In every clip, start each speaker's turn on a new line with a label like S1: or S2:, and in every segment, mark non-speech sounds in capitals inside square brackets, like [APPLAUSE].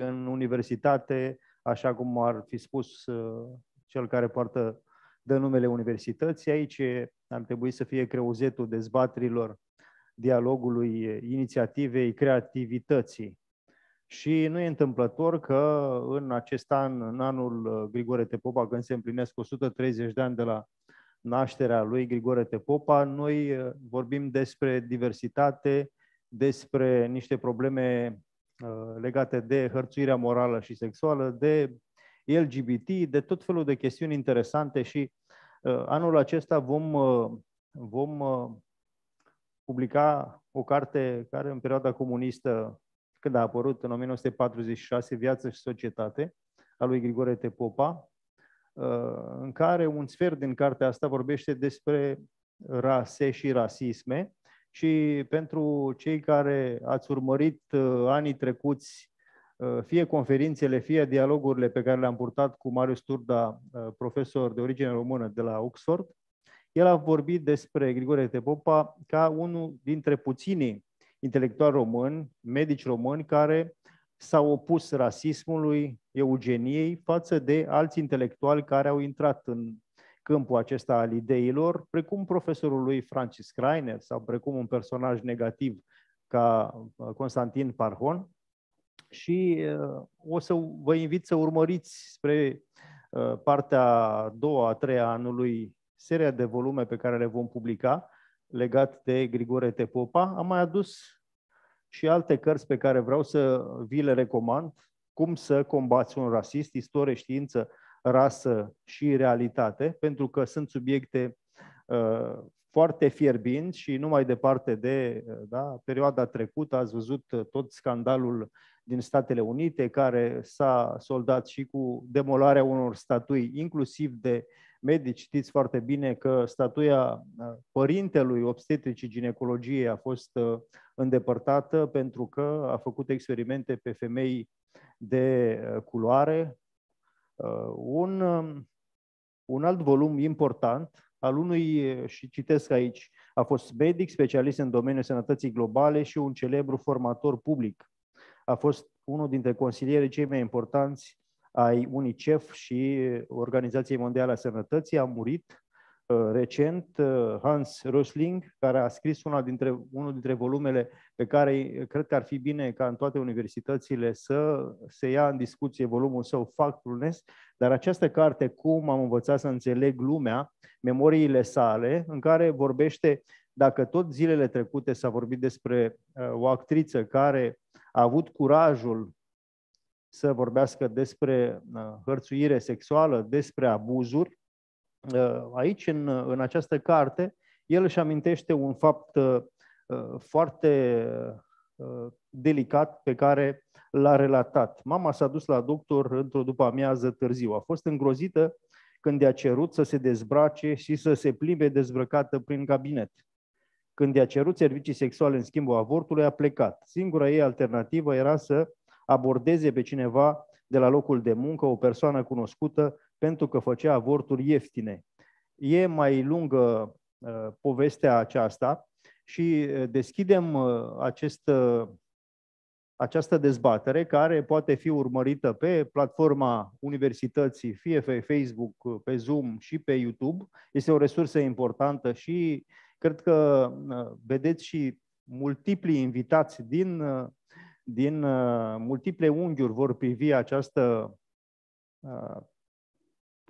S1: în universitate, așa cum ar fi spus cel care poartă de numele universității. Aici ar trebui să fie creuzetul dezbaterilor, dialogului, inițiativei, creativității. Și nu e întâmplător că în acest an, în anul Grigore Tepopa, când se împlinesc 130 de ani de la nașterea lui Grigore Tepopa, noi vorbim despre diversitate, despre niște probleme legate de hărțuirea morală și sexuală, de LGBT, de tot felul de chestiuni interesante și uh, anul acesta vom, uh, vom uh, publica o carte care în perioada comunistă, când a apărut în 1946, Viață și Societate, a lui Grigore Tepopa, în care un sfert din cartea asta vorbește despre rase și rasisme și pentru cei care ați urmărit anii trecuți Uh, fie conferințele, fie dialogurile pe care le-am purtat cu Marius Turda, uh, profesor de origine română de la Oxford, el a vorbit despre Grigore Tepopa ca unul dintre puținii intelectuali români, medici români, care s-au opus rasismului, eugeniei, față de alți intelectuali care au intrat în câmpul acesta al ideilor, precum profesorul lui Francis Kreiner sau precum un personaj negativ ca uh, Constantin Parhon, și uh, o să vă invit să urmăriți spre uh, partea a doua, a treia anului seria de volume pe care le vom publica legat de Grigore Tepopa. Am mai adus și alte cărți pe care vreau să vi le recomand. Cum să combați un rasist, istorie, știință, rasă și realitate, pentru că sunt subiecte uh, foarte fierbinți și nu mai departe de da, perioada trecută. Ați văzut tot scandalul din Statele Unite, care s-a soldat și cu demolarea unor statui, inclusiv de medici. Știți foarte bine că statuia uh, părintelui obstetricii ginecologiei a fost uh, îndepărtată pentru că a făcut experimente pe femei de uh, culoare. Un, um, un alt volum important al unui, și citesc aici, a fost medic, specialist în domeniul sănătății globale și un celebru formator public a fost unul dintre consilierii cei mai importanți ai UNICEF și Organizației Mondiale a Sănătății. A murit uh, recent uh, Hans Rosling, care a scris una dintre, unul dintre volumele pe care cred că ar fi bine ca în toate universitățile să se ia în discuție volumul său Factfulness, dar această carte, Cum am învățat să înțeleg lumea, memoriile sale, în care vorbește dacă tot zilele trecute s-a vorbit despre uh, o actriță care a avut curajul să vorbească despre uh, hărțuire sexuală, despre abuzuri, uh, aici, în, în această carte, el își amintește un fapt foarte delicat pe care l-a relatat. Mama s-a dus la doctor într-o după amiază târziu. A fost îngrozită când i-a cerut să se dezbrace și să se plimbe dezbrăcată prin cabinet. Când i-a cerut servicii sexuale în schimbul avortului, a plecat. Singura ei alternativă era să abordeze pe cineva de la locul de muncă, o persoană cunoscută, pentru că făcea avorturi ieftine. E mai lungă uh, povestea aceasta și uh, deschidem uh, acest, uh, această dezbatere care poate fi urmărită pe platforma universității, fie pe Facebook, pe Zoom și pe YouTube. Este o resursă importantă și Cred că uh, vedeți și multipli invitați din, uh, din uh, multiple unghiuri vor privi această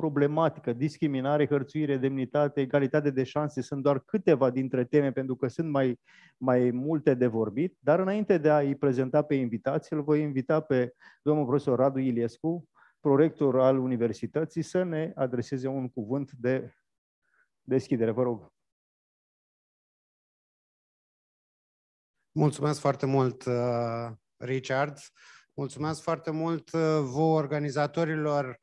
S1: problematică, discriminare, hărțuire, demnitate, egalitate de șanse sunt doar câteva dintre teme, pentru că sunt mai, mai multe de vorbit, dar înainte de a-i prezenta pe invitații, îl voi invita pe domnul profesor Radu Iliescu, prorector al universității, să ne adreseze un cuvânt de deschidere. Vă rog.
S2: Mulțumesc foarte mult, uh, Richard. Mulțumesc foarte mult uh, vouă organizatorilor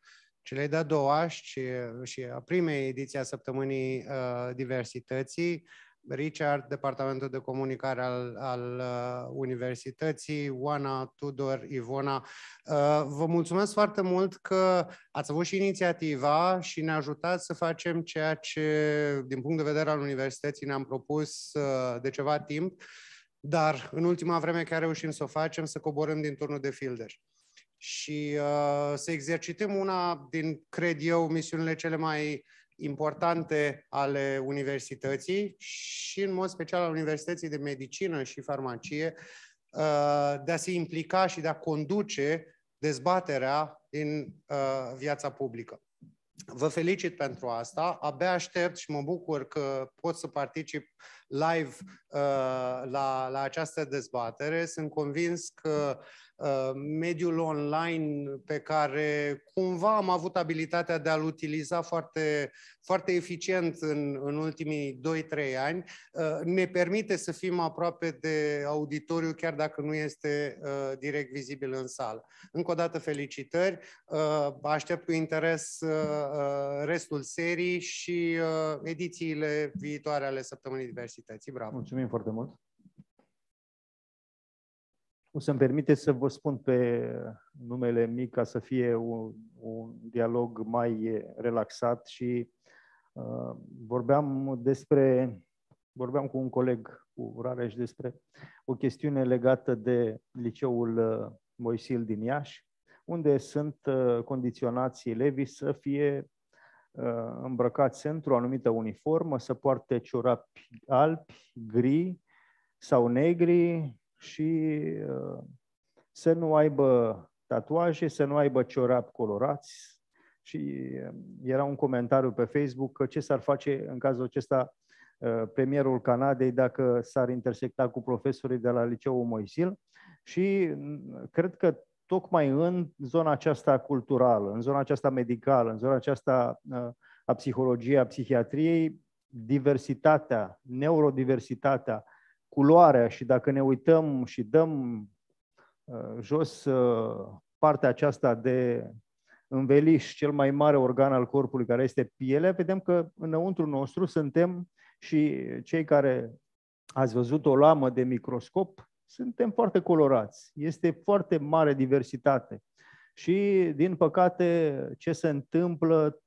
S2: celei de-a doua și, și a primei ediție a Săptămânii uh, Diversității. Richard, Departamentul de Comunicare al, al uh, Universității, Oana, Tudor, Ivona. Uh, vă mulțumesc foarte mult că ați avut și inițiativa și ne ajutați să facem ceea ce, din punct de vedere al Universității, ne-am propus uh, de ceva timp dar în ultima vreme chiar reușim să o facem, să coborâm din turnul de fildeș. Și uh, să exercităm una din, cred eu, misiunile cele mai importante ale universității și în mod special al Universității de Medicină și Farmacie, uh, de a se implica și de a conduce dezbaterea din uh, viața publică. Vă felicit pentru asta. Abia aștept și mă bucur că pot să particip live uh, la, la această dezbatere. Sunt convins că uh, mediul online pe care cumva am avut abilitatea de a-l utiliza foarte, foarte eficient în, în ultimii 2-3 ani, uh, ne permite să fim aproape de auditoriu, chiar dacă nu este uh, direct vizibil în sală. Încă o dată felicitări, uh, aștept cu interes restul serii și edițiile viitoare ale Săptămânii Diversității. Bravo!
S1: Mulțumim foarte mult! O să-mi permite să vă spun pe numele mic ca să fie un, un dialog mai relaxat și Uh, vorbeam despre, vorbeam cu un coleg, cu Rareș, despre o chestiune legată de liceul uh, Moisil din Iași, unde sunt uh, condiționați elevii să fie îmbrăcați într-o anumită uniformă, să poarte ciorapi albi, gri sau negri și să nu aibă tatuaje, să nu aibă ciorapi colorați, și um, era un comentariu pe Facebook că ce s-ar face în cazul acesta uh, premierul Canadei dacă s-ar intersecta cu profesorii de la Liceul Moisil. Și mm, cred că tocmai în zona aceasta culturală, în zona aceasta medicală, în zona aceasta uh, a psihologiei, a psihiatriei, diversitatea, neurodiversitatea, culoarea și dacă ne uităm și dăm uh, jos partea aceasta de înveliș, cel mai mare organ al corpului, care este pielea, vedem că înăuntru nostru suntem și cei care ați văzut o lamă de microscop, suntem foarte colorați. Este foarte mare diversitate. Și, din păcate, ce se întâmplă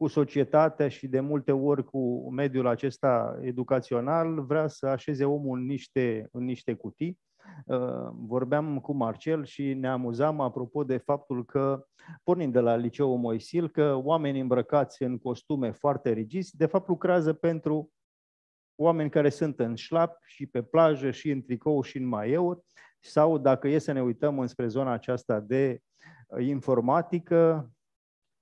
S1: cu societatea și de multe ori cu mediul acesta educațional, vrea să așeze omul în niște, în niște cutii. Uh, vorbeam cu Marcel și ne amuzam apropo de faptul că, pornind de la Liceul Moisil, că oamenii îmbrăcați în costume foarte rigizi, de fapt lucrează pentru oameni care sunt în șlap și pe plajă și în tricou și în maieuri, sau dacă e să ne uităm înspre zona aceasta de uh, informatică,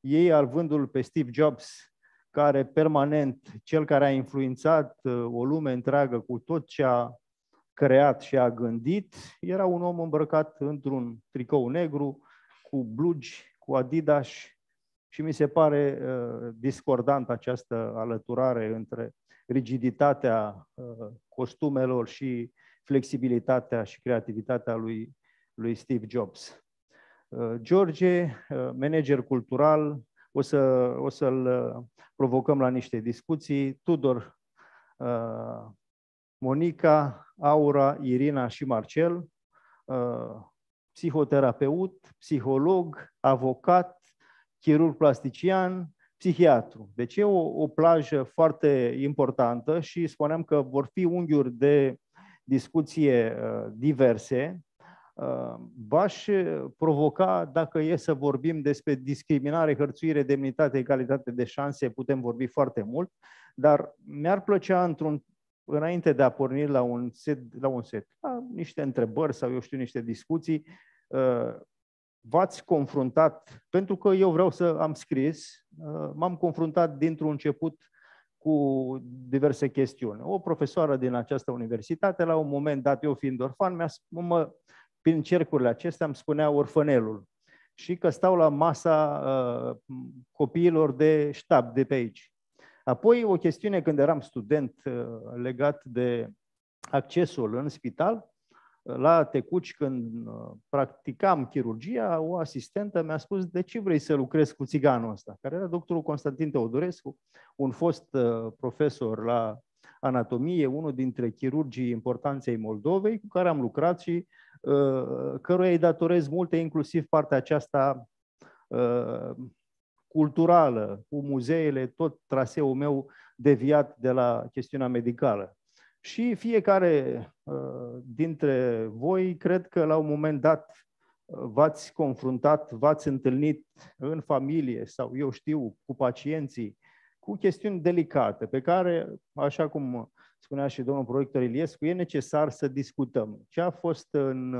S1: ei al vândul pe Steve Jobs, care permanent, cel care a influențat uh, o lume întreagă cu tot ce a creat și a gândit, era un om îmbrăcat într-un tricou negru, cu blugi, cu Adidas și mi se pare uh, discordant această alăturare între rigiditatea uh, costumelor și flexibilitatea și creativitatea lui, lui Steve Jobs. Uh, George, uh, manager cultural, o, să, o să-l uh, provocăm la niște discuții. Tudor, uh, Monica, Aura, Irina și Marcel, uh, psihoterapeut, psiholog, avocat, chirurg plastician, psihiatru. Deci e o, o plajă foarte importantă și spuneam că vor fi unghiuri de discuție uh, diverse. Uh, v-aș provoca, dacă e să vorbim despre discriminare, hărțuire, demnitate, egalitate de șanse, putem vorbi foarte mult, dar mi-ar plăcea într-un înainte de a porni la un set, la un set, la niște întrebări sau eu știu niște discuții, uh, v-ați confruntat, pentru că eu vreau să am scris, uh, m-am confruntat dintr-un început cu diverse chestiuni. O profesoară din această universitate, la un moment dat, eu fiind orfan, mi-a, mă, prin cercurile acestea îmi spunea orfănelul și că stau la masa uh, copiilor de ștab de pe aici. Apoi o chestiune când eram student uh, legat de accesul în spital, uh, la Tecuci, când uh, practicam chirurgia, o asistentă mi-a spus de ce vrei să lucrezi cu țiganul ăsta, care era doctorul Constantin Teodorescu, un fost profesor la anatomie, unul dintre chirurgii importanței Moldovei, cu care am lucrat și căruia îi datorez multe, inclusiv partea aceasta culturală, cu muzeele, tot traseul meu deviat de la chestiunea medicală. Și fiecare uh, dintre voi, cred că la un moment dat v-ați confruntat, v-ați întâlnit în familie sau eu știu, cu pacienții, cu chestiuni delicate pe care, așa cum spunea și domnul proiector Iliescu, e necesar să discutăm. Ce a fost în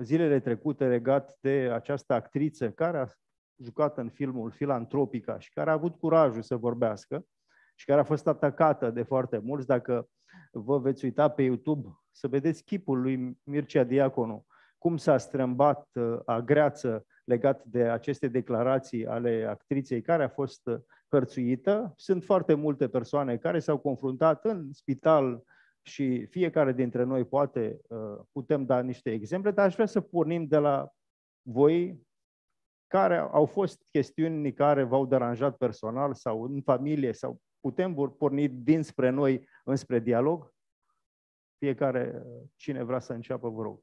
S1: zilele trecute legat de această actriță care a jucat în filmul Filantropica și care a avut curajul să vorbească și care a fost atacată de foarte mulți. Dacă vă veți uita pe YouTube să vedeți chipul lui Mircea Diaconu, cum s-a strâmbat uh, agreață legat de aceste declarații ale actriței care a fost uh, hărțuită. Sunt foarte multe persoane care s-au confruntat în spital și fiecare dintre noi poate uh, putem da niște exemple, dar aș vrea să pornim de la voi care au fost chestiuni care v-au deranjat personal sau în familie sau putem porni dinspre noi înspre dialog? Fiecare, cine vrea să înceapă, vă rog.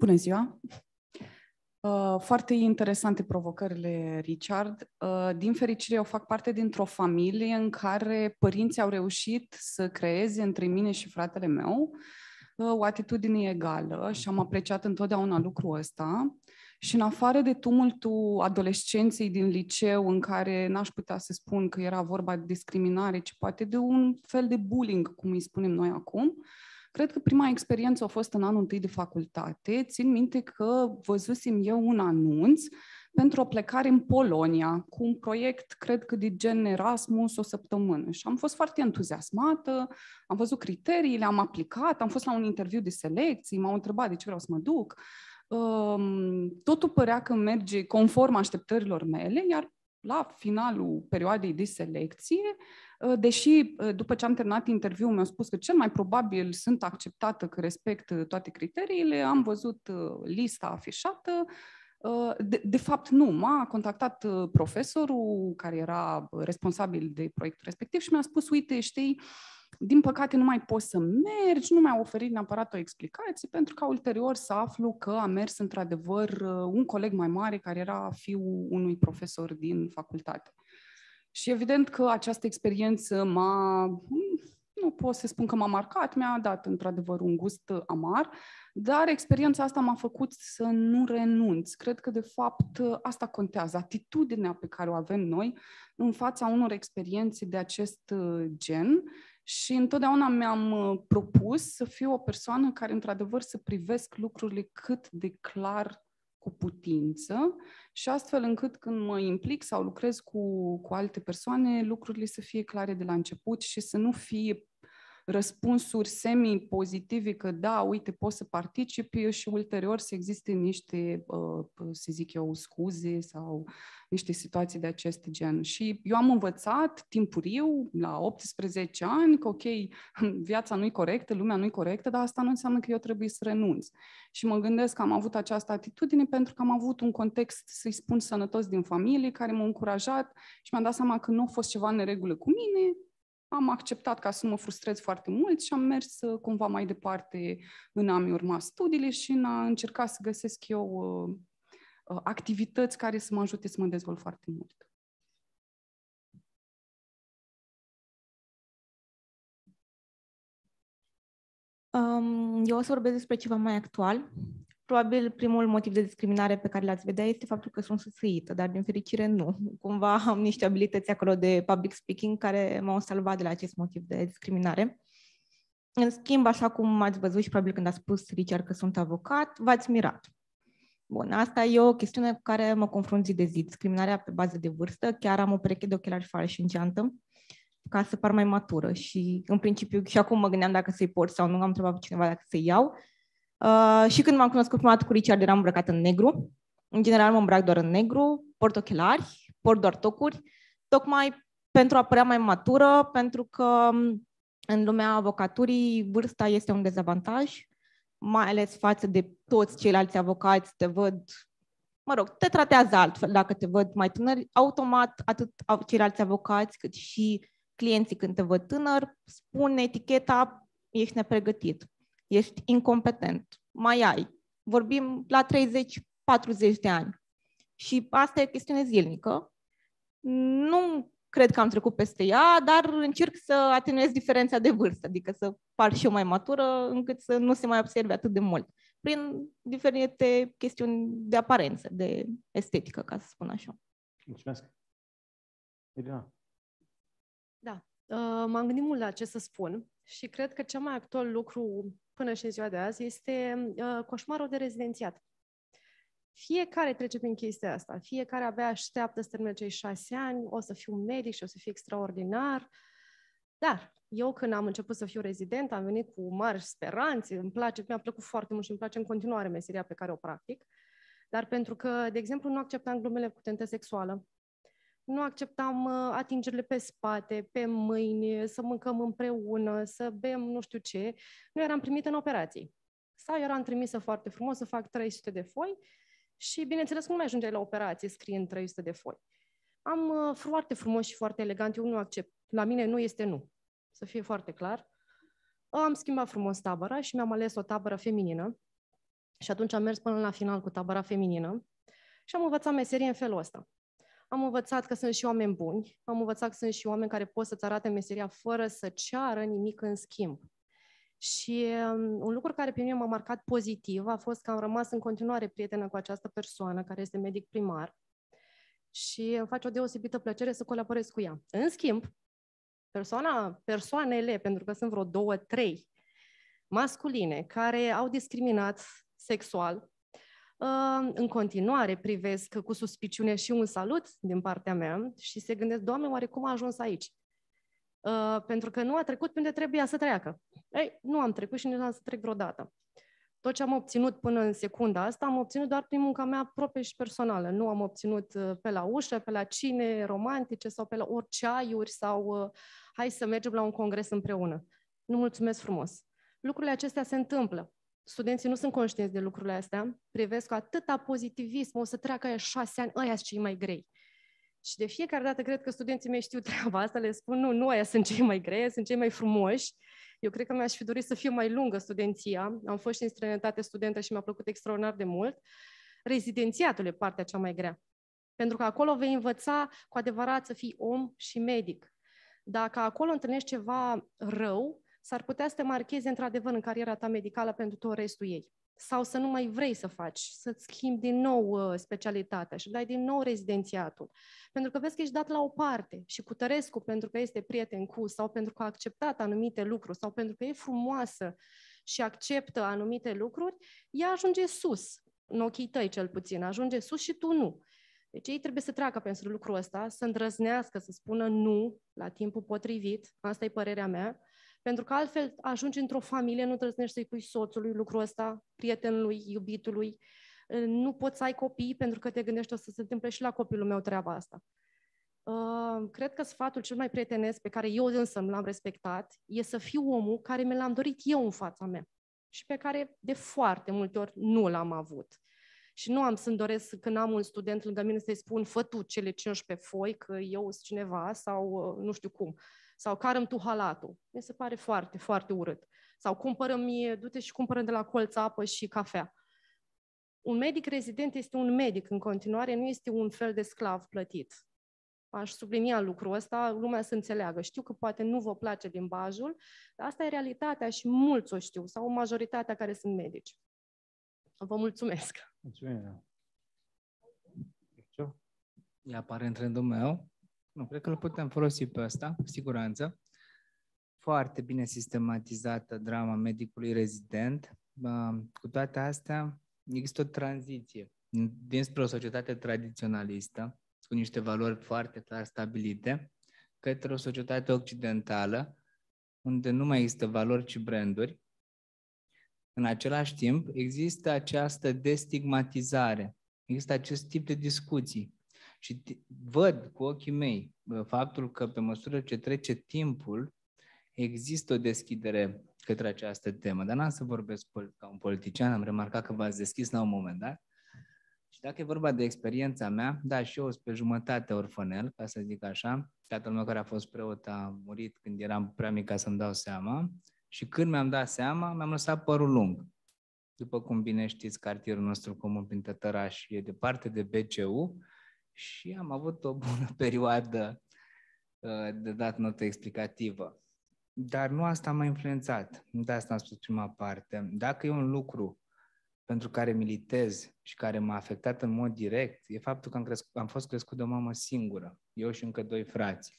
S3: Bună ziua! Uh, foarte interesante provocările, Richard. Uh, din fericire, eu fac parte dintr-o familie în care părinții au reușit să creeze între mine și fratele meu uh, o atitudine egală și am apreciat întotdeauna lucrul ăsta. Și în afară de tumultul adolescenței din liceu, în care n-aș putea să spun că era vorba de discriminare, ci poate de un fel de bullying, cum îi spunem noi acum, uh, Cred că prima experiență a fost în anul întâi de facultate. Țin minte că văzusem eu un anunț pentru o plecare în Polonia, cu un proiect, cred că de gen Erasmus, o săptămână. Și am fost foarte entuziasmată, am văzut criteriile, am aplicat, am fost la un interviu de selecții, m-au întrebat de ce vreau să mă duc. Totul părea că merge conform așteptărilor mele, iar la finalul perioadei de selecție Uh, deși uh, după ce am terminat interviul mi-au spus că cel mai probabil sunt acceptată, că respect uh, toate criteriile, am văzut lista afișată, de, de fapt, nu. M-a contactat profesorul care era responsabil de proiectul respectiv și mi-a spus, uite, știi, din păcate nu mai poți să mergi, nu mi-a oferit neapărat o explicație, pentru că ulterior să aflu că a mers într-adevăr un coleg mai mare care era fiul unui profesor din facultate. Și evident că această experiență m-a, nu pot să spun că m-a marcat, mi-a dat într-adevăr un gust amar, dar experiența asta m-a făcut să nu renunț. Cred că, de fapt, asta contează, atitudinea pe care o avem noi în fața unor experiențe de acest gen și întotdeauna mi-am propus să fiu o persoană care, într-adevăr, să privesc lucrurile cât de clar cu putință și astfel încât când mă implic sau lucrez cu, cu alte persoane, lucrurile să fie clare de la început și să nu fie răspunsuri semi-pozitive că da, uite, poți să participi și ulterior să existe niște, uh, să zic eu, scuze sau niște situații de acest gen. Și eu am învățat timpuriu, la 18 ani, că ok, [LAUGHS] viața nu-i corectă, lumea nu-i corectă, dar asta nu înseamnă că eu trebuie să renunț. Și mă gândesc că am avut această atitudine pentru că am avut un context, să-i spun, sănătos din familie, care m-a încurajat și mi-am dat seama că nu a fost ceva în regulă cu mine, am acceptat ca să mă frustrez foarte mult și am mers uh, cumva mai departe în a-mi urma studiile și în a încerca să găsesc eu uh, uh, activități care să mă ajute să mă dezvolt foarte mult.
S4: Um, eu o să vorbesc despre ceva mai actual Probabil primul motiv de discriminare pe care l-ați vedea este faptul că sunt susțuită, dar din fericire nu. [LAUGHS] Cumva am niște abilități acolo de public speaking care m-au salvat de la acest motiv de discriminare. În schimb, așa cum ați văzut și probabil când a spus Richard că sunt avocat, v-ați mirat. Bun, asta e o chestiune cu care mă confrunt zi de zi. Discriminarea pe bază de vârstă. Chiar am o pereche de ochelari falși în geantă ca să par mai matură și în principiu și acum mă gândeam dacă să-i port sau nu, am întrebat pe cineva dacă să-i iau Uh, și când m-am cunoscut prima dată cu Richard, eram îmbrăcat în negru. În general mă îmbrac doar în negru, port ochelari, port doar tocuri, tocmai pentru a părea mai matură, pentru că um, în lumea avocaturii vârsta este un dezavantaj, mai ales față de toți ceilalți avocați, te văd, mă rog, te tratează altfel dacă te văd mai tânăr, automat atât ceilalți avocați cât și clienții când te văd tânăr spun eticheta ești nepregătit ești incompetent, mai ai. Vorbim la 30-40 de ani. Și asta e o chestiune zilnică. Nu cred că am trecut peste ea, dar încerc să atenuez diferența de vârstă, adică să par și eu mai matură, încât să nu se mai observe atât de mult, prin diferite chestiuni de aparență, de estetică, ca să spun așa.
S1: Mulțumesc. Irina.
S5: Da, uh, m-am gândit mult la ce să spun și cred că cel mai actual lucru până și în ziua de azi este uh, coșmarul de rezidențiat. Fiecare trece prin chestia asta, fiecare abia așteaptă să termine cei șase ani, o să fiu medic și o să fiu extraordinar. Dar eu când am început să fiu rezident, am venit cu mari speranțe, îmi place, mi-a plăcut foarte mult și îmi place în continuare meseria pe care o practic, dar pentru că, de exemplu, nu acceptam glumele cu tentă sexuală, nu acceptam uh, atingerile pe spate, pe mâini, să mâncăm împreună, să bem nu știu ce, nu eram primită în operații. Sau eram trimisă foarte frumos să fac 300 de foi și, bineînțeles, nu mai ajungeai la operație scriind 300 de foi. Am uh, foarte frumos și foarte elegant, eu nu accept. La mine nu este nu. Să fie foarte clar. Am schimbat frumos tabăra și mi-am ales o tabără feminină. Și atunci am mers până la final cu tabăra feminină și am învățat meserie în felul ăsta. Am învățat că sunt și oameni buni, am învățat că sunt și oameni care pot să-ți arate meseria fără să ceară nimic în schimb. Și um, un lucru care pe mine m-a marcat pozitiv a fost că am rămas în continuare prietenă cu această persoană care este medic primar și îmi face o deosebită plăcere să colaborez cu ea. În schimb, persoana, persoanele, pentru că sunt vreo două, trei masculine care au discriminat sexual, uh, în continuare privesc cu suspiciune și un salut din partea mea și se gândesc, Doamne, oare cum a ajuns aici? Uh, pentru că nu a trecut unde trebuia să treacă. Ei, nu am trecut și nu am să trec vreodată. Tot ce am obținut până în secunda asta, am obținut doar prin munca mea proprie și personală. Nu am obținut uh, pe la ușă, pe la cine romantice sau pe la oriceaiuri sau uh, hai să mergem la un congres împreună. Nu mulțumesc frumos. Lucrurile acestea se întâmplă. Studenții nu sunt conștienți de lucrurile astea, privesc cu atâta pozitivism, o să treacă aia șase ani, ăia sunt cei mai grei. Și de fiecare dată cred că studenții mei știu treaba asta, le spun, nu, nu aia sunt cei mai grei, sunt cei mai frumoși. Eu cred că mi-aș fi dorit să fie mai lungă studenția. Am fost și în străinătate studentă și mi-a plăcut extraordinar de mult. Rezidențiatul e partea cea mai grea. Pentru că acolo vei învăța cu adevărat să fii om și medic. Dacă acolo întâlnești ceva rău, s-ar putea să te marcheze într-adevăr în cariera ta medicală pentru tot restul ei sau să nu mai vrei să faci, să-ți schimbi din nou uh, specialitatea și dai din nou rezidențiatul. Pentru că vezi că ești dat la o parte și cu Tărescu pentru că este prieten cu sau pentru că a acceptat anumite lucruri sau pentru că e frumoasă și acceptă anumite lucruri, ea ajunge sus, în ochii tăi cel puțin, ajunge sus și tu nu. Deci ei trebuie să treacă pentru lucrul ăsta, să îndrăznească, să spună nu la timpul potrivit, asta e părerea mea, pentru că altfel ajungi într-o familie, nu trăznești să-i pui soțului lucrul ăsta, prietenului, iubitului. Nu poți să ai copii pentru că te gândești o să se întâmple și la copilul meu treaba asta. Uh, cred că sfatul cel mai prietenesc pe care eu însă l-am respectat e să fiu omul care mi l-am dorit eu în fața mea și pe care de foarte multe ori nu l-am avut. Și nu am să-mi doresc când am un student lângă mine să-i spun fă tu cele 15 foi că eu sunt cineva sau uh, nu știu cum. Sau carăm tu halatul. Mi se pare foarte, foarte urât. Sau cumpără mie, du-te și cumpără de la colț apă și cafea. Un medic rezident este un medic în continuare, nu este un fel de sclav plătit. Aș sublinia lucrul ăsta, lumea să înțeleagă. Știu că poate nu vă place limbajul, dar asta e realitatea și mulți o știu, sau majoritatea care sunt medici. Vă mulțumesc!
S1: Mulțumim!
S6: E aparent rândul meu. Nu, cred că îl putem folosi pe ăsta, cu siguranță. Foarte bine sistematizată drama medicului rezident. Cu toate astea, există o tranziție dinspre o societate tradiționalistă, cu niște valori foarte clar stabilite, către o societate occidentală, unde nu mai există valori, ci branduri. În același timp, există această destigmatizare, există acest tip de discuții și văd cu ochii mei faptul că pe măsură ce trece timpul, există o deschidere către această temă. Dar n-am să vorbesc ca un politician, am remarcat că v-ați deschis la un moment dat. Și dacă e vorba de experiența mea, da, și eu sunt pe jumătate orfanel, ca să zic așa. Tatăl meu care a fost preot a murit când eram prea mic ca să-mi dau seama. Și când mi-am dat seama, mi-am lăsat părul lung. După cum bine știți, cartierul nostru comun prin Tătăraș e departe de BCU și am avut o bună [LAUGHS] perioadă uh, de dat notă explicativă. Dar nu asta m-a influențat. De asta am spus prima parte. Dacă e un lucru pentru care militez și care m-a afectat în mod direct, e faptul că am, cresc- am fost crescut de o mamă singură, eu și încă doi frați.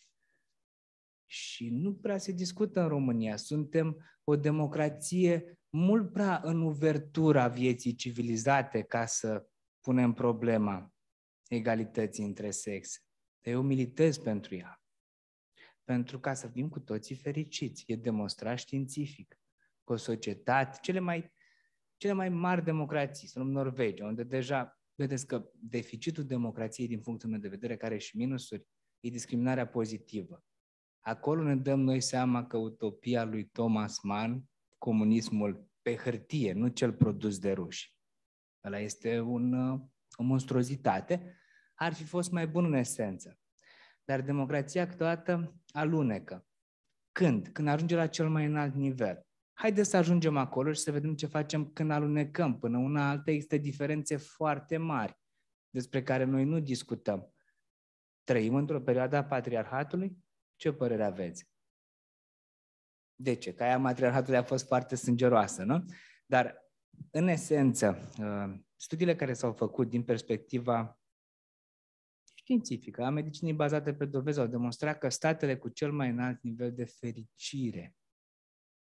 S6: Și nu prea se discută în România. Suntem o democrație mult prea în uvertura vieții civilizate ca să punem problema egalității între sexe. Eu militez pentru ea. Pentru ca să fim cu toții fericiți. E demonstrat științific că o societate, cele mai, cele mai mari democrații, sunt Norvegia, unde deja vedeți că deficitul democrației din punctul meu de vedere, care și minusuri, e discriminarea pozitivă. Acolo ne dăm noi seama că utopia lui Thomas Mann, comunismul pe hârtie, nu cel produs de ruși, ăla este un, o monstruozitate, ar fi fost mai bun în esență. Dar democrația câteodată alunecă. Când? Când ajunge la cel mai înalt nivel. Haideți să ajungem acolo și să vedem ce facem când alunecăm. Până una alta există diferențe foarte mari despre care noi nu discutăm. Trăim într-o perioadă a patriarhatului? Ce părere aveți? De ce? Că aia matriarhatului a fost foarte sângeroasă, nu? Dar, în esență, uh, studiile care s-au făcut din perspectiva științifică a medicinii bazate pe dovezi au demonstrat că statele cu cel mai înalt nivel de fericire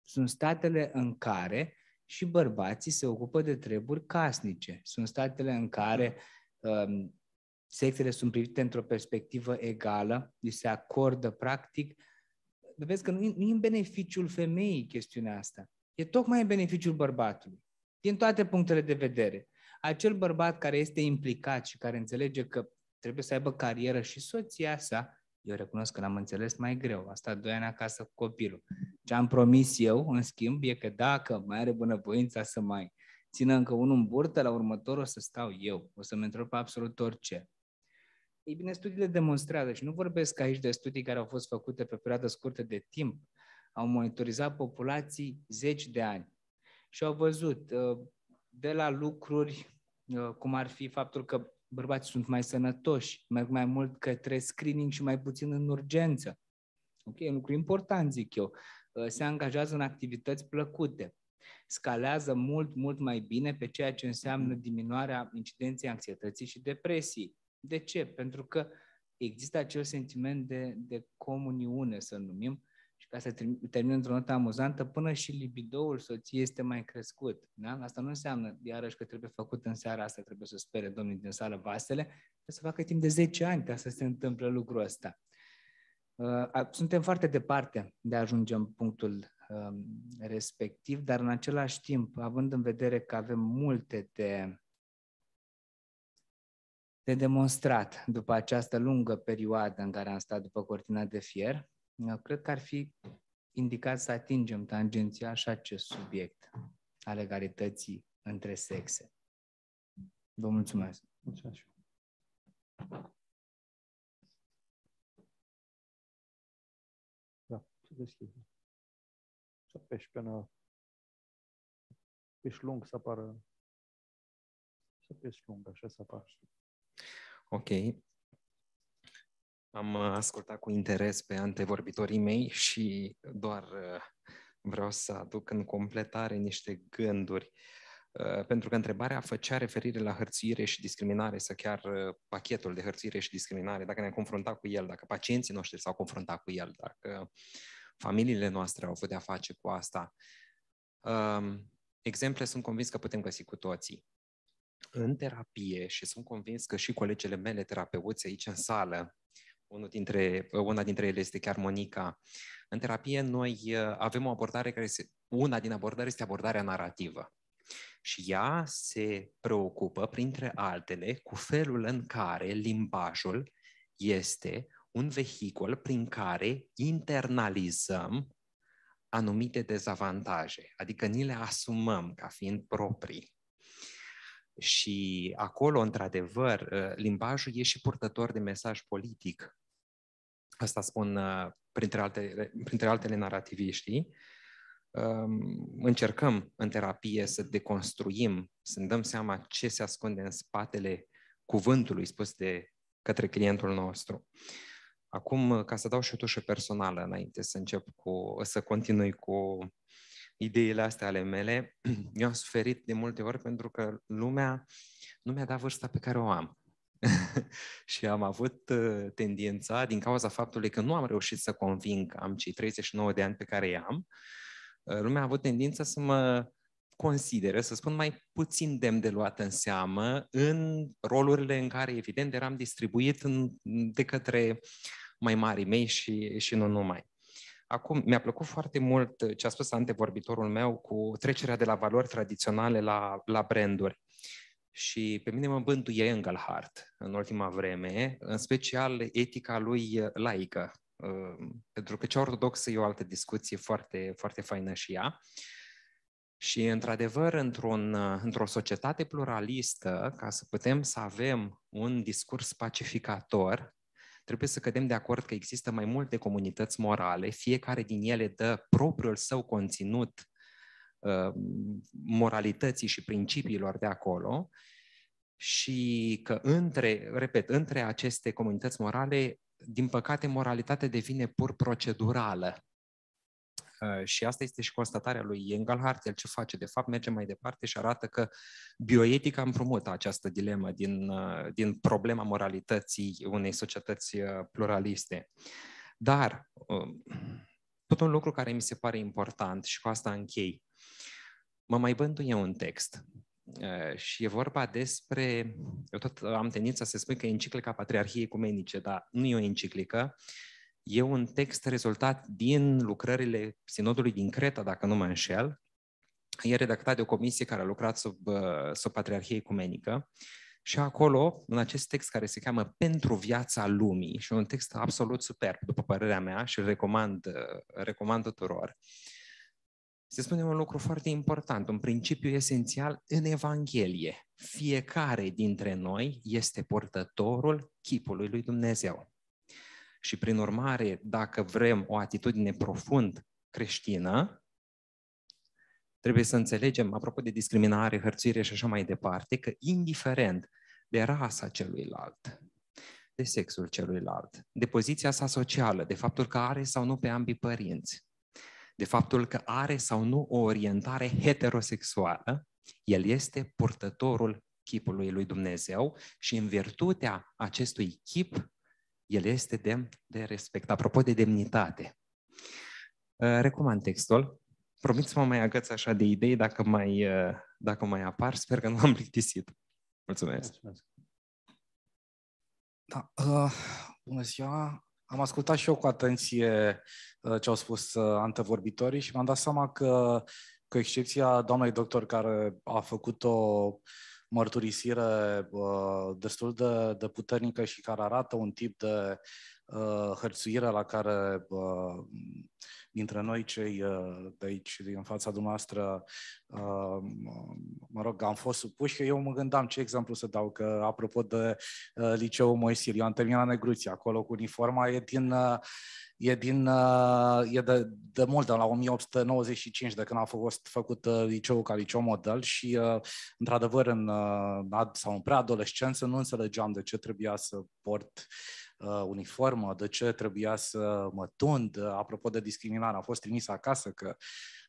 S6: sunt statele în care și bărbații se ocupă de treburi casnice. Sunt statele în care um, sexele sunt privite într-o perspectivă egală, li se acordă practic. Vezi că nu e, nu e în beneficiul femeii chestiunea asta. E tocmai în beneficiul bărbatului. Din toate punctele de vedere. Acel bărbat care este implicat și care înțelege că trebuie să aibă carieră și soția sa, eu recunosc că l-am înțeles mai greu. Asta doi ani acasă cu copilul. Ce am promis eu, în schimb, e că dacă mai are bunăvoința să mai țină încă unul în burtă, la următor o să stau eu. O să-mi întreb absolut orice. Ei bine, studiile demonstrează și nu vorbesc aici de studii care au fost făcute pe perioadă scurtă de timp. Au monitorizat populații zeci de ani și au văzut uh, de la lucruri uh, cum ar fi faptul că bărbații sunt mai sănătoși, merg mai mult către screening și mai puțin în urgență. Ok, un lucru important, zic eu. Uh, se angajează în activități plăcute. Scalează mult, mult mai bine pe ceea ce înseamnă diminuarea incidenței anxietății și depresii. De ce? Pentru că există acel sentiment de, de comuniune, să numim, și ca să termin într-o notă amuzantă, până și libidoul soției este mai crescut. Da? Asta nu înseamnă, iarăși, că trebuie făcut în seara asta, trebuie să spere domnul din sală vasele, trebuie să facă timp de 10 ani ca să se întâmple lucrul ăsta. Uh, suntem foarte departe de a ajunge în punctul um, respectiv, dar în același timp, având în vedere că avem multe de, de demonstrat după această lungă perioadă în care am stat după cortina de fier, eu cred că ar fi indicat să atingem tangențial și acest subiect al egalității între sexe. Vă mulțumesc. Mulțumesc.
S1: Da, să deschid. Să pești până pești lung să apară să pești lung, așa să apară.
S7: Ok. Am uh, ascultat cu interes pe antevorbitorii mei și doar uh, vreau să aduc în completare niște gânduri. Uh, pentru că întrebarea făcea referire la hărțuire și discriminare, să chiar pachetul de hărțuire și discriminare, dacă ne-am confruntat cu el, dacă pacienții noștri s-au confruntat cu el, dacă familiile noastre au avut de-a face cu asta. Um, exemple sunt convins că putem găsi cu toții. În terapie, și sunt convins că și colegele mele terapeuți aici în sală unul dintre, una dintre ele este chiar Monica. În terapie noi uh, avem o abordare care se, una din abordări este abordarea narrativă. Și ea se preocupă, printre altele, cu felul în care limbajul este un vehicul prin care internalizăm anumite dezavantaje, adică ni le asumăm ca fiind proprii. Și acolo, într-adevăr, uh, limbajul e și purtător de mesaj politic. Asta spun uh, printre, alte, printre altele narativiștii. Um, încercăm în terapie să deconstruim, să ne dăm seama ce se ascunde în spatele cuvântului spus de către clientul nostru. Acum, ca să dau și o tușă personală înainte să încep cu, să continui cu ideile astea ale mele, [CLEARS THROAT] eu am suferit de multe ori pentru că lumea nu mi-a dat vârsta pe care o am. [LAUGHS] și am avut uh, tendința, din cauza faptului că nu am reușit să conving, am cei 39 de ani pe care i-am, uh, lumea a avut tendința să mă considere, să spun, mai puțin demn de luat în seamă în rolurile în care, evident, eram distribuit în, de către mai mari mei și, și nu numai. Acum, mi-a plăcut foarte mult ce a spus antevorbitorul meu cu trecerea de la valori tradiționale la, la branduri. Și pe mine mă bântuie Engelhardt în ultima vreme, în special etica lui laică, uh, pentru că cea ortodoxă e o altă discuție foarte, foarte faină și ea. Și, într-adevăr, într-un, într-o societate pluralistă, ca să putem să avem un discurs pacificator, trebuie să cădem de acord că există mai multe comunități morale, fiecare din ele dă propriul său conținut uh, moralității și principiilor de acolo și că între, repet, între aceste comunități morale, din păcate, moralitatea devine pur procedurală. Uh, și asta este și constatarea lui Engelhardt. El ce face? De fapt, merge mai departe și arată că bioetica împrumută această dilemă din, uh, din problema moralității unei societăți uh, pluraliste. Dar, tot un lucru care mi se pare important și cu asta închei, mă mai bântuie un text și e vorba despre, eu tot am tendința să spun că e enciclica Patriarhiei Ecumenice, dar nu e o enciclică, E un text rezultat din lucrările Sinodului din Creta, dacă nu mă înșel. E redactat de o comisie care a lucrat sub, uh, sub Patriarhie Ecumenică. Și acolo, în acest text care se cheamă Pentru viața lumii, și un text absolut superb, după părerea mea, și îl recomand, uh, recomand tuturor, se spune un lucru foarte important, un principiu esențial în Evanghelie. Fiecare dintre noi este purtătorul chipului lui Dumnezeu. Și prin urmare, dacă vrem o atitudine profund creștină, trebuie să înțelegem, apropo de discriminare, hărțuire și așa mai departe, că indiferent de rasa celuilalt, de sexul celuilalt, de poziția sa socială, de faptul că are sau nu pe ambii părinți, de faptul că are sau nu o orientare heterosexuală, el este purtătorul chipului lui Dumnezeu și în virtutea acestui chip el este demn de respect. Apropo de demnitate, uh, recomand textul. Promit să mă mai agăț așa de idei dacă mai, uh, dacă mai apar. Sper că nu am plictisit. Mulțumesc. Mulțumesc.
S8: Da, uh, bună ziua. Am ascultat și eu cu atenție uh, ce au spus uh, antevorbitorii și m-am dat seama că, cu excepția doamnei doctor care a făcut o mărturisire uh, destul de, de puternică și care arată un tip de uh, hărțuire la care uh, dintre noi cei uh, de aici, din fața dumneavoastră, uh, mă rog, am fost supuși, că eu mă gândeam ce exemplu să dau, că apropo de uh, liceul Moisil, eu am terminat Negruția, acolo cu uniforma e din uh, e, din, uh, e de, de mult, de la 1895, de când a fost făcut uh, liceul ca liceu model și, uh, într-adevăr, în, sau în preadolescență nu înțelegeam de ce trebuia să port uniformă, de ce trebuia să mă tund. Apropo de discriminare, a fost trimis acasă că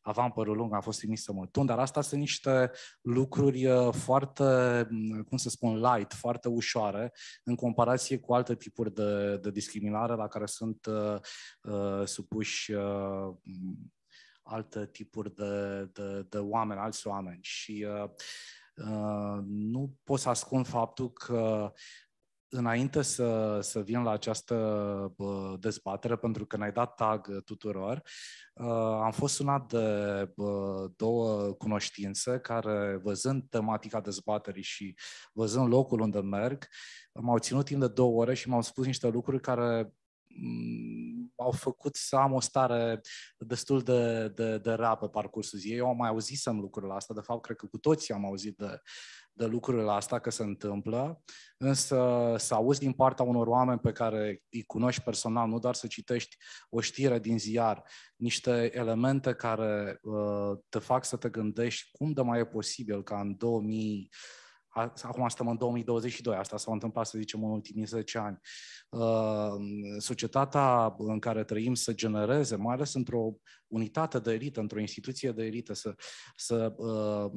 S8: aveam părul lung, a fost trimis să mă tund, dar asta sunt niște lucruri uh, foarte, mm, cum să spun, light, foarte ușoare, în comparație cu alte tipuri de, de discriminare la care sunt uh, uh, supuși uh, alte tipuri de, de, de oameni, alți oameni. Și uh, Uh, nu pot să ascund faptul că înainte să, să vin la această bă, dezbatere, pentru că ne-ai dat tag tuturor, uh, am fost sunat de bă, două cunoștințe care, văzând tematica dezbaterii și văzând locul unde merg, m-au ținut timp de două ore și m-au spus niște lucruri care m-au făcut să am o stare destul de, de, de rea pe parcursul zilei. Eu am mai auzisem lucrurile astea, de fapt, cred că cu toții am auzit de, de lucrurile astea că se întâmplă, însă să auzi din partea unor oameni pe care îi cunoști personal, nu doar să citești o știre din ziar, niște elemente care uh, te fac să te gândești cum de mai e posibil ca în 2000 acum suntem în 2022, asta s-a întâmplat, să zicem, în ultimii 10 ani. Uh, societatea în care trăim să genereze, mai ales într-o unitate de elită, într-o instituție de elită, să, să uh,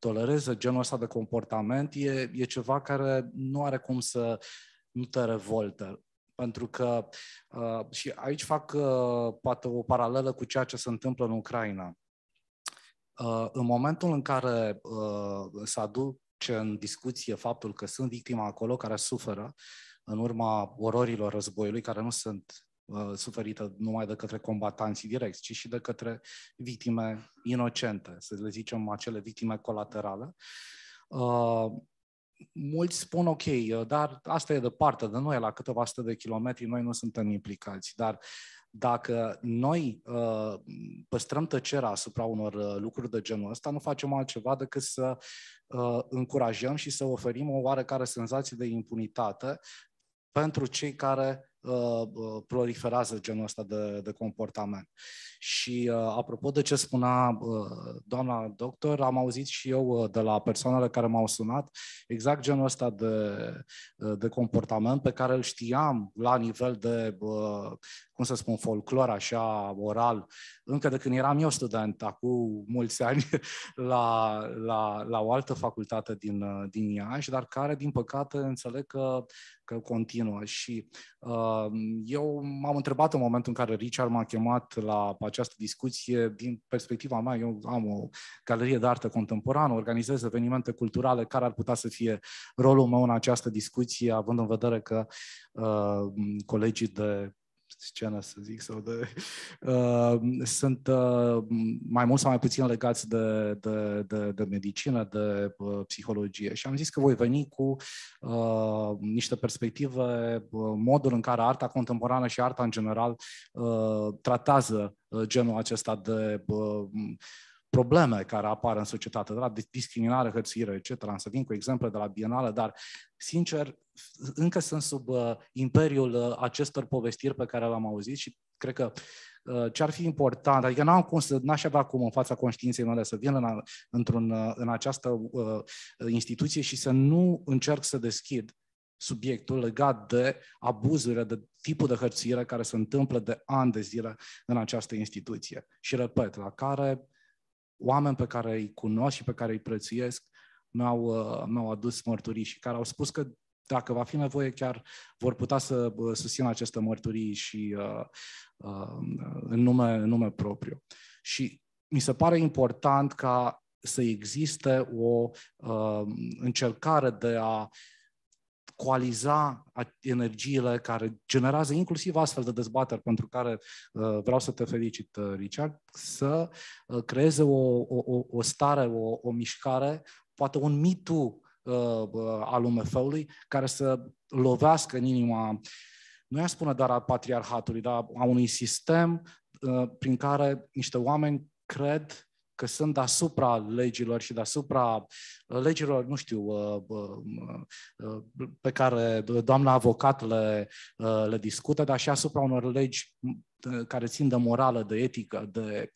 S8: tolereze genul ăsta de comportament, e, e ceva care nu are cum să nu te revolte. Pentru că, uh, și aici fac uh, poate o paralelă cu ceea ce se întâmplă în Ucraina. Uh, în momentul în care uh, se aduce în discuție faptul că sunt victime acolo care suferă în urma ororilor războiului, care nu sunt uh, suferite numai de către combatanții direcți, ci și de către victime inocente, să le zicem acele victime colaterale. Mulți spun ok, dar asta e departe de noi, la câteva sute de kilometri, noi nu suntem implicați. Dar dacă noi uh, păstrăm tăcerea asupra unor uh, lucruri de genul ăsta, nu facem altceva decât să uh, încurajăm și să oferim o oarecare senzație de impunitate pentru cei care Uh, uh, proliferează genul ăsta de, de comportament. Și uh, apropo de ce spunea doamna doctor, am auzit și eu de la persoanele care m-au sunat exact genul ăsta de, de comportament pe care îl știam la nivel de, cum să spun, folclor, așa, oral, încă de când eram eu student, acum mulți [LAUGHS] ani, la, la, la o altă facultate din, din Iași, dar care, din păcate, înțeleg că, că continuă. Și uh, eu m-am întrebat în momentul în care Richard m-a chemat la această discuție, din perspectiva mea, eu am o galerie de artă contemporană, organizez evenimente culturale, care ar putea să fie rolul meu în această discuție, având în vedere că uh, colegii de scenă, să zic, sau de... Uh, sunt uh, mai mult sau mai puțin legați de, de, de, de medicină, de uh, psihologie. Și am zis că voi veni cu uh, niște perspective, uh, modul în care arta contemporană și arta în general uh, tratează uh, genul acesta de uh, probleme care apar în societate, de la discriminare, hărțuire, etc. Am să vin cu exemple de la Bienală, dar, sincer, încă sunt sub uh, imperiul uh, acestor povestiri pe care le-am auzit și cred că uh, ce ar fi important, adică n-am cum să, n-aș avea cum în fața conștiinței mele să vin în, într-un, uh, în această uh, instituție și să nu încerc să deschid subiectul legat de abuzurile, de tipul de hărțuire care se întâmplă de ani de zile în această instituție. Și repet, la care oameni pe care îi cunosc și pe care îi prețuiesc mi-au, uh, mi-au adus mărturii și care au spus că dacă va fi nevoie, chiar vor putea să uh, susțină aceste mărturii și uh, uh, în, nume, în nume propriu. Și mi se pare important ca să existe o uh, încercare de a coaliza energiile care generează inclusiv astfel de dezbateri pentru care uh, vreau să te felicit, uh, Richard, să uh, creeze o, o, o stare, o, o mișcare, poate un mitu uh, al UMF-ului care să lovească în inima, nu i spune doar a patriarhatului, dar a unui sistem uh, prin care niște oameni cred că sunt deasupra legilor și deasupra uh, legilor, nu știu, uh, uh, pe care doamna avocat le, le discută, dar și asupra unor legi care țin de morală, de etică, de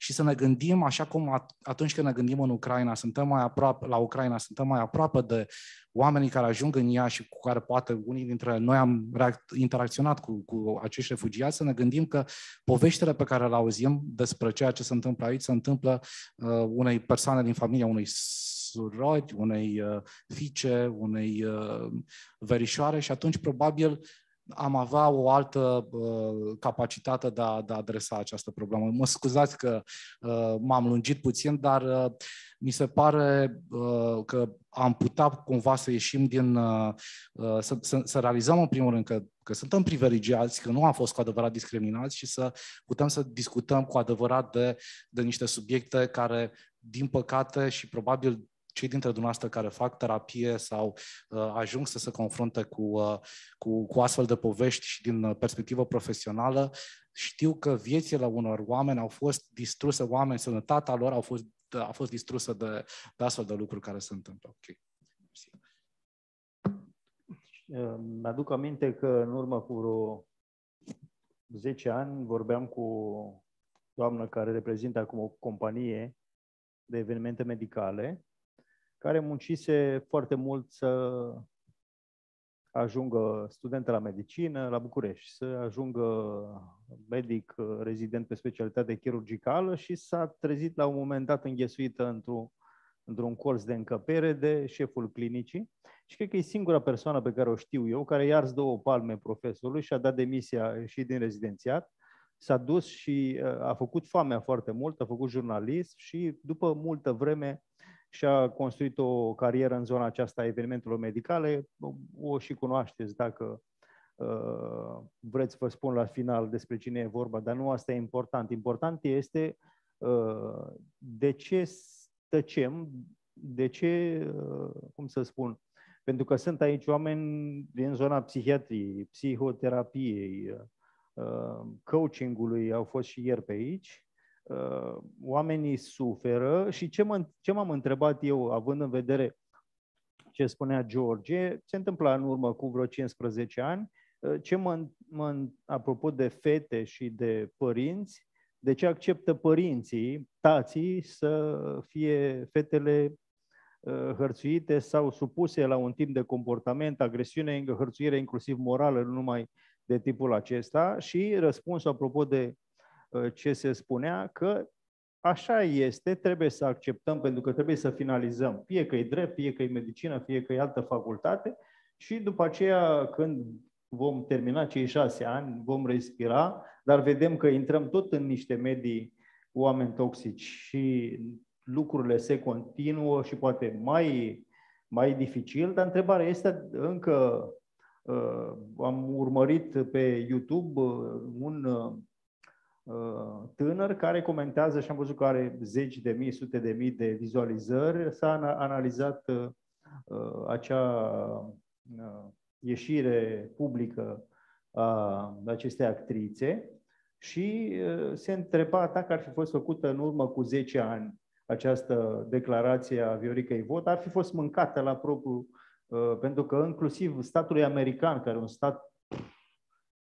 S8: și să ne gândim, așa cum atunci când ne gândim în Ucraina, suntem mai aproape, la Ucraina, suntem mai aproape de oamenii care ajung în ea și cu care poate unii dintre noi am interacționat cu, cu acești refugiați, să ne gândim că poveștile pe care le auzim despre ceea ce se întâmplă aici se întâmplă uh, unei persoane din familia unui surori, unei uh, fiice, unei uh, verișoare și atunci probabil am avea o altă uh, capacitate de a, de a adresa această problemă. Mă scuzați că uh, m-am lungit puțin, dar uh, mi se pare uh, că am putea cumva să ieșim din. Uh, uh, să, să, să realizăm, în primul rând, că, că suntem privilegiați, că nu am fost cu adevărat discriminați și să putem să discutăm cu adevărat de, de niște subiecte care, din păcate și probabil cei dintre dumneavoastră care fac terapie sau uh, ajung să se confrunte cu, uh, cu, cu astfel de povești și din uh, perspectivă profesională, știu că viețile unor oameni au fost distruse, oameni, sănătatea lor au fost, a fost distrusă de, de astfel de lucruri care se întâmplă. Ok.
S1: Mi-aduc aminte că în urmă cu vreo 10 ani vorbeam cu o doamnă care reprezintă acum o companie de evenimente medicale care muncise foarte mult să ajungă student la medicină la București, să ajungă medic rezident pe specialitate chirurgicală și s-a trezit la un moment dat înghesuită într-un, într-un colț de încăpere de șeful clinicii. Și cred că e singura persoană pe care o știu eu care i-a ars două palme profesorului și a dat demisia și din rezidențiat. S-a dus și uh, a făcut foamea foarte mult, a făcut jurnalist și după multă vreme și-a construit o carieră în zona aceasta a evenimentelor medicale. O și cunoașteți dacă uh, vreți vă spun la final despre cine e vorba, dar nu asta e important. Important este uh, de ce tăcem, de ce, cum să spun, pentru că sunt aici oameni din zona psihiatriei, psihoterapiei, Uh, coachingului au fost și ieri pe aici. Uh, oamenii suferă și ce, mă, ce m-am întrebat eu, având în vedere ce spunea George, se întâmpla în urmă cu vreo 15 ani, uh, ce mă, mă, apropo de fete și de părinți, de ce acceptă părinții, tații, să fie fetele hărțuite sau supuse la un timp de comportament, agresiune, hărțuire inclusiv morală, nu numai de tipul acesta și răspunsul apropo de uh, ce se spunea, că așa este, trebuie să acceptăm pentru că trebuie să finalizăm, fie că e drept, fie că e medicină, fie că e altă facultate și după aceea când vom termina cei șase ani, vom respira, dar vedem că intrăm tot în niște medii cu oameni toxici și lucrurile se continuă și poate mai, mai dificil, dar întrebarea este încă Uh, am urmărit pe YouTube uh, un uh, tânăr care comentează și am văzut că are zeci de mii, sute de mii de vizualizări. S-a analizat acea ieșire publică a acestei actrițe și se întreba dacă ar fi fost făcută în urmă cu 10 ani această declarație a Vioricăi Vot, ar fi fost mâncată la propriu Uh, pentru că inclusiv statului american, care e un stat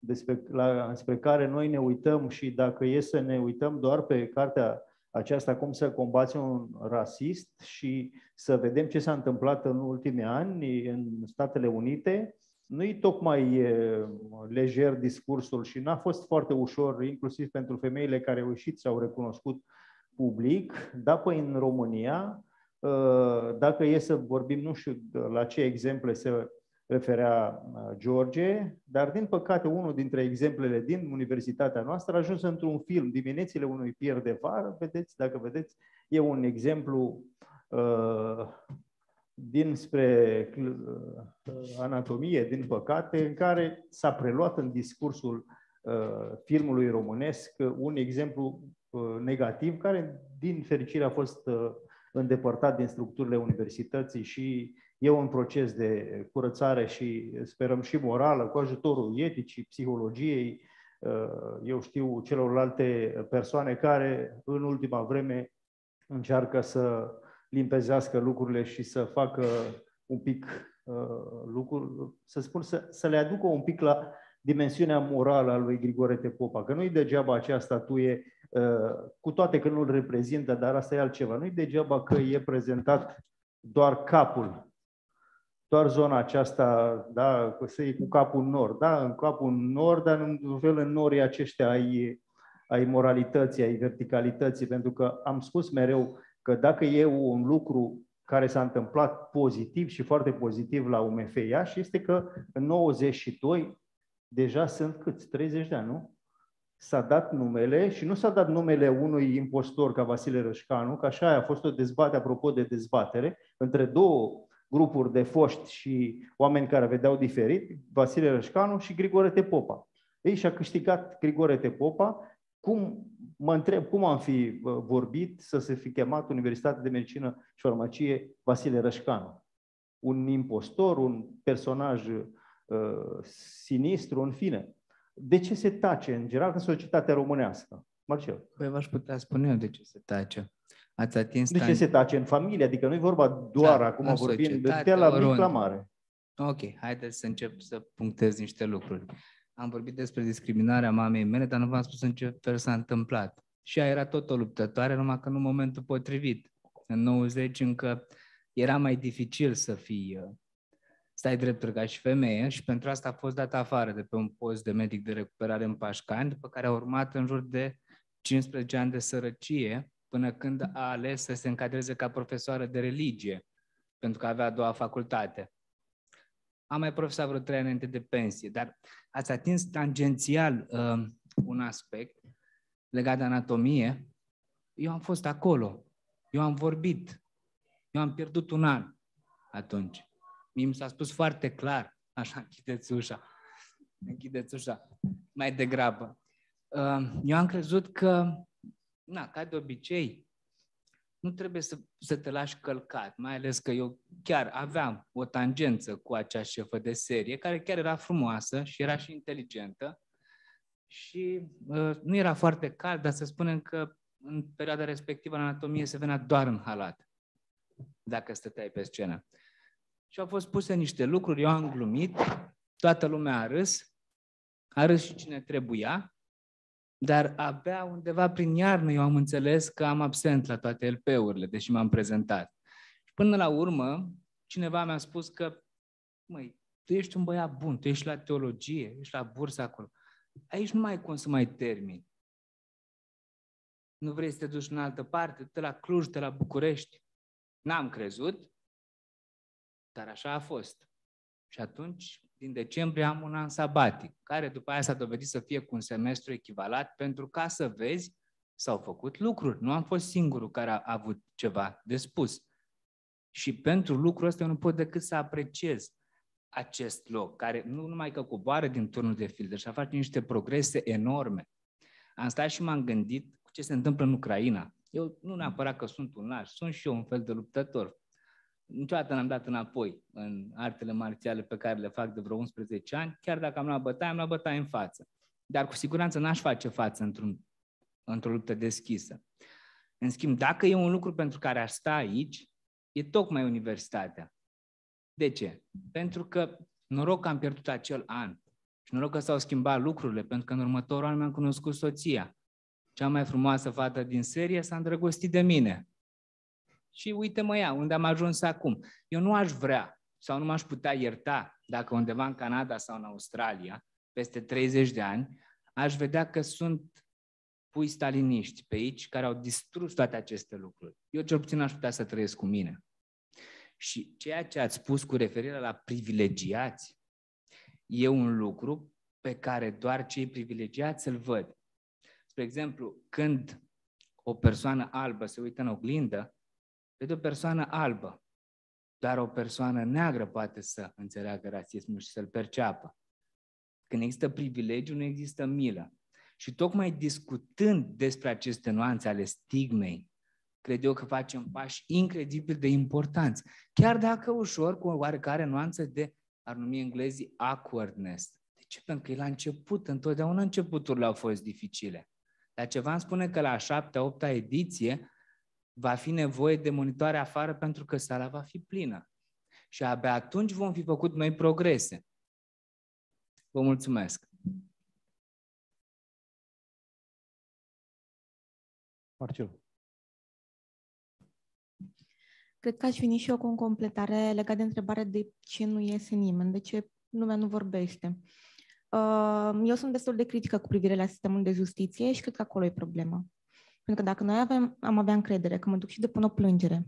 S1: despre, la, despre care noi ne uităm și dacă e să ne uităm doar pe cartea aceasta, cum să combați un rasist și să vedem ce s-a întâmplat în ultimii ani în Statele Unite, nu-i tocmai lejer discursul și n-a fost foarte ușor, inclusiv pentru femeile care au ieșit și au recunoscut public, dar pe în România Uh, dacă e să vorbim, nu știu la ce exemple se referea uh, George, dar din păcate unul dintre exemplele din universitatea noastră a ajuns într-un film, Diminețile unui pier de vară, vedeți, dacă vedeți, e un exemplu uh, dinspre uh, anatomie, din păcate, în care s-a preluat în discursul uh, filmului românesc un exemplu uh, negativ, care din fericire a fost uh, îndepărtat din structurile universității și e un proces de curățare și sperăm și morală, cu ajutorul eticii, psihologiei, uh, eu știu, celorlalte persoane care în ultima vreme încearcă să limpezească lucrurile și să facă un pic uh, lucruri, să spun, să, să le aducă un pic la dimensiunea morală a lui Grigore Tepopa, că nu-i degeaba acea statuie Uh, cu toate că nu-l reprezintă, dar asta e altceva. Nu-i degeaba că e prezentat doar capul, doar zona aceasta, da, să e cu capul în nord, da, în capul în nord, dar în fel în norii aceștia ai, ai moralității, ai verticalității, pentru că am spus mereu că dacă e un lucru care s-a întâmplat pozitiv și foarte pozitiv la UMF Iași, este că în 92 deja sunt câți? 30 de ani, nu? s-a dat numele și nu s-a dat numele unui impostor ca Vasile Rășcanu, că așa a fost o dezbatere, apropo de dezbatere, între două grupuri de foști și oameni care vedeau diferit, Vasile Rășcanu și Grigore Tepopa. Ei și-a câștigat Grigore Tepopa. Cum, mă întreb, cum am fi vorbit să se fi chemat Universitatea de Medicină și Farmacie Vasile Rășcanu? Un impostor, un personaj uh, sinistru, în fine. De ce se tace în general în societatea românească? Marcel.
S6: Păi v-aș putea spune eu de ce se tace. Ați atins
S1: de ce se tace în familie? Adică nu e vorba doar da, acum vorbim de la mic la mare.
S6: Ok, haideți să încep să punctez niște lucruri. Am vorbit despre discriminarea mamei mele, dar nu v-am spus în ce fel s-a întâmplat. Și ea era tot o luptătoare, numai că nu în momentul potrivit. În 90 încă era mai dificil să fii, uh, stai dreptul ca și femeie și pentru asta a fost dat afară de pe un post de medic de recuperare în Pașcani, după care a urmat în jur de 15 ani de sărăcie, până când a ales să se încadreze ca profesoară de religie, pentru că avea a doua facultate. Am mai profesat vreo trei ani înainte de pensie, dar ați atins tangențial uh, un aspect legat de anatomie. Eu am fost acolo, eu am vorbit, eu am pierdut un an atunci. Mie mi s-a spus foarte clar, [LAUGHS] așa, închideți ușa, închideți ușa, mai degrabă. Uh, eu am crezut că, na, ca de obicei, nu trebuie să, să te lași călcat, mai ales că eu chiar aveam o tangență cu acea șefă de serie, care chiar era frumoasă și era și inteligentă și uh, nu era foarte cald, dar să spunem că în perioada respectivă în anatomie se venea doar în halat, dacă stăteai pe scenă. Și au fost puse niște lucruri, eu am glumit, toată lumea a râs, a râs și cine trebuia, dar abia undeva prin iarnă eu am înțeles că am absent la toate LP-urile, deși m-am prezentat. Și până la urmă, cineva mi-a spus că, măi, tu ești un băiat bun, tu ești la teologie, ești la bursă acolo. Aici nu mai ai cum să mai termini. Nu vrei să te duci în altă parte, te la Cluj, te la București. N-am crezut, dar așa a fost. Și atunci din decembrie am un an sabatic, care după aia s-a dovedit să fie cu un semestru echivalat, pentru ca să vezi, s-au făcut lucruri. Nu am fost singurul care a avut ceva de spus. Și pentru lucrul ăsta eu nu pot decât să apreciez acest loc, care nu numai că coboară din turnul de filde, și a face niște progrese enorme. Am stat și m-am gândit cu ce se întâmplă în Ucraina. Eu nu neapărat că sunt un laș, sunt și eu un fel de luptător niciodată n-am dat înapoi în artele marțiale pe care le fac de vreo 11 ani, chiar dacă am luat bătaie, am luat bătaie în față. Dar cu siguranță n-aș face față într-un, într-o luptă deschisă. În schimb, dacă e un lucru pentru care aș sta aici, e tocmai universitatea. De ce? Pentru că noroc că am pierdut acel an și noroc că s-au schimbat lucrurile, pentru că în următorul an mi-am cunoscut soția. Cea mai frumoasă fată din serie s-a îndrăgostit de mine și uite-mă ea, unde am ajuns acum. Eu nu aș vrea sau nu m-aș putea ierta dacă undeva în Canada sau în Australia, peste 30 de ani, aș vedea că sunt pui staliniști pe aici care au distrus toate aceste lucruri. Eu cel puțin aș putea să trăiesc cu mine. Și ceea ce ați spus cu referire la privilegiați e un lucru pe care doar cei privilegiați îl văd. Spre exemplu, când o persoană albă se uită în oglindă, Vede o persoană albă, dar o persoană neagră poate să înțeleagă rasismul și să-l perceapă. Când există privilegiu, nu există milă. Și tocmai discutând despre aceste nuanțe ale stigmei, cred eu că facem pași incredibil de importanți. Chiar dacă ușor, cu o oarecare nuanță de, ar numi englezii, awkwardness. De ce? Pentru că e la început, întotdeauna începuturile au fost dificile. Dar ceva îmi spune că la a șaptea, opta ediție va fi nevoie de monitoare afară pentru că sala va fi plină. Și abia atunci vom fi făcut noi progrese. Vă mulțumesc!
S1: Marcel.
S4: Cred că aș veni și eu cu o completare legată de întrebarea de ce nu iese nimeni, de ce lumea nu vorbește. Uh, eu sunt destul de critică cu privire la sistemul de justiție și cred că acolo e problema. Pentru că dacă noi avem, am avea încredere că mă duc și depun o plângere,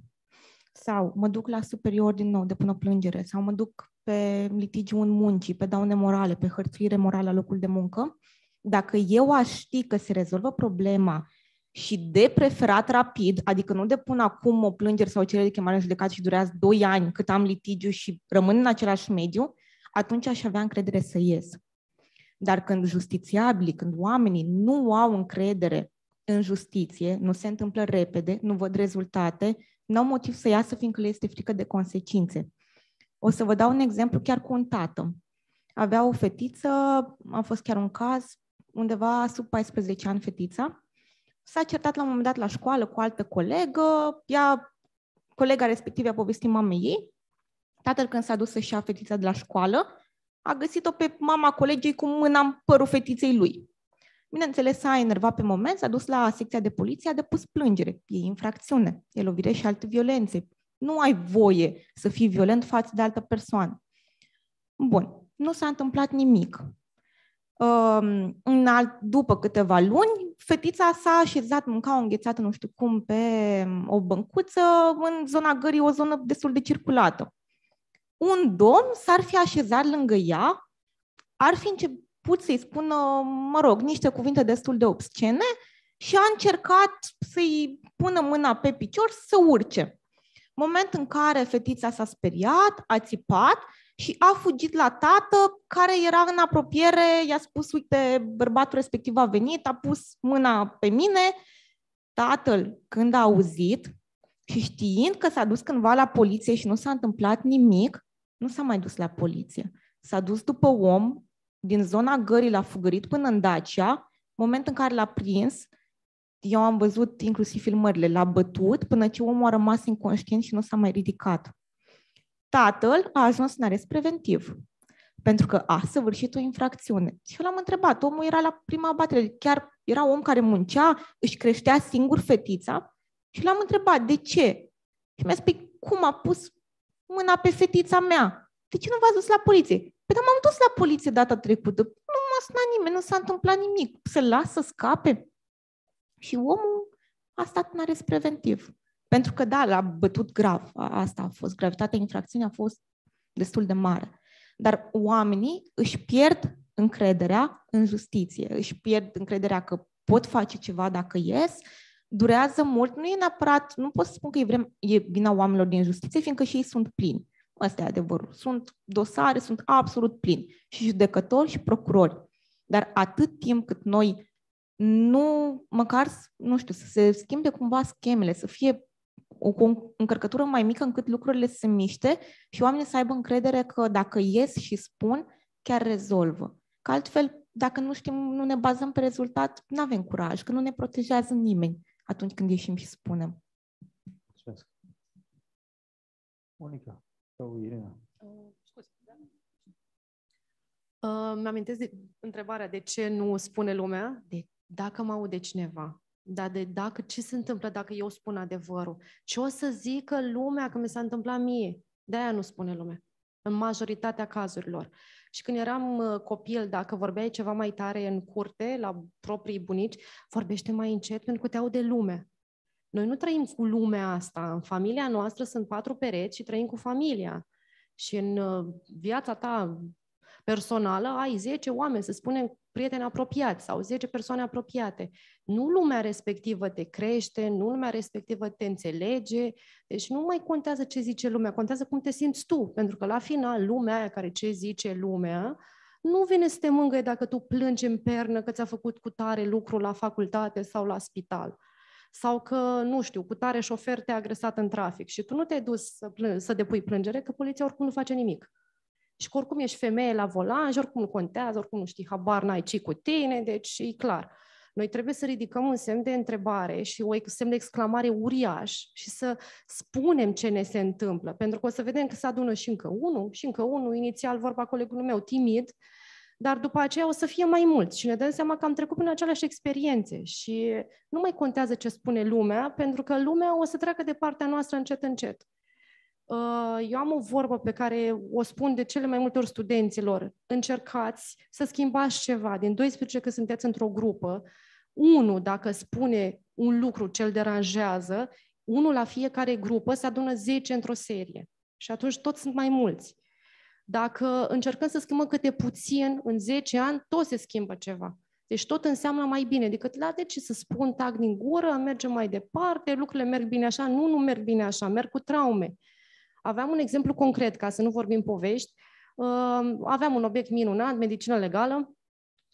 S4: sau mă duc la superior din nou, depun o plângere, sau mă duc pe litigiul în muncii, pe daune morale, pe hărțuire morală la locul de muncă, dacă eu aș ști că se rezolvă problema și de preferat rapid, adică nu depun acum o plângere sau o cerere de chemare în judecat și durează 2 ani cât am litigiu și rămân în același mediu, atunci aș avea încredere să ies. Dar când justițiabili, când oamenii nu au încredere în justiție, nu se întâmplă repede, nu văd rezultate, nu au motiv să iasă fiindcă le este frică de consecințe. O să vă dau un exemplu chiar cu un tată. Avea o fetiță, a fost chiar un caz, undeva sub 14 ani fetița, s-a certat la un moment dat la școală cu o altă colegă, ea, colega respectivă a povestit mamei ei, tatăl când s-a dus să-și ia fetița de la școală, a găsit-o pe mama colegii cu mâna în părul fetiței lui. Bineînțeles, s-a enervat pe moment, s-a dus la secția de poliție, a depus plângere. E infracțiune, e lovire și alte violențe. Nu ai voie să fii violent față de altă persoană. Bun, nu s-a întâmplat nimic. În alt, după câteva luni, fetița s-a așezat, mânca o înghețată, nu știu cum, pe o băncuță în zona gării, o zonă destul de circulată. Un domn s-ar fi așezat lângă ea, ar fi început să-i spună, mă rog, niște cuvinte destul de obscene și a încercat să-i pună mâna pe picior să urce. Moment în care fetița s-a speriat, a țipat și a fugit la tată, care era în apropiere, i-a spus, uite, bărbatul respectiv a venit, a pus mâna pe mine. Tatăl, când a auzit și știind că s-a dus cândva la poliție și nu s-a întâmplat nimic, nu s-a mai dus la poliție. S-a dus după om, din zona gării l-a fugărit până în Dacia, moment în care l-a prins, eu am văzut inclusiv filmările, l-a bătut până ce omul a rămas inconștient și nu s-a mai ridicat. Tatăl a ajuns în arest preventiv pentru că a săvârșit o infracțiune. Și eu l-am întrebat, omul era la prima abatere, chiar era om care muncea, își creștea singur fetița și l-am întrebat, de ce? Și mi-a spus, cum a pus mâna pe fetița mea? De ce nu v-ați dus la poliție? Păi dar m-am dus la poliție data trecută. Nu m-a sunat nimeni, nu s-a întâmplat nimic. Să las să scape? Și omul a stat în arest preventiv. Pentru că, da, l-a bătut grav. Asta a fost. Gravitatea infracțiunii a fost destul de mare. Dar oamenii își pierd încrederea în justiție, își pierd încrederea că pot face ceva dacă ies, durează mult, nu e neapărat, nu pot să spun că e, vrem, e vina oamenilor din justiție, fiindcă și ei sunt plini. Asta e adevărul. Sunt dosare, sunt absolut plini. Și judecători și procurori. Dar atât timp cât noi nu, măcar, nu știu, să se schimbe cumva schemele, să fie o încărcătură mai mică încât lucrurile se miște și oamenii să aibă încredere că dacă ies și spun, chiar rezolvă. Că altfel, dacă nu știm, nu ne bazăm pe rezultat, nu avem curaj, că nu ne protejează nimeni atunci când ieșim și spunem. Mulțumesc.
S1: Monica sau Irina? Uh,
S5: Uh, mi-amintesc de întrebarea de ce nu spune lumea, de dacă mă aude cineva. Dar de dacă, ce se întâmplă dacă eu spun adevărul? Ce o să zică lumea că mi s-a întâmplat mie? De-aia nu spune lumea, în majoritatea cazurilor. Și când eram uh, copil, dacă vorbeai ceva mai tare în curte, la proprii bunici, vorbește mai încet pentru că te aude lumea. Noi nu trăim cu lumea asta. În familia noastră sunt patru pereți și trăim cu familia. Și în uh, viața ta personală ai 10 oameni, să spunem, prieteni apropiați sau 10 persoane apropiate. Nu lumea respectivă te crește, nu lumea respectivă te înțelege, deci nu mai contează ce zice lumea, contează cum te simți tu, pentru că la final lumea aia care ce zice lumea, nu vine să te mângâie dacă tu plângi în pernă că ți-a făcut cu tare lucru la facultate sau la spital. Sau că, nu știu, cu tare șofer te-a agresat în trafic și tu nu te-ai dus să, plâng, să depui plângere, că poliția oricum nu face nimic și că oricum ești femeie la volan și oricum nu contează, oricum nu știi, habar n-ai ce cu tine, deci e clar. Noi trebuie să ridicăm un semn de întrebare și un semn de exclamare uriaș și să spunem ce ne se întâmplă. Pentru că o să vedem că se adună și încă unul, și încă unul, inițial vorba colegului meu, timid, dar după aceea o să fie mai mulți și ne dăm seama că am trecut prin aceleași experiențe și nu mai contează ce spune lumea, pentru că lumea o să treacă de partea noastră încet, încet. Uh, eu am o vorbă pe care o spun de cele mai multe ori studenților. Încercați să schimbați ceva. Din 12 că sunteți într-o grupă, unul, dacă spune un lucru ce îl deranjează, unul la fiecare grupă se adună 10 într-o serie. Și atunci toți sunt mai mulți. Dacă încercăm să schimbăm câte puțin, în 10 ani, tot se schimbă ceva. Deci tot înseamnă mai bine decât la de ce să spun tag din gură, mergem mai departe, lucrurile merg bine așa. Nu, nu merg bine așa, merg cu traume. Aveam un exemplu concret, ca să nu vorbim povești. Uh, aveam un obiect minunat, medicină legală,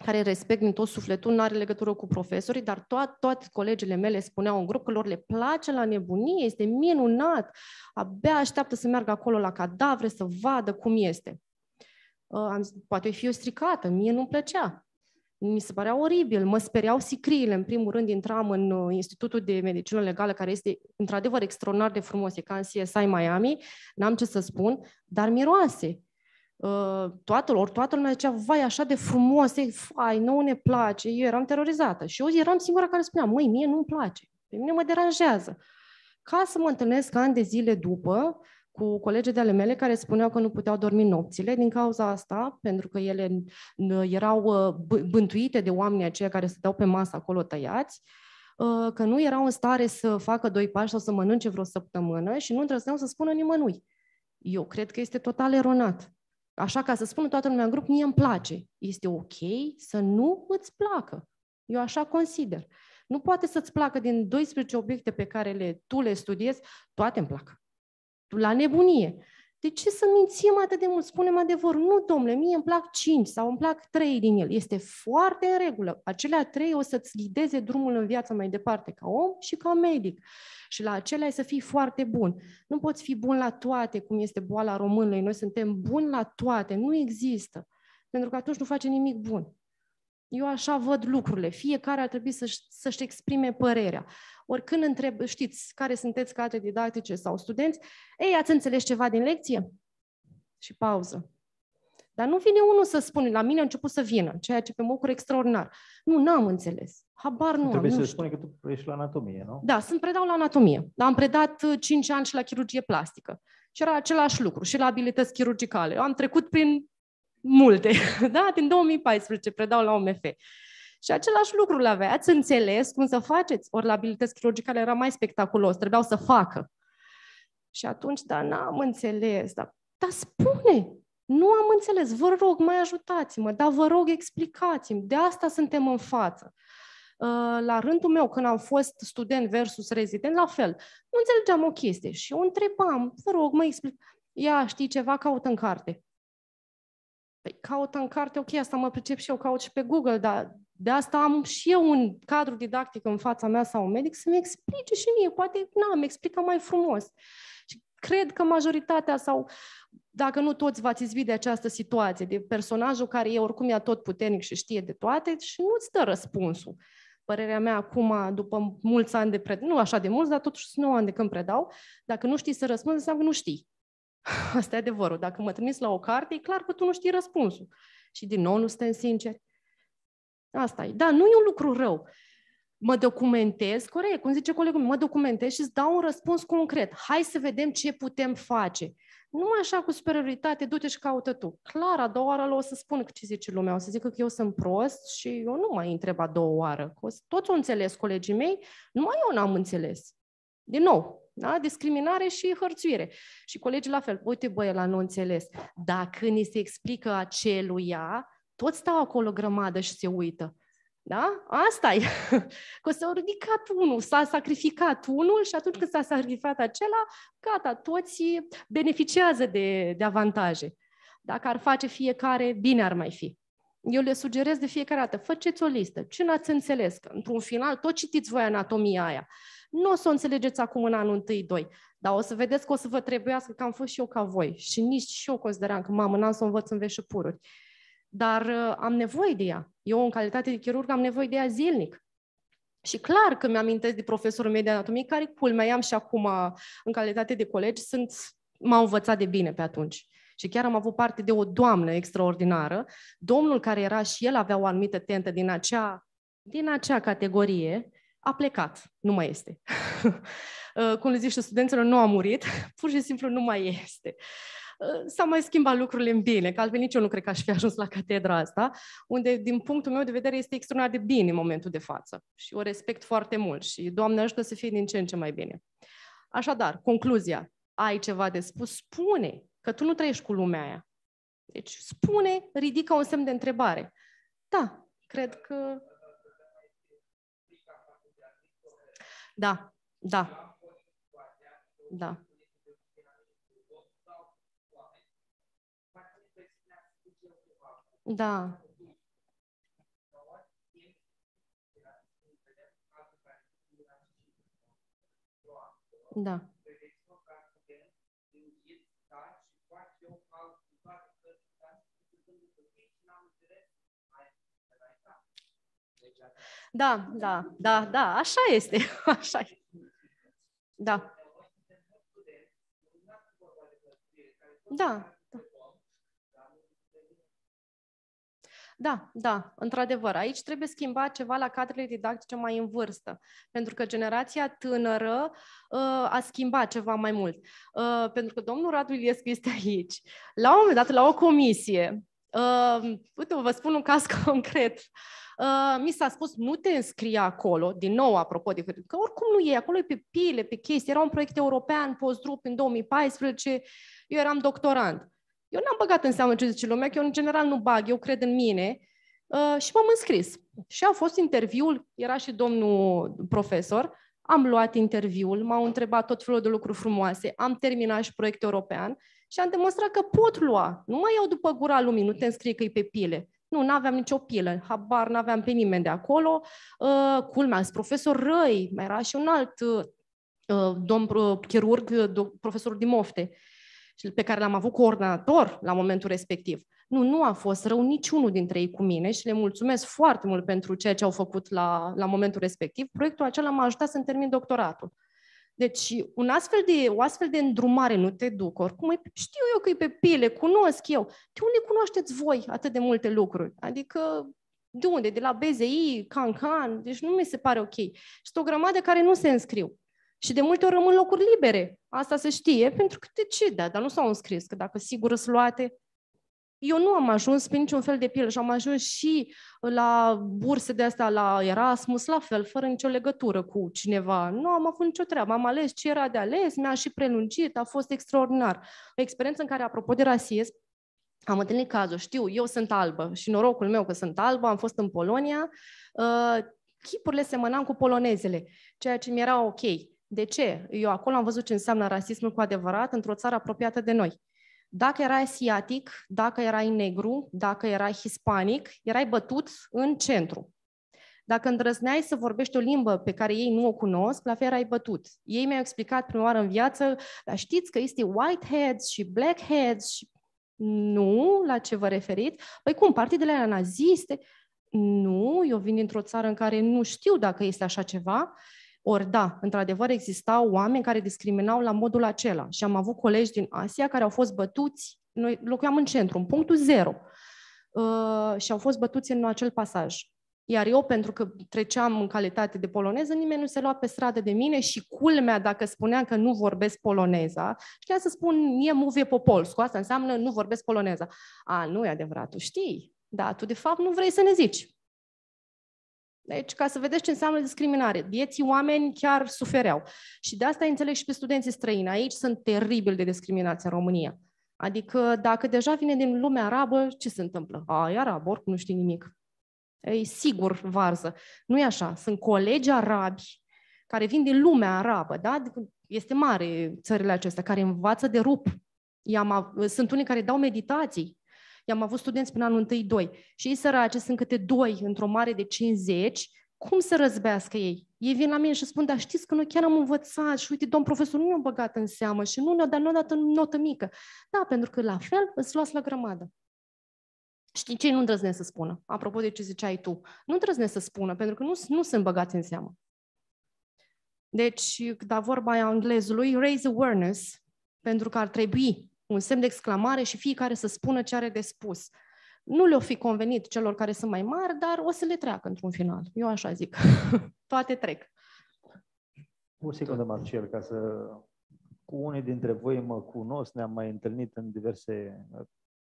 S5: care respect din tot sufletul, nu are legătură cu profesorii, dar toate, toate colegele mele spuneau în grup că lor le place la nebunie, este minunat, abia așteaptă să meargă acolo la cadavre, să vadă cum este. Uh, am zis, poate fi o stricată, mie nu-mi plăcea mi se părea oribil, mă speriau sicriile. În primul rând intram în uh, Institutul de Medicină Legală, care este într-adevăr extraordinar de frumos, e ca în CSI Miami, n-am ce să spun, dar miroase. Uh, toată, ori toată lumea zicea, vai, așa de frumos, e, fai, nu ne place. Eu eram terorizată și eu eram singura care spunea, măi, mie nu-mi place, pe mine mă deranjează. ca să mă întâlnesc ani de zile după cu colegi de ale mele care spuneau că nu puteau dormi nopțile din cauza asta, pentru că ele erau uh, bântuite de oamenii aceia care stăteau pe masă acolo tăiați, uh, că nu erau în stare să facă doi pași sau să mănânce vreo săptămână și nu îndrăzneau să spună nimănui. Eu cred că este total eronat. Așa ca să spună toată lumea în grup, mie îmi place. Este ok să nu îți placă. Eu așa consider. Nu poate să-ți placă din 12 obiecte pe care le, tu le studiezi, toate îmi plac. La nebunie. De ce să mințim atât de mult? Spunem adevărul. Nu, domnule, mie îmi plac 5 sau îmi plac 3 din el. Este foarte în regulă. Acelea 3 o să-ți ghideze drumul în viață mai departe ca om și ca medic. Și la acelea să fii foarte bun. Nu poți fi bun la toate, cum este boala românului. Noi suntem buni la toate. Nu există. Pentru că atunci nu face nimic bun. Eu așa văd lucrurile. Fiecare ar trebui să-și, să-și exprime părerea. Oricând întreb, știți, care sunteți cadre didactice sau studenți, ei, ați înțeles ceva din lecție? Și pauză. Dar nu vine unul să spune, la mine a început să vină, ceea ce pe mocuri extraordinar. Nu, n-am înțeles. Habar nu
S1: Trebuie
S5: am,
S1: să
S5: nu
S1: spune că tu ești la anatomie, nu?
S5: Da, sunt predau la anatomie. Am predat 5 uh, ani și la chirurgie plastică. Și era același lucru, și la abilități chirurgicale. Am trecut prin multe. [LAUGHS] Da? Din 2014 predau la OMF. Și același lucru le avea. Ați înțeles cum să faceți? Ori la abilități chirurgicale era mai spectaculos, trebuiau să facă. Și atunci, da, n-am înțeles. Dar, dar spune, nu am înțeles, vă rog, mai ajutați-mă, dar vă rog, explicați-mi. De asta suntem în față. Uh, la rândul meu, când am fost student versus rezident, la fel, nu înțelegeam o chestie și eu întrebam, vă rog, mă explic. Ia, știi ceva, caut în carte. Păi caut în carte, ok, asta mă pricep și eu, caut și pe Google, dar de asta am și eu un cadru didactic în fața mea sau un medic să-mi explice și mie, poate, na, mi explică mai frumos. Și cred că majoritatea sau dacă nu toți v-ați izbit de această situație, de personajul care e oricum e tot puternic și știe de toate și nu-ți dă răspunsul. Părerea mea acum, după mulți ani de predau, nu așa de mulți, dar totuși 9 ani de când predau, dacă nu știi să răspunzi, înseamnă că nu știi. [LAUGHS] Asta e adevărul. Dacă mă trimis la o carte, e clar că tu nu știi răspunsul. Și din nou nu suntem sinceri. Asta e. Da, nu e un lucru rău. Mă documentez, corect, cum zice colegul meu, mă documentez și îți dau un răspuns concret. Hai să vedem ce putem face. Nu așa cu superioritate, du-te și caută tu. Clar, a doua oară o să spun ce zice lumea, o să zică că eu sunt prost și eu nu mai întreb a doua oară. Toți au înțeles colegii mei, numai eu n-am înțeles. Din nou, da? discriminare și hărțuire. Și colegii la fel, uite băie, la nu înțeles. Dacă ni se explică aceluia, toți stau acolo grămadă și se uită. Da? Asta e. [LAUGHS] Că s-a ridicat unul, s-a sacrificat unul și atunci când s-a sacrificat acela, gata, toți beneficiază de, de avantaje. Dacă ar face fiecare, bine ar mai fi. Eu le sugerez de fiecare dată, faceți o listă. Ce n-ați înțeles? Că într-un final, tot citiți voi anatomia aia. Nu o să o înțelegeți acum în anul 1-2, dar o să vedeți că o să vă trebuiască că am fost și eu ca voi. Și nici și eu consideram că, mamă, n-am să o învăț în veșăpururi. Dar uh, am nevoie de ea. Eu, în calitate de chirurg, am nevoie de ea zilnic. Și clar că mi-amintesc de profesorul meu de anatomie, care, culmea, i-am și acum, în calitate de colegi, sunt, m-au învățat de bine pe atunci. Și chiar am avut parte de o doamnă extraordinară. Domnul care era și el avea o anumită tentă din acea, din acea categorie, a plecat, nu mai este. [LAUGHS] Uh, cum le zice studenților, nu a murit, [LAUGHS] pur și simplu nu mai este. Uh, s-au mai schimbat lucrurile în bine, că altfel nici eu nu cred că aș fi ajuns la catedra asta, unde, din punctul meu de vedere, este extraordinar de bine în momentul de față. Și o respect foarte mult și Doamne ajută să fie din ce în ce mai bine. Așadar, concluzia. Ai ceva de spus? Spune că tu nu trăiești cu lumea aia. Deci spune, ridică un semn de întrebare. Da, cred că Da, da. Da. Da. Da. Da, da, da, da, așa este, [LAUGHS] așa e. Da. Da. Da, da, într-adevăr. Aici trebuie schimbat ceva la cadrele didactice mai în vârstă, pentru că generația tânără uh, a schimbat ceva mai mult. Uh, pentru că domnul Radu Iliescu este aici. La un moment dat, la o comisie, uh, uite, vă spun un caz [LAUGHS] concret. Uh, mi s-a spus, nu te înscrie acolo, din nou, apropo de că oricum nu e, acolo e pe pile, pe chestii. Era un proiect european, post-drup în 2014, eu eram doctorant. Eu n-am băgat în seamă ce zice lumea, că eu în general nu bag, eu cred în mine uh, și m-am înscris. Și a fost interviul, era și domnul profesor, am luat interviul, m-au întrebat tot felul de lucruri frumoase, am terminat și proiectul european și am demonstrat că pot lua. Nu mai iau după gura lumii, nu te înscrii că e pe pile. Nu, n-aveam nicio pilă, habar n-aveam pe nimeni de acolo. Uh, culmea, profesor răi, mai era și un alt uh, domn uh, chirurg, uh, profesorul Dimofte pe care l-am avut coordonator la momentul respectiv. Nu, nu a fost rău niciunul dintre ei cu mine și le mulțumesc foarte mult pentru ceea ce au făcut la, la momentul respectiv. Proiectul acela m-a ajutat să-mi termin doctoratul. Deci, un astfel de, o astfel de îndrumare nu te duc, oricum știu eu că e pe pile, cunosc eu. De unde cunoașteți voi atât de multe lucruri? Adică, de unde? De la BZI, Cancan? Deci nu mi se pare ok. Și o grămadă care nu se înscriu. Și de multe ori rămân locuri libere. Asta se știe, pentru că de ce? Da, dar nu s-au înscris, că dacă sigur sunt luate. Eu nu am ajuns pe niciun fel de pilă și am ajuns și la burse de astea, la Erasmus, la fel, fără nicio legătură cu cineva. Nu am avut nicio treabă. Am ales ce era de ales, mi-a și prelungit, a fost extraordinar. O experiență în care, apropo de rasism, am întâlnit cazul, știu, eu sunt albă și norocul meu că sunt albă, am fost în Polonia, uh, chipurile semănam cu polonezele, ceea ce mi era ok. De ce? Eu acolo am văzut ce înseamnă rasismul cu adevărat într-o țară apropiată de noi. Dacă erai asiatic, dacă erai negru, dacă erai hispanic, erai bătut în centru. Dacă îndrăzneai să vorbești o limbă pe care ei nu o cunosc, la fel erai bătut. Ei mi-au explicat prima oară în viață, dar știți că este whiteheads și blackheads și nu, la ce vă referiți? Păi cum, partidele alea naziste? Nu, eu vin dintr-o țară în care nu știu dacă este așa ceva ori da, într-adevăr existau oameni care discriminau la modul acela și am avut colegi din Asia care au fost bătuți, noi locuiam în centru, în punctul zero, uh, și au fost bătuți în acel pasaj. Iar eu, pentru că treceam în calitate de poloneză, nimeni nu se lua pe stradă de mine și culmea, dacă spuneam că nu vorbesc poloneza, știa să spun, e muvie popolscu, asta înseamnă nu vorbesc poloneza. A, nu e adevărat, tu știi, dar tu de fapt nu vrei să ne zici. Deci, ca să vedeți ce înseamnă discriminare, vieții oameni chiar sufereau. Și de asta înțeleg și pe studenții străini. Aici sunt teribil de discriminație în România. Adică dacă deja vine din lumea arabă, ce se întâmplă? A, e arab, oricum nu știi nimic. E sigur varză. Nu e așa. Sunt colegi arabi care vin din lumea arabă, da? Adică este mare țările acestea, care învață de rup. I-am, sunt unii care dau meditații I-am avut studenți până anul 1-2 și ei săraci sunt câte doi într-o mare de 50, cum să răzbească ei? Ei vin la mine și spun, dar știți că noi chiar am învățat și uite, domn profesor nu ne-a băgat în seamă și nu ne-a dat, nu dat în notă mică. Da, pentru că la fel îți luați la grămadă. Știi ce nu îndrăznesc să spună? Apropo de ce ziceai tu. Nu îndrăznesc să spună, pentru că nu, nu sunt băgați în seamă. Deci, da vorba a englezului, raise awareness, pentru că ar trebui un semn de exclamare și fiecare să spună ce are de spus. Nu le-o fi convenit celor care sunt mai mari, dar o să le treacă într-un final. Eu așa zic. [LAUGHS] Toate trec.
S1: O secundă, Marcel, ca să... Cu unii dintre voi mă cunosc, ne-am mai întâlnit în diverse...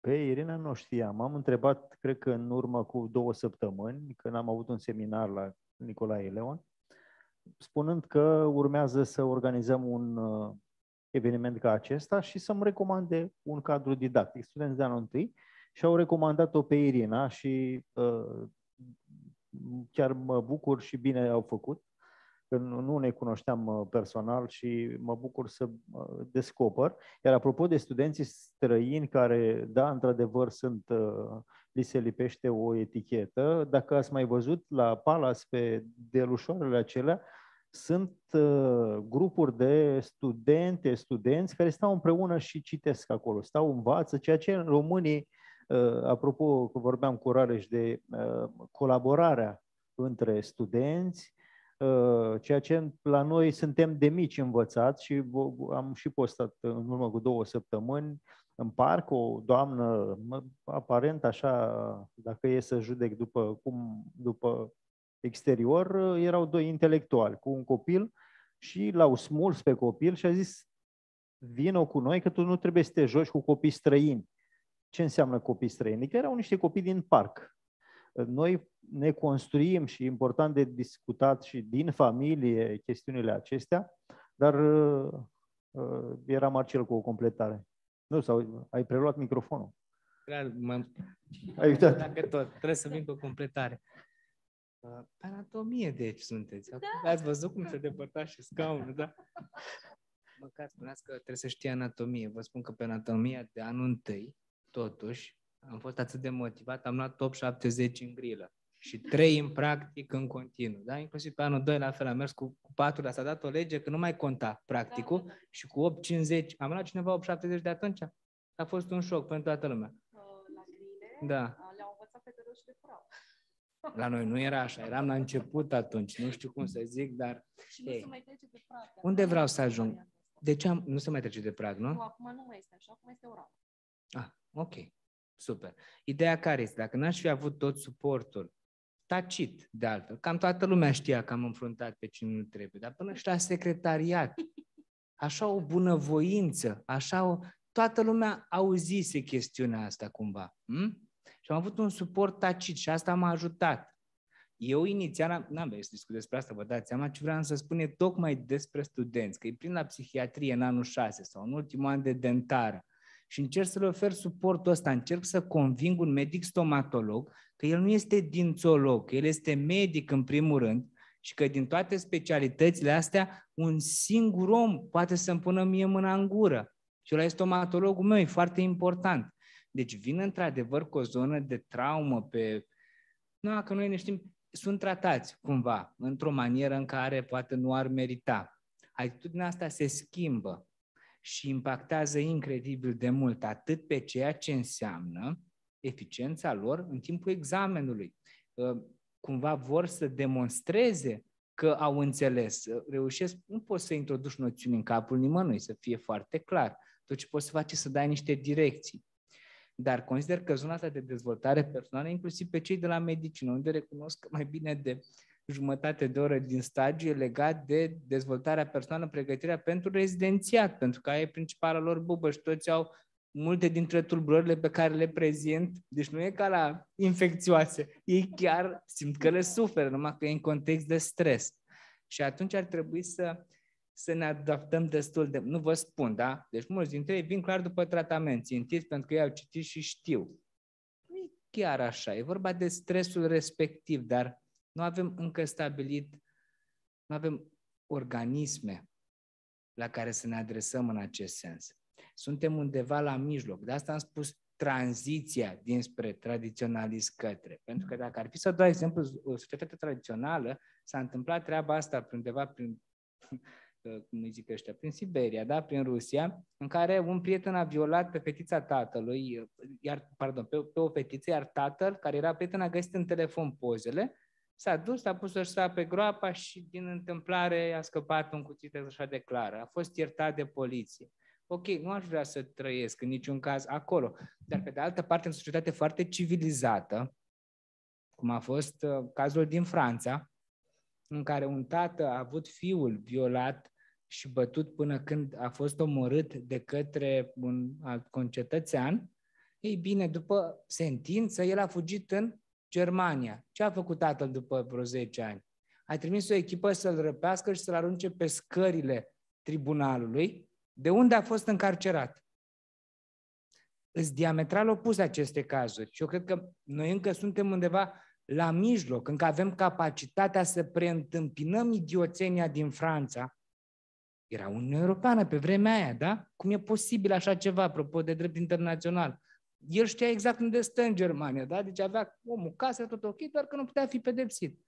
S1: Pe Irina nu știam. am întrebat, cred că în urmă cu două săptămâni, când am avut un seminar la Nicolae Leon, spunând că urmează să organizăm un eveniment ca acesta și să-mi recomande un cadru didactic. Studenți de anul întâi și au recomandat-o pe Irina și uh, chiar mă bucur și bine au făcut, că nu, nu ne cunoșteam uh, personal și mă bucur să uh, descoper. Iar apropo de studenții străini care, da, într-adevăr, sunt, uh, li se lipește o etichetă, dacă ați mai văzut la Palas pe delușoarele acelea, sunt uh, grupuri de studente, studenți care stau împreună și citesc acolo, stau, învață, ceea ce în românii, uh, apropo că vorbeam cu Rareș de uh, colaborarea între studenți, uh, ceea ce la noi suntem de mici învățați și am și postat în urmă cu două săptămâni în parc, o doamnă, aparent așa, dacă e să judec după, cum, după exterior, erau doi intelectuali cu un copil și l-au smuls pe copil și a zis vină cu noi că tu nu trebuie să te joci cu copii străini. Ce înseamnă copii străini? Că erau niște copii din parc. Noi ne construim și e important de discutat și din familie chestiunile acestea, dar uh, era Marcel cu o completare. Nu, sau ai preluat microfonul.
S6: mă...
S1: Ai uitat.
S6: Dacă tot, trebuie să vin cu o completare. Uh, anatomie, deci, sunteți. Da. Ați văzut cum se depărta și scaunul, da? [LAUGHS] Măcar spuneați că trebuie să știe anatomie. Vă spun că pe anatomia de anul întâi, totuși, am fost atât de motivat, am luat top 70 în grilă și trei în practic în continuu. Da? Inclusiv pe anul 2 la fel am mers cu, cu 4, dar s-a dat o lege că nu mai conta practicul da, da, da. și cu 8,50. Am luat cineva 8,70 de atunci? A fost un șoc pentru toată lumea.
S3: Uh, la grile
S6: da.
S3: le-au învățat pe de și de furau.
S6: La noi nu era așa, eram la început atunci, nu știu cum să zic, dar...
S3: Și nu ei, se mai trece de prag.
S6: Unde vreau să ajung? De ce am... nu se mai trece de prag, nu?
S3: Nu, acum nu mai este așa, acum este oral.
S6: Ah, ok. Super. Ideea care este? Dacă n-aș fi avut tot suportul, tacit de altfel, cam toată lumea știa că am înfruntat pe cine nu trebuie, dar până și la secretariat, așa o bunăvoință, așa o... Toată lumea auzise chestiunea asta cumva. Hm? Și am avut un suport tacit și asta m-a ajutat. Eu inițial, n-am vrut să discut despre asta, vă dați seama ce vreau să spun e tocmai despre studenți, că îi prind la psihiatrie în anul 6 sau în ultimul an de dentară și încerc să le ofer suportul ăsta, încerc să conving un medic stomatolog că el nu este dințolog, că el este medic în primul rând și că din toate specialitățile astea un singur om poate să-mi pună mie mâna în gură. Și ăla e stomatologul meu, e foarte important. Deci vin într-adevăr cu o zonă de traumă pe... Nu, că noi ne știm, sunt tratați cumva, într-o manieră în care poate nu ar merita. Atitudinea asta se schimbă și impactează incredibil de mult atât pe ceea ce înseamnă eficiența lor în timpul examenului. Uh, cumva vor să demonstreze că au înțeles, reușesc, nu poți să introduci noțiuni în capul nimănui, să fie foarte clar. Tot ce poți să faci e să dai niște direcții. Dar consider că zona asta de dezvoltare personală, inclusiv pe cei de la medicină, unde recunosc că mai bine de jumătate de oră din stagiu e legat de dezvoltarea personală, pregătirea pentru rezidențiat, pentru că aia e principala lor bubă și toți au multe dintre tulburările pe care le prezint, deci nu e ca la infecțioase, ei chiar simt că le suferă, numai că e în context de stres. Și atunci ar trebui să, să ne adaptăm destul de... Nu vă spun, da? Deci mulți dintre ei vin clar după tratament, țintiți pentru că ei au citit și știu. Nu e chiar așa, e vorba de stresul respectiv, dar nu avem încă stabilit, nu avem organisme la care să ne adresăm în acest sens. Suntem undeva la mijloc. De asta am spus tranziția dinspre tradiționalism către. Pentru că dacă ar fi să dau exemplu, o societate tradițională, s-a întâmplat treaba asta prin undeva prin, cum îi zic ăștia, prin Siberia, da? prin Rusia, în care un prieten a violat pe fetița tatălui, iar, pardon, pe, pe o fetiță, iar tatăl, care era prieten, a găsit în telefon pozele, s-a dus, a pus să-și pe groapa și din întâmplare a scăpat un cuțit așa de clară. A fost iertat de poliție ok, nu aș vrea să trăiesc în niciun caz acolo. Dar, pe de altă parte, în societate foarte civilizată, cum a fost uh, cazul din Franța, în care un tată a avut fiul violat și bătut până când a fost omorât de către un alt concetățean, ei bine, după sentință, el a fugit în Germania. Ce a făcut tatăl după vreo 10 ani? A trimis o echipă să-l răpească și să-l arunce pe scările tribunalului de unde a fost încarcerat? Îs diametral opus aceste cazuri. Și eu cred că noi încă suntem undeva la mijloc, încă avem capacitatea să preîntâmpinăm idioțenia din Franța. Era Uniunea Europeană pe vremea aia, da? Cum e posibil așa ceva, apropo de drept internațional? El știa exact unde stă în Germania, da? Deci avea omul casă, tot ok, doar că nu putea fi pedepsit.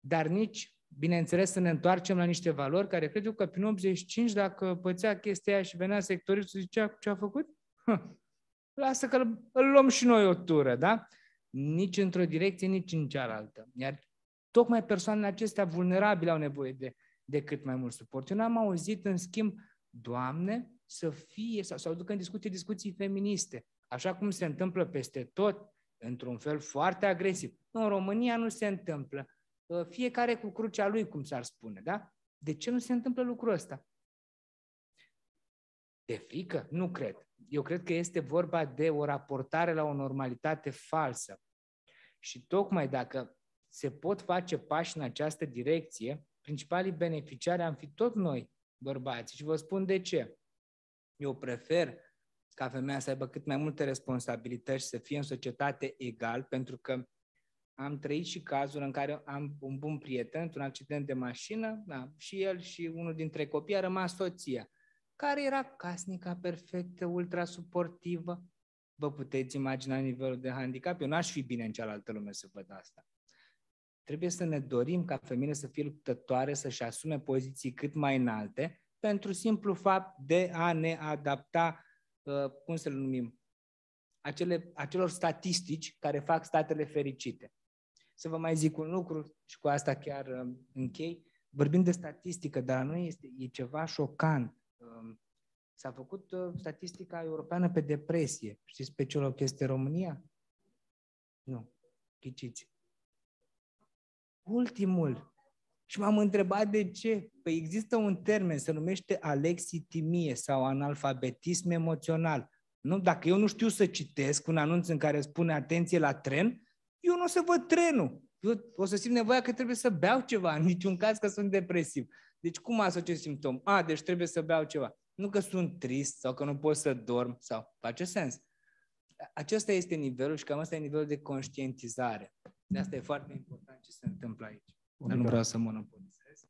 S6: Dar nici bineînțeles, să ne întoarcem la niște valori care cred eu că prin 85, dacă pățea chestia aia și venea sectoristul, zicea ce a făcut? lasă că îl luăm și noi o tură, da? Nici într-o direcție, nici în cealaltă. Iar tocmai persoanele acestea vulnerabile au nevoie de, de cât mai mult suport. Eu n-am auzit, în schimb, Doamne, să fie sau să aducă în discuție discuții feministe, așa cum se întâmplă peste tot, într-un fel foarte agresiv. În România nu se întâmplă. Uh, fiecare cu crucea lui, cum s-ar spune, da? De ce nu se întâmplă lucrul ăsta? De frică? Nu cred. Eu cred că este vorba de o raportare la o normalitate falsă. Și tocmai dacă se pot face pași în această direcție, principalii beneficiari am fi tot noi, bărbații. Și vă spun de ce. Eu prefer ca femeia să aibă cât mai multe responsabilități și să fie în societate egal, pentru că am trăit și cazuri în care am un bun prieten într-un accident de mașină, da, și el și unul dintre copii a rămas soția, care era casnica perfectă, ultra suportivă. Vă puteți imagina nivelul de handicap? Eu n-aș fi bine în cealaltă lume să văd asta. Trebuie să ne dorim ca femeile să fie luptătoare, să-și asume poziții cât mai înalte, pentru simplu fapt de a ne adapta, uh, cum să le numim, acele, acelor statistici care fac statele fericite. Să vă mai zic un lucru și cu asta chiar uh, închei. Vorbim de statistică, dar nu este, e ceva șocant. Um, s-a făcut uh, statistica europeană pe depresie. Știți pe ce loc este România? Nu. Ghiciți. Ultimul. Și m-am întrebat de ce. Păi există un termen, se numește alexitimie sau analfabetism emoțional. Nu? Dacă eu nu știu să citesc un anunț în care spune atenție la tren, eu nu o să văd trenul. Eu o să simt nevoia că trebuie să beau ceva, [LAUGHS] în niciun caz că sunt depresiv. Deci cum asociez simptom? A, deci trebuie să beau ceva. Nu că sunt trist sau că nu pot să dorm sau face sens. Acesta este nivelul și cam asta e nivelul de conștientizare. De asta e foarte important ce se întâmplă aici. Dar nu vreau să monopolizez.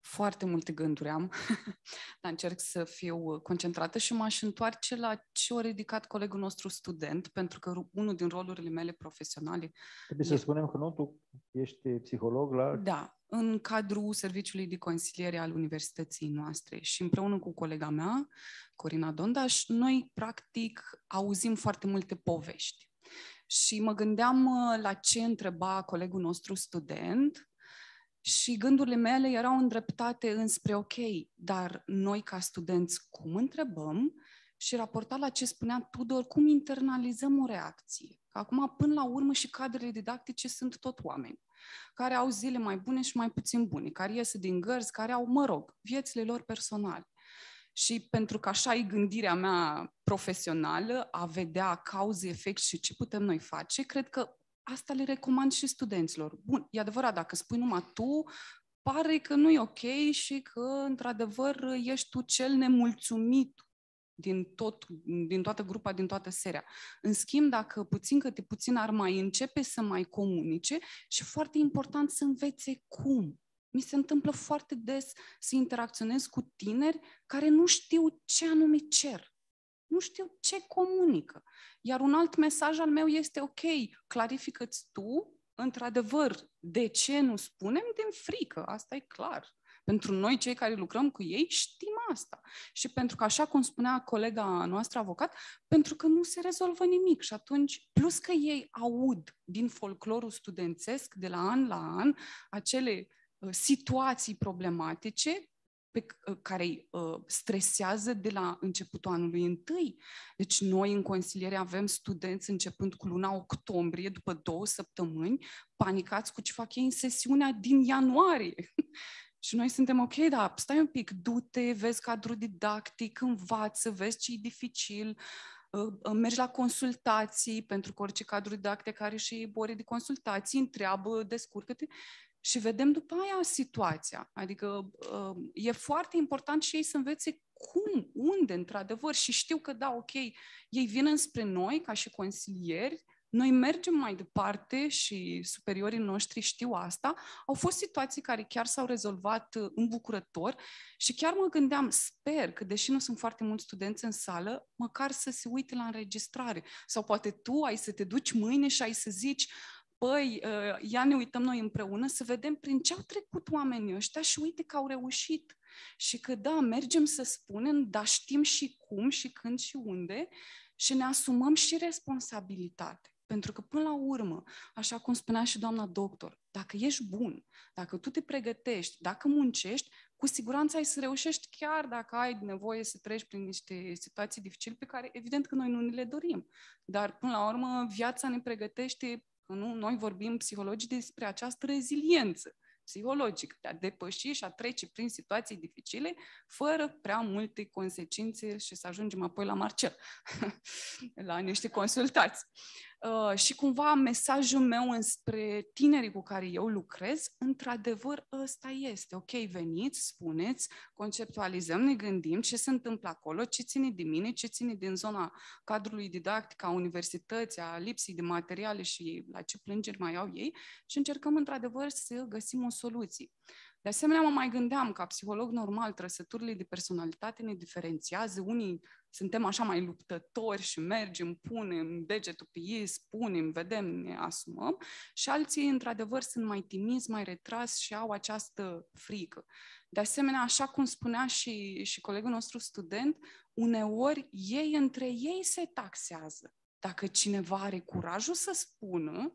S3: Foarte multe gânduri am, [LAUGHS] dar încerc să fiu concentrată și m-aș întoarce la ce a ridicat colegul nostru student, pentru că unul din rolurile mele profesionale...
S1: Trebuie e... să spunem că nu, tu ești psiholog la...
S3: Da, în cadrul serviciului de consiliere al universității noastre și împreună cu colega mea, Corina Dondaș, noi practic auzim foarte multe povești. Și mă gândeam uh, la ce întreba colegul nostru student și gândurile mele erau îndreptate înspre ok, dar noi ca studenți cum întrebăm și raportat la ce spunea Tudor, cum internalizăm o reacție. Că acum, până la urmă, și cadrele didactice sunt tot oameni care au zile mai bune și mai puțin bune, care ies din gărzi, care au, mă rog, viețile lor personale. Și pentru că așa e gândirea mea profesională, a vedea cauze, efect și ce putem noi face, cred că asta le recomand și studenților. Bun, e adevărat, dacă spui numai tu, pare că nu e ok și că, într-adevăr, ești tu cel nemulțumit din, tot, din toată grupa, din toată seria. În schimb, dacă puțin câte puțin ar mai începe să mai comunice și foarte important să învețe cum. Mi se întâmplă foarte des să interacționez cu tineri care nu știu ce anume cer. Nu știu ce comunică. Iar un alt mesaj al meu este, ok, clarifică-ți tu, într-adevăr, de ce nu spunem din frică, asta e clar. Pentru noi, cei care lucrăm cu ei, știm asta. Și pentru că, așa cum spunea colega noastră avocat, pentru că nu se rezolvă nimic. Și atunci, plus că ei aud din folclorul studențesc, de la an la an, acele uh, situații problematice, pe uh, care îi uh, stresează de la începutul anului întâi. Deci noi în consiliere avem studenți începând cu luna octombrie, după două săptămâni, panicați cu ce fac ei în sesiunea din ianuarie. [LAUGHS] Și noi suntem ok, dar stai un pic, du-te, vezi cadrul didactic, învață, vezi ce e dificil, uh, uh, mergi la consultații, pentru că orice cadru didactic are și ore de consultații, întreabă, descurcă-te și vedem după aia situația. Adică uh, e foarte important și ei să învețe cum, unde, într-adevăr, și știu că, da, ok, ei vin înspre noi ca și consilieri, noi mergem mai departe și superiorii noștri știu asta. Au fost situații care chiar s-au rezolvat uh, îmbucurător și chiar mă gândeam, sper că, deși nu sunt foarte mulți studenți în sală, măcar să se uite la înregistrare. Sau poate tu ai să te duci mâine și ai să zici, păi, uh, ia ne uităm noi împreună să vedem prin ce au trecut oamenii ăștia și uite că au reușit. Și că da, mergem să spunem, dar știm și cum și când și unde și ne asumăm și responsabilitate. Pentru că, până la urmă, așa cum spunea și doamna doctor, dacă ești bun, dacă tu te pregătești, dacă muncești, cu siguranță ai să reușești chiar dacă ai nevoie să treci prin niște situații dificile pe care evident că noi nu ni le dorim. Dar până la urmă viața ne pregătește, nu? noi vorbim psihologii despre această reziliență psihologic, de a depăși și a trece prin situații dificile fără prea multe consecințe și să ajungem apoi la Marcel, [LAUGHS] la niște consultați. Uh, și cumva mesajul meu înspre tinerii cu care eu lucrez, într-adevăr, ăsta este. Ok, veniți, spuneți, conceptualizăm, ne gândim ce se întâmplă acolo, ce ține de mine, ce ține din zona cadrului didactic a universității, a lipsii de materiale și la ce plângeri mai au ei și încercăm, într-adevăr, să găsim o soluție. De asemenea, mă mai gândeam, ca psiholog normal, trăsăturile de personalitate ne diferențiază. Unii suntem așa mai luptători și mergem, punem degetul pe ei, spunem, vedem, ne asumăm. Și alții, într-adevăr, sunt mai timizi, mai retras și au această frică. De asemenea, așa cum spunea și, și colegul nostru student, uneori ei între ei se taxează. Dacă cineva are curajul să spună,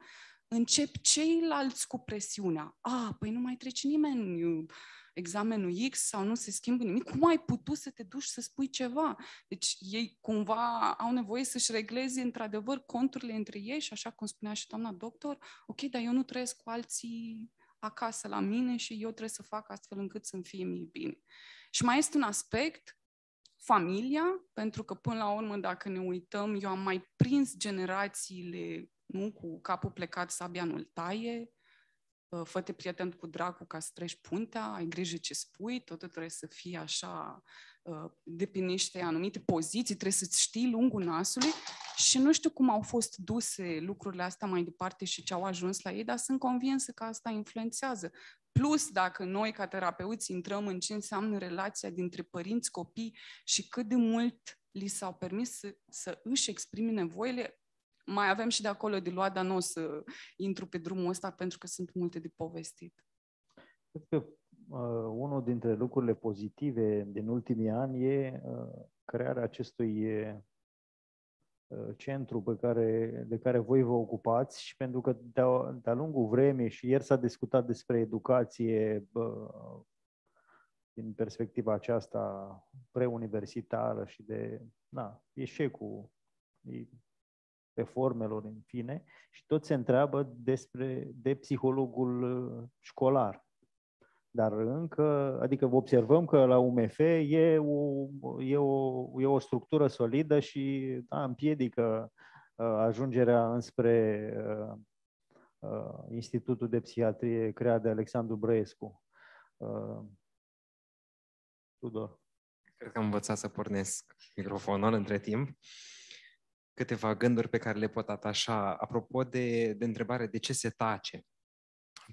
S3: încep ceilalți cu presiunea. A, păi nu mai trece nimeni examenul X sau nu se schimbă nimic. Cum ai putut să te duci să spui ceva? Deci ei cumva au nevoie să-și regleze într-adevăr conturile între ei și așa cum spunea și doamna doctor, ok, dar eu nu trăiesc cu alții acasă la mine și eu trebuie să fac astfel încât să-mi fie mie bine. Și mai este un aspect familia, pentru că până la urmă, dacă ne uităm, eu am mai prins generațiile nu? cu capul plecat, sabia nu-l taie, fă-te prieten cu dracu ca să treci puntea, ai grijă ce spui, totul trebuie să fie așa, de pe niște anumite poziții, trebuie să-ți știi lungul nasului și nu știu cum au fost duse lucrurile astea mai departe și ce au ajuns la ei, dar sunt convinsă că asta influențează. Plus, dacă noi, ca terapeuți, intrăm în ce înseamnă relația dintre părinți, copii și cât de mult li s-au permis să, să își exprime nevoile, mai avem și de acolo de luat, dar nu o să intru pe drumul ăsta pentru că sunt multe de povestit.
S1: Cred că uh, unul dintre lucrurile pozitive din ultimii ani e uh, crearea acestui uh, centru pe care, de care voi vă ocupați și pentru că de-a, de-a lungul vremii și ieri s-a discutat despre educație uh, din perspectiva aceasta preuniversitară și de na, eșecul reformelor, în fine, și tot se întreabă despre de psihologul uh, școlar. Dar încă, adică observăm că la UMF e o, e o, e o structură solidă și da, împiedică uh, ajungerea înspre uh, uh, Institutul de Psihiatrie creat de Alexandru Brăescu. Uh, Tudor.
S7: Cred că am învățat să pornesc microfonul între timp câteva gânduri pe care le pot atașa. Apropo de, de întrebare, de ce se tace?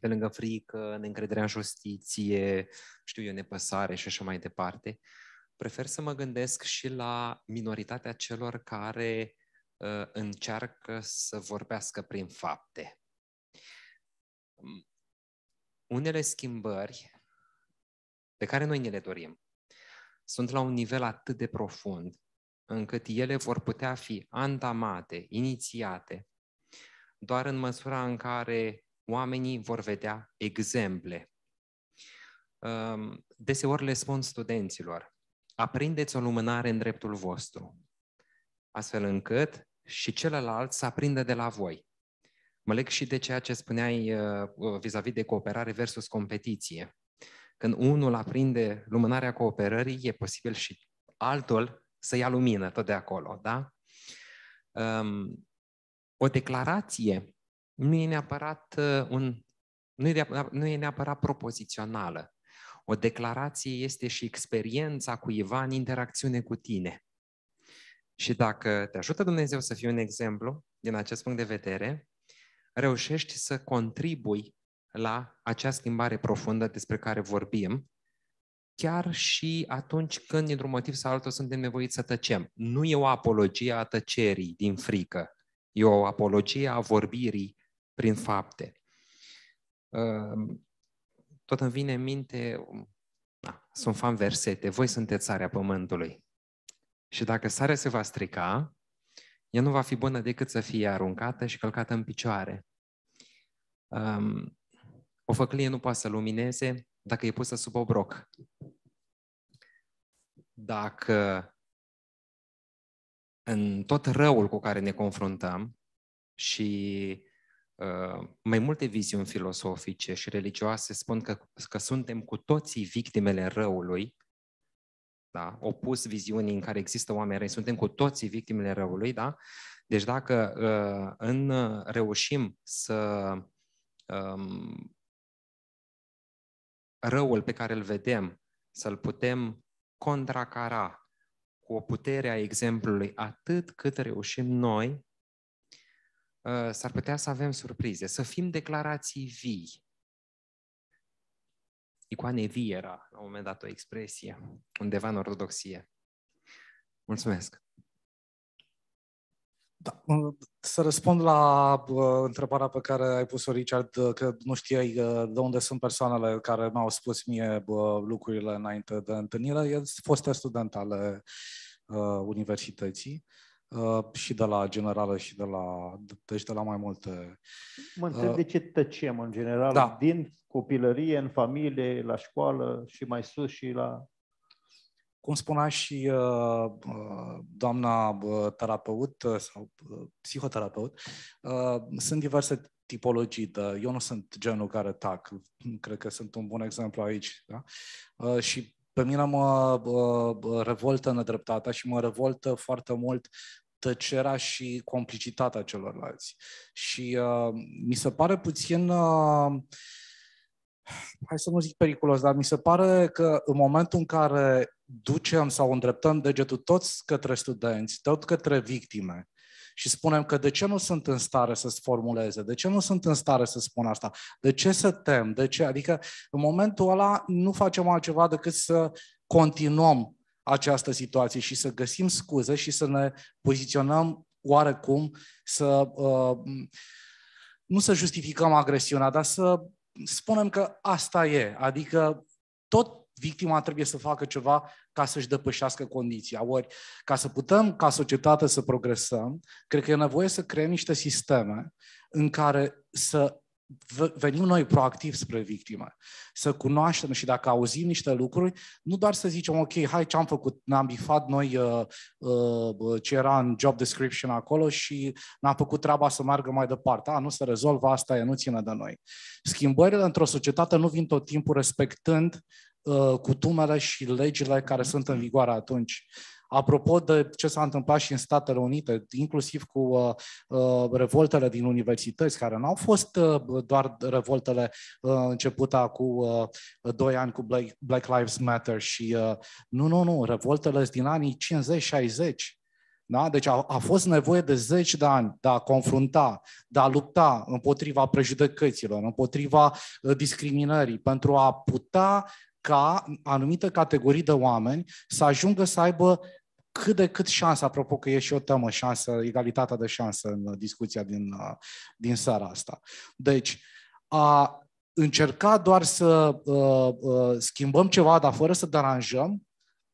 S7: Pe lângă frică, neîncrederea în justiție, știu eu, nepăsare și așa mai departe, prefer să mă gândesc și la minoritatea celor care uh, încearcă să vorbească prin fapte. Unele schimbări pe care noi ne le dorim sunt la un nivel atât de profund încât ele vor putea fi antamate, inițiate, doar în măsura în care oamenii vor vedea exemple. Deseori le spun studenților, aprindeți o lumânare în dreptul vostru, astfel încât și celălalt să aprindă de la voi. Mă leg și de ceea ce spuneai uh, uh, vis-a-vis de cooperare versus competiție. Când unul aprinde lumânarea cooperării, e posibil și altul să ia lumină tot de acolo, da? Um, o declarație nu e neapărat uh, un nu e, nu e neapărat propozițională. O declarație este și experiența cuiva în interacțiune cu tine. Și dacă te ajută Dumnezeu să fii un exemplu, din acest punct de vedere, reușești să contribui la acea schimbare profundă despre care vorbim chiar și atunci când, dintr-un motiv sau altul, suntem nevoiți să tăcem. Nu e o apologie a tăcerii din frică, e o apologie a vorbirii prin fapte. Ehm, tot îmi vine în minte, da, sunt fan versete, voi sunteți sarea pământului. Și dacă sarea se va strica, ea nu va fi bună decât să fie aruncată și călcată în picioare. Um, o făclie nu poate să lumineze dacă e pusă sub obroc. Dacă în tot răul cu care ne confruntăm și uh, mai multe viziuni filosofice și religioase spun că, că suntem cu toții victimele răului, da? opus viziunii în care există oameni răi, suntem cu toții victimele răului, da? Deci dacă uh, în reușim să um, răul pe care îl vedem, să-l putem contracara cu o putere a exemplului atât cât reușim noi, uh, s-ar putea să avem surprize, să fim declarații vii. Icoane vii era, la un moment dat, o expresie, undeva în ortodoxie. Mulțumesc!
S8: Da, să răspund la uh, întrebarea pe care ai pus-o, Richard, uh, că nu știai uh, de unde sunt persoanele care mi-au spus mie uh, lucrurile înainte de întâlnire. El fost student ale uh, universității uh, și de la generală și de la, deci de la mai multe.
S1: Mă întreb uh, de ce tăcem în general, da. din copilărie, în familie, la școală și mai sus și la
S8: cum spunea și uh, uh, doamna uh, terapeut uh, sau uh, psihoterapeut, uh, sunt diverse tipologii de... Eu nu sunt genul care tac. Cred că sunt un bun exemplu aici. Da? Uh, și pe mine mă uh, revoltă nedreptatea și mă revoltă foarte mult tăcerea și complicitatea celorlalți. Și uh, mi se pare puțin... Uh, hai să nu zic periculos, dar mi se pare că în momentul în care ducem sau îndreptăm degetul toți către studenți, tot către victime și spunem că de ce nu sunt în stare să-ți formuleze, de ce nu sunt în stare să spun asta, de ce să tem, de ce, adică în momentul ăla nu facem altceva decât să continuăm această situație și să găsim scuze și să ne poziționăm oarecum să uh, nu să justificăm agresiunea, dar să spunem că asta e, adică tot victima trebuie să facă ceva ca să-și depășească condiția. Ori, ca să putem, ca societate, să progresăm, cred că e nevoie să creăm niște sisteme în care să venim noi proactiv spre victime, să cunoaștem și dacă auzim niște lucruri, nu doar să zicem, ok, hai ce am făcut, ne-am bifat noi uh, uh, ce era în job description acolo și n-am făcut treaba să meargă mai departe. A, nu se rezolvă, asta e, nu ține de noi. Schimbările într-o societate nu vin tot timpul respectând uh, cutumele și legile care sunt în vigoare atunci. Apropo de ce s-a întâmplat și în Statele Unite, inclusiv cu uh, uh, revoltele din universități, care nu au fost uh, doar revoltele uh, începute cu uh, doi ani cu Black, Black Lives Matter și uh, nu, nu, nu, revoltele din anii 50-60. Da? Deci a, a fost nevoie de zeci de ani de a confrunta, de a lupta împotriva prejudecăților, împotriva uh, discriminării, pentru a putea ca anumite categorii de oameni să ajungă să aibă cât de cât șansă, apropo că e și o temă, șansă, egalitatea de șansă în discuția din, din seara asta. Deci, a încerca doar să uh, uh, schimbăm ceva, dar fără să deranjăm,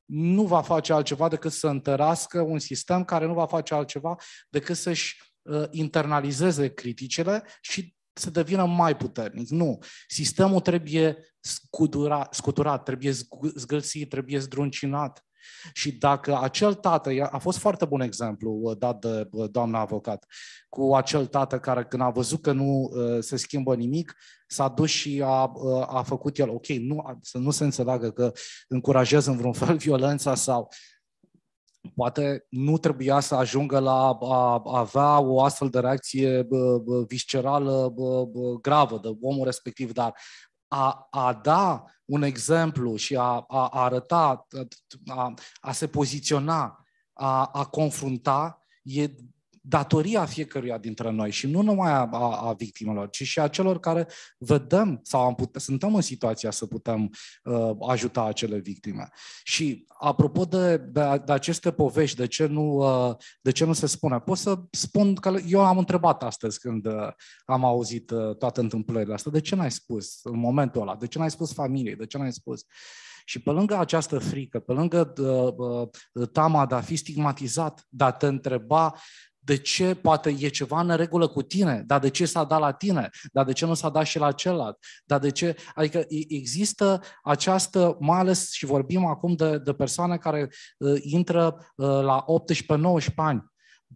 S8: nu va face altceva decât să întărească un sistem care nu va face altceva decât să-și uh, internalizeze criticile și să devină mai puternic. Nu. Sistemul trebuie scutura, scuturat, trebuie zgâlțit, trebuie zdruncinat. Și dacă acel tată, a fost foarte bun exemplu uh, dat de uh, doamna avocat, cu acel tată care când a văzut că nu uh, se schimbă nimic, s-a dus și a, a făcut el, ok, nu, să nu se înțeleagă că încurajez în vreun [LAUGHS] fel violența sau poate nu trebuia să ajungă la a avea o astfel de reacție viscerală gravă de omul respectiv, dar a, a da un exemplu și a, a arăta, a, a se poziționa, a, a confrunta, e datoria fiecăruia dintre noi și nu numai a, a, a victimelor, ci și a celor care vedem sau am put- suntem în situația să putem uh, ajuta acele victime. Și apropo de, de, de aceste povești, de ce, nu, uh, de ce nu se spune, pot să spun că eu am întrebat astăzi când uh, am auzit uh, toate întâmplările astea, de ce n-ai spus în momentul ăla, de ce n-ai spus familiei, de ce n-ai spus? Și pe lângă această frică, pe lângă uh, uh, tama de a fi stigmatizat, de a te întreba De ce poate e ceva în regulă cu tine? Dar de ce s-a dat la tine? Dar de ce nu s-a dat și la celălalt? Dar de ce? Adică există această, mai ales și vorbim acum de, de persoane care uh, intră uh, la 18-19 ani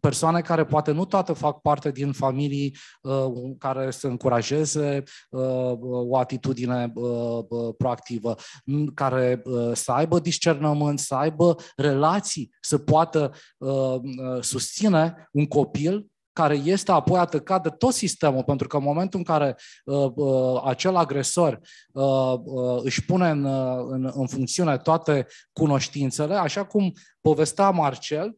S8: persoane care poate nu toate fac parte din familii uh, care să încurajeze uh, o atitudine uh, uh, proactivă, care uh, să aibă discernământ, să aibă relații, să poată uh, uh, susține un copil care este apoi atacat de tot sistemul, pentru că în momentul în care uh, uh, acel agresor uh, uh, își pune în, uh, în, în funcțiune toate cunoștințele, așa cum povestea Marcel,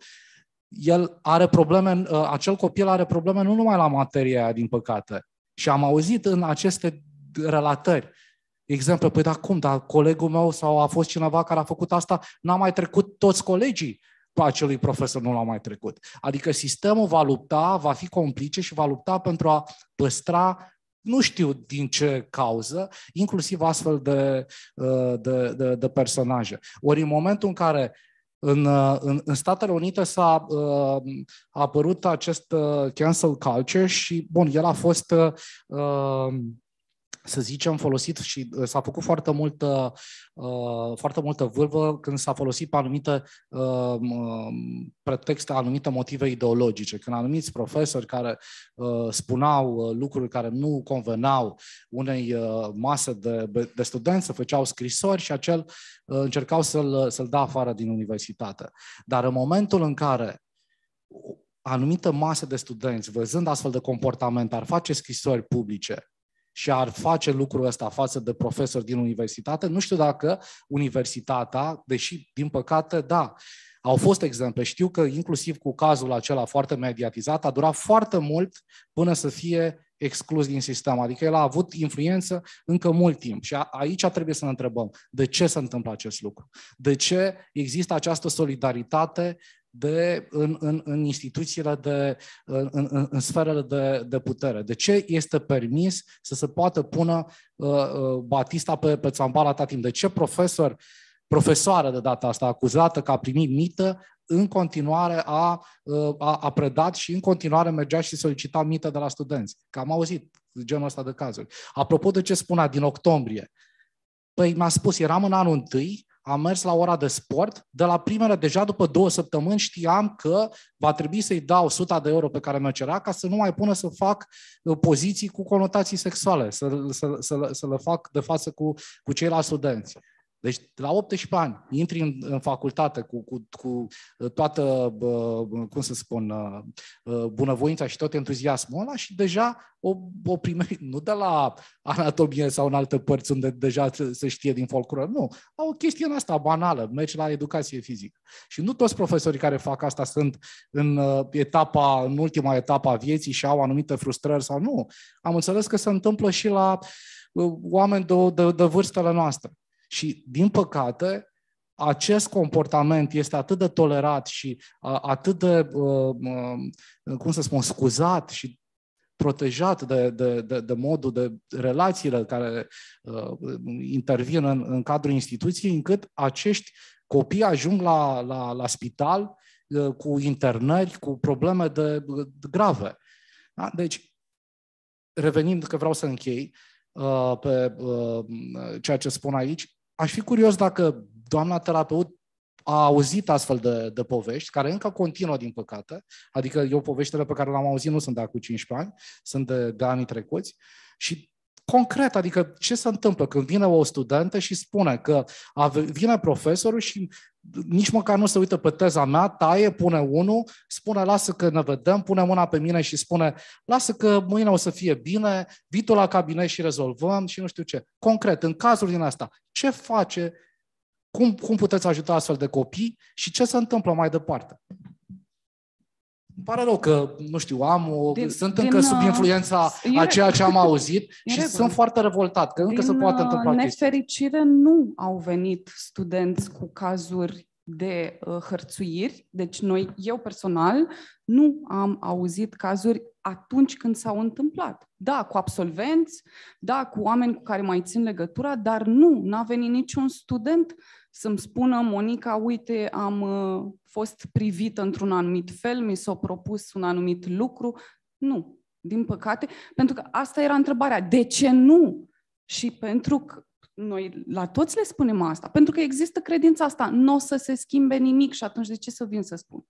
S8: el are probleme, uh, acel copil are probleme nu numai la materia din păcate. Și am auzit în aceste relatări, exemple, păi da cum, dar colegul meu sau a fost cineva care a făcut asta, n-a mai trecut toți colegii pe acelui profesor nu l-au mai trecut. Adică sistemul va lupta, va fi complice și va lupta pentru a păstra nu știu din ce cauză, inclusiv astfel de, uh, de, de, de personaje. Ori în momentul în care în, uh, în, în Statele Unite s-a uh, a apărut acest uh, cancel culture și, bun, el a fost uh, să zicem, folosit și uh, s-a făcut foarte multă, uh, foarte multă vârvă când s-a folosit pe anumite uh, pretexte, anumite motive ideologice. Când anumiți profesori care spuneau lucruri care nu conveneau unei mase de, de studenți, să făceau scrisori și acel încercau să-l, să-l dea afară din universitate. Dar în momentul în care anumită masă de studenți, văzând astfel de comportament, ar face scrisori publice și ar face lucrul ăsta față de profesori din universitate, nu știu dacă universitatea, deși, din păcate, da, au fost exemple. Știu că inclusiv cu cazul acela foarte mediatizat a durat foarte mult până să fie exclus din sistem. Adică el a avut influență încă mult timp. Și aici trebuie să ne întrebăm de ce se întâmplă acest lucru. De ce există această solidaritate de, în, în, în instituțiile de, în, în, în sferele de, de putere. De ce este permis să se poată pună uh, uh, Batista pe, pe țambala timp? De ce profesor, profesoară de data asta acuzată că a primit mită, în continuare a, uh, a, a predat și în continuare mergea și solicita mită de la studenți? Că am auzit genul ăsta de cazuri. Apropo de ce spunea din octombrie, Păi mi-a spus, eram în anul întâi, am mers la ora de sport, de la primele, deja după două săptămâni, știam că va trebui să-i dau 100 de euro pe care mi-o cerea ca să nu mai pună să fac uh, poziții cu conotații sexuale, să, să, să, să le fac de față cu, cu ceilalți studenți. Deci, la 18 ani, intri în, în facultate cu, cu, cu toată, cum să spun, bunăvoința și tot entuziasmul ăla și deja o, o primești, nu de la anatomie sau în alte părți unde deja se știe din folcloră, nu. Au o chestie în asta banală, mergi la educație fizică. Și nu toți profesorii care fac asta sunt în etapa, în ultima etapă a vieții și au anumite frustrări sau nu. Am înțeles că se întâmplă și la oameni de, de, de vârstele noastre. Și, din păcate, acest comportament este atât de tolerat și atât de, uh, uh, cum să spun, scuzat și protejat de, de, de, de modul de relațiile care uh, intervin în, în cadrul instituției, încât acești copii ajung la, la, la spital uh, cu internări, cu probleme de, de grave. Da? Deci, revenind că vreau să închei uh, pe uh, ceea ce spun aici, aș fi curios dacă doamna terapeut a auzit astfel de, de povești, care încă continuă, din păcate, adică eu poveștile pe care le-am auzit nu sunt de acum 15 ani, sunt de, de anii trecuți, și concret, adică ce se întâmplă când vine o studentă și spune că vine profesorul și nici măcar nu se uită pe teza mea, taie, pune unul, spune lasă că ne vedem, pune mâna pe mine și spune lasă că mâine o să fie bine, vii tu la cabinet și rezolvăm și nu știu ce. Concret, în cazul din asta, ce face, cum, cum puteți ajuta astfel de copii și ce se întâmplă mai departe? Îmi pare rău că, nu știu, am o, din, sunt din, încă sub uh, influența e, a ceea ce am [LAUGHS] auzit și regulă. sunt foarte revoltat că încă din, se poate întâmpla
S3: uh, nefericire nu au venit studenți cu cazuri de uh, hărțuiri. Deci noi, eu personal, nu am auzit cazuri atunci când s-au întâmplat. Da, cu absolvenți, da, cu oameni cu care mai țin legătura, dar nu, n-a venit niciun student să-mi spună, Monica, uite, am uh, fost privită într-un anumit fel, mi s-a propus un anumit lucru. Nu, din păcate, pentru că asta era întrebarea. De ce nu? Și pentru că noi la toți le spunem asta, pentru că există credința asta, nu o să se schimbe nimic și atunci de ce să vin să spun?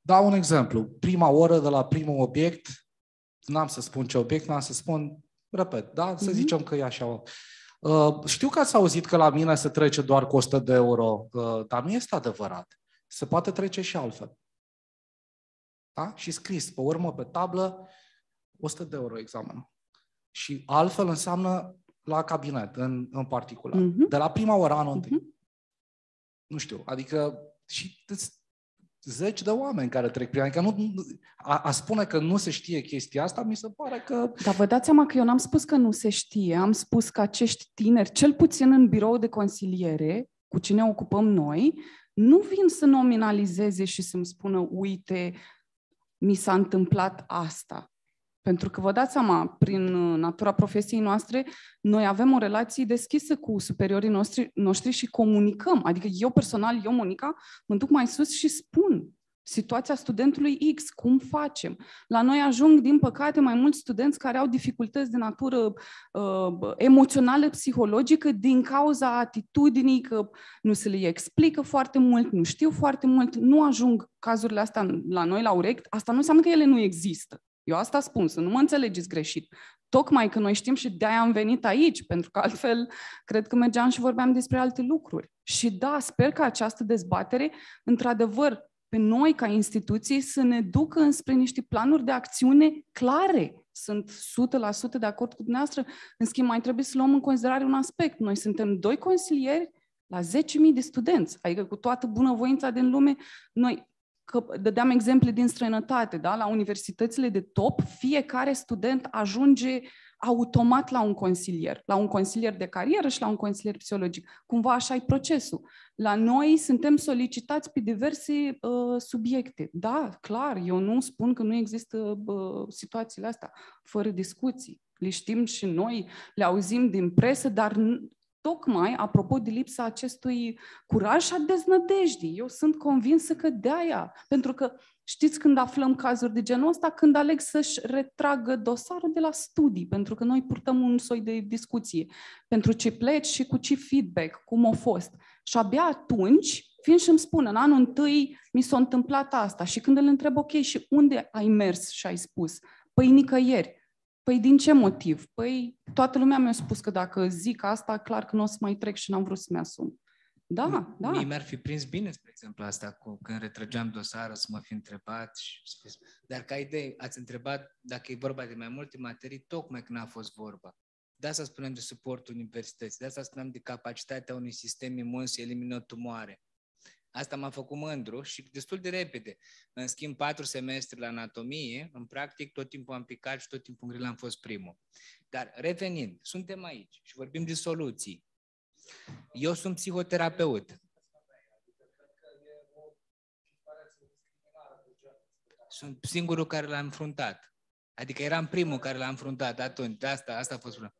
S8: Dau un exemplu. Prima oră de la primul obiect, n-am să spun ce obiect, n-am să spun, repet, da? Să mm-hmm. zicem că e așa. Uh, știu că ați auzit că la mine se trece doar cu 100 de euro, uh, dar nu este adevărat. Se poate trece și altfel. Da? Și scris pe urmă pe tablă 100 de euro examenul. Și altfel înseamnă la cabinet, în, în particular. Mm-hmm. De la prima oră anul mm-hmm. întâi. Nu știu, adică și zeci de oameni care trec prin adică nu, a, a spune că nu se știe chestia asta, mi se pare că...
S3: Dar vă dați seama că eu n-am spus că nu se știe, am spus că acești tineri, cel puțin în birou de consiliere, cu cine ocupăm noi, nu vin să nominalizeze și să-mi spună, uite, mi s-a întâmplat asta. Pentru că vă dați seama, prin uh, natura profesiei noastre, noi avem o relație deschisă cu superiorii noștri, noștri și comunicăm. Adică eu personal, eu, Monica, mă duc mai sus și spun situația studentului X, cum facem. La noi ajung, din păcate, mai mulți studenți care au dificultăți de natură uh, emoțională, psihologică, din cauza atitudinii că nu se le explică foarte mult, nu știu foarte mult, nu ajung cazurile astea la noi la urechi. Asta nu înseamnă că ele nu există. Eu asta spun, să nu mă înțelegeți greșit. Tocmai că noi știm și de-aia am venit aici, pentru că altfel cred că mergeam și vorbeam despre alte lucruri. Și da, sper că această dezbatere, într-adevăr, pe noi ca instituții să ne ducă înspre niște planuri de acțiune clare. Sunt 100% de acord cu dumneavoastră. În schimb, mai trebuie să luăm în considerare un aspect. Noi suntem doi consilieri la 10.000 de studenți, adică cu toată bunăvoința din lume, noi că dădeam exemple din străinătate, da? la universitățile de top, fiecare student ajunge automat la un consilier, la un consilier de carieră și la un consilier psihologic. Cumva așa e procesul. La noi suntem solicitați pe diverse uh, subiecte. Da, clar, eu nu spun că nu există uh, situațiile astea, fără discuții. Le știm și noi, le auzim din presă, dar tocmai apropo de lipsa acestui curaj și a deznădejdii. Eu sunt convinsă că de aia, pentru că știți când aflăm cazuri de genul ăsta, când aleg să-și retragă dosarul de la studii, pentru că noi purtăm un soi de discuție pentru ce pleci și cu ce feedback, cum a fost. Și abia atunci fiind și îmi spune, în anul întâi mi s-a întâmplat asta și când îl întreb, ok, și unde ai mers și ai spus? Păi nicăieri. Păi din ce motiv? Păi toată lumea mi-a spus că dacă zic asta, clar că nu o să mai trec și n-am vrut să-mi asum. Da, da.
S6: Mie mi-ar fi prins bine, spre exemplu, asta cu când retrăgeam dosarul să mă fi întrebat și spus. Dar ca idee, ați întrebat dacă e vorba de mai multe materii, tocmai când a fost vorba. De asta spunem de suportul universității, de asta spunem de capacitatea unui sistem imun să elimină tumoare. Asta m-a făcut mândru și destul de repede. În schimb, patru semestre la anatomie, în practic, tot timpul am picat și tot timpul în grill am fost primul. Dar revenind, suntem aici și vorbim de soluții. Eu sunt psihoterapeut. Sunt singurul care l-a înfruntat. Adică eram primul care l-a înfruntat atunci. Asta, asta a fost problema.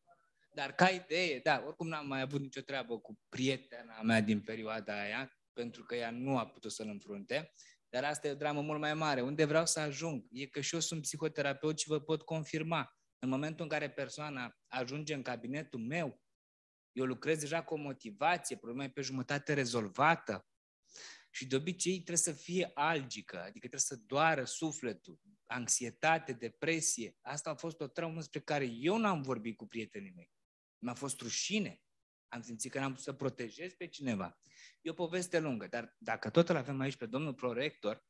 S6: Dar ca idee, da, oricum n-am mai avut nicio treabă cu prietena mea din perioada aia, pentru că ea nu a putut să-l înfrunte, dar asta e o dramă mult mai mare. Unde vreau să ajung e că și eu sunt psihoterapeut și vă pot confirma. În momentul în care persoana ajunge în cabinetul meu, eu lucrez deja cu o motivație, problema e pe jumătate rezolvată. Și de obicei trebuie să fie algică, adică trebuie să doară sufletul, anxietate, depresie. Asta a fost o traumă despre care eu n-am vorbit cu prietenii mei. Mi-a fost rușine. Am simțit că n-am putut să protejez pe cineva. E o poveste lungă, dar dacă tot îl avem aici pe domnul prorector,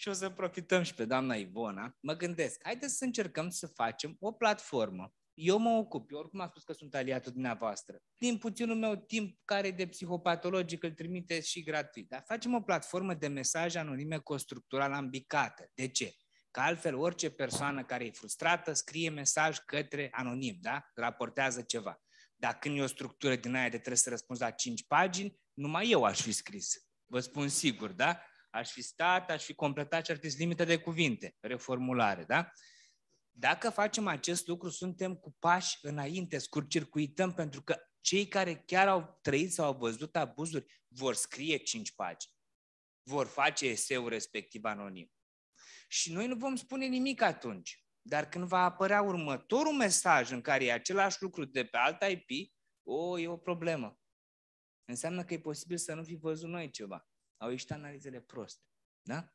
S6: și o să profităm și pe doamna Ivona, mă gândesc, haideți să încercăm să facem o platformă. Eu mă ocup, eu oricum am spus că sunt aliatul dumneavoastră. Din puținul meu timp care de psihopatologic îl trimite și gratuit. Dar facem o platformă de mesaje anonime cu o structură alambicată. De ce? Că altfel orice persoană care e frustrată scrie mesaj către anonim, da? Raportează ceva. Dacă când e o structură din aia de trebuie să răspunzi la 5 pagini, numai eu aș fi scris. Vă spun sigur, da? Aș fi stat, aș fi completat și ar fi limită de cuvinte, reformulare, da? Dacă facem acest lucru, suntem cu pași înainte, scurcircuităm, pentru că Cei care chiar au trăit sau au văzut abuzuri vor scrie cinci pagini. Vor face eseul respectiv anonim. Și noi nu vom spune nimic atunci. Dar când va apărea următorul mesaj în care e același lucru de pe alt IP, o, e o problemă. Înseamnă că e posibil să nu fi văzut noi ceva. Au ieșit analizele proste. Da?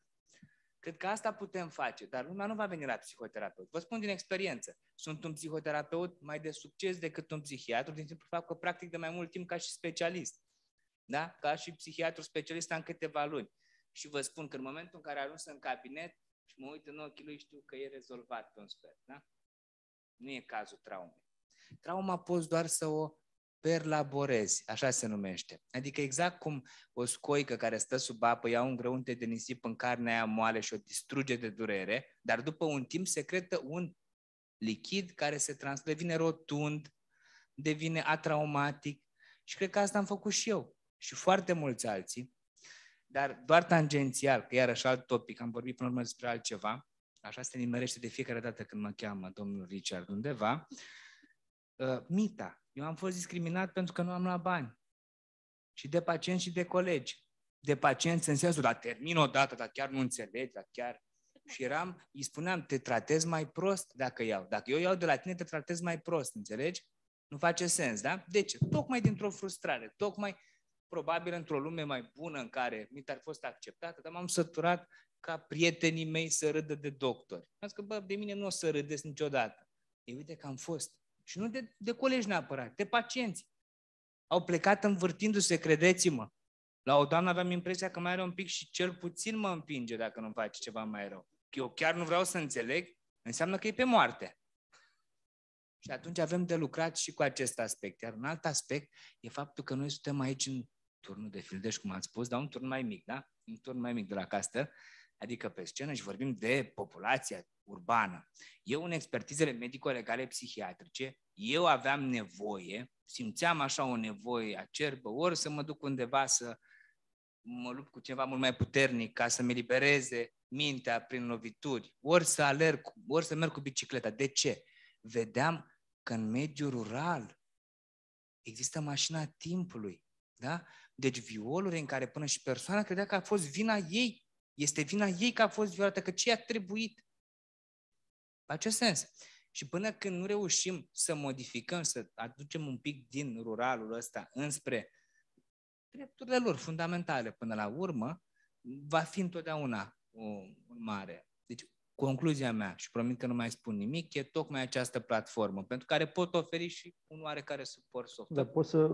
S6: Cred că asta putem face, dar lumea nu va veni la psihoterapeut. Vă spun din experiență. Sunt un psihoterapeut mai de succes decât un psihiatru, din simplu fapt că practic de mai mult timp ca și specialist. Da? Ca și psihiatru specialist în câteva luni. Și vă spun că în momentul în care ajuns în cabinet și mă uit în ochii lui, știu că e rezolvat pe un sfert. Da? Nu e cazul traumei. Trauma poți doar să o perlaborezi, așa se numește. Adică exact cum o scoică care stă sub apă ia un grăunte de nisip în carnea aia moale și o distruge de durere, dar după un timp secretă un lichid care se trans, devine rotund, devine atraumatic și cred că asta am făcut și eu și foarte mulți alții, dar doar tangențial, că iarăși alt topic, am vorbit până la urmă despre altceva, așa se nimerește de fiecare dată când mă cheamă domnul Richard undeva, uh, mita, eu am fost discriminat pentru că nu am luat bani. Și de pacienți și de colegi. De pacienți în sensul, dar termin o dată, dar chiar nu înțelegi, dar chiar... Și eram, îi spuneam, te tratez mai prost dacă iau. Dacă eu iau de la tine, te tratez mai prost, înțelegi? Nu face sens, da? De ce? Tocmai dintr-o frustrare, tocmai probabil într-o lume mai bună în care mi ar fost acceptată, dar m-am săturat ca prietenii mei să râdă de doctori. Am zis că, bă, de mine nu o să râdeți niciodată. Ei, uite că am fost. Și nu de, de colegi neapărat, de pacienți. Au plecat învârtindu-se, credeți-mă. La o doamnă aveam impresia că mai are un pic și cel puțin mă împinge dacă nu face ceva mai rău. Eu chiar nu vreau să înțeleg, înseamnă că e pe moarte. Și atunci avem de lucrat și cu acest aspect. Iar un alt aspect e faptul că noi suntem aici în turnul de fildeș, cum ați spus, dar un turn mai mic, da? Un turn mai mic de la castă, adică pe scenă și vorbim de populația urbană. Eu, în expertizele medico-legale psihiatrice, eu aveam nevoie, simțeam așa o nevoie acerbă, ori să mă duc undeva să mă lupt cu ceva mult mai puternic ca să-mi elibereze mintea prin lovituri, ori să alerg, ori să merg cu bicicleta. De ce? Vedeam că în mediul rural există mașina timpului. Da? Deci violuri în care până și persoana credea că a fost vina ei. Este vina ei că a fost violată, că ce a trebuit. Face sens. Și până când nu reușim să modificăm, să aducem un pic din ruralul ăsta înspre drepturile lor fundamentale până la urmă, va fi întotdeauna un mare. Deci, concluzia mea, și promit că nu mai spun nimic, e tocmai această platformă, pentru care pot oferi și un oarecare suport software.
S1: Dar pot să,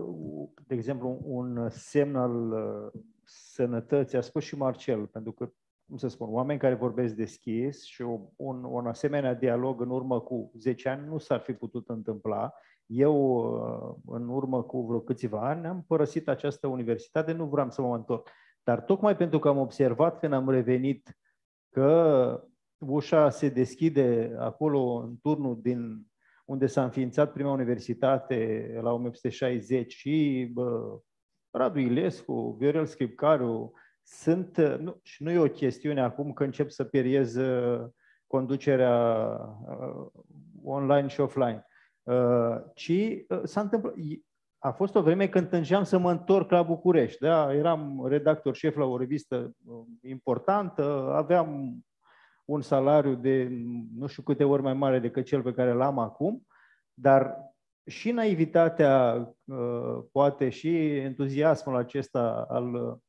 S1: de exemplu, un semn al uh, sănătății, a spus și Marcel, pentru că cum să spun, oameni care vorbesc deschis și un, un asemenea dialog în urmă cu 10 ani nu s-ar fi putut întâmpla. Eu, uh, în urmă cu vreo câțiva ani, am părăsit această universitate, nu vreau să mă întorc. Dar tocmai pentru că am observat când am revenit că ușa se deschide acolo în turnul din unde s-a înființat prima universitate la 1860 și bă, Radu Ilescu, Viorel Scripcariu, sunt, uh, nu, și nu e o chestiune acum că încep să periez uh, conducerea uh, online și offline, ci s-a întâmplat, a fost o vreme când tângeam să mă întorc la București. Da? Eram redactor șef la o revistă importantă, aveam un salariu de nu știu câte ori mai mare decât cel pe care l-am acum, dar și naivitatea, poate și entuziasmul acesta al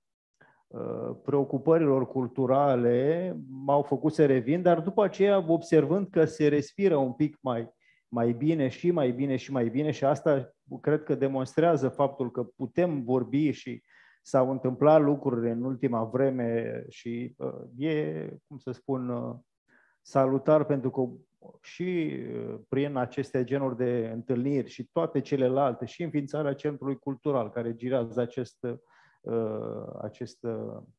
S1: Uh, preocupărilor culturale m-au făcut să revin, dar după aceea, observând că se respiră un pic mai, mai bine și mai bine și mai bine și asta cred că demonstrează faptul că putem vorbi și s-au întâmplat lucruri în ultima vreme și uh, e, cum să spun, uh, salutar pentru că și prin aceste genuri de întâlniri și toate celelalte și înființarea Centrului Cultural care girează acest Uh, acest,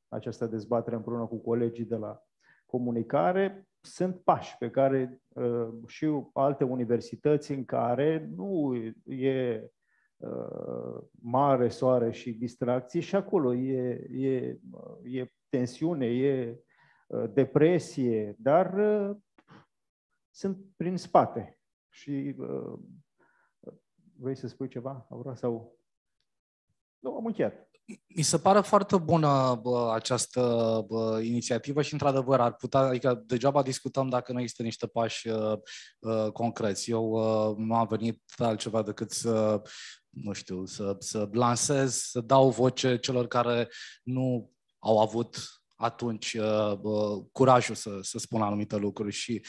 S1: această dezbatere împreună cu colegii de la comunicare. Sunt pași pe care uh, și alte universități în care nu e uh, mare soare și distracție și acolo e, e, e tensiune, e depresie, dar sunt prin spate. Și vrei să spui ceva, Aura, sau... Nu, am încheiat.
S8: Mi se pare foarte bună bă, această bă, inițiativă și, într-adevăr, ar putea, adică degeaba discutăm dacă nu există niște pași uh, uh, concreți. Eu uh, nu am venit altceva decât să, nu știu, să, să lansez, să dau voce celor care nu au avut atunci uh, uh, curajul să, să spună anumite lucruri și uh,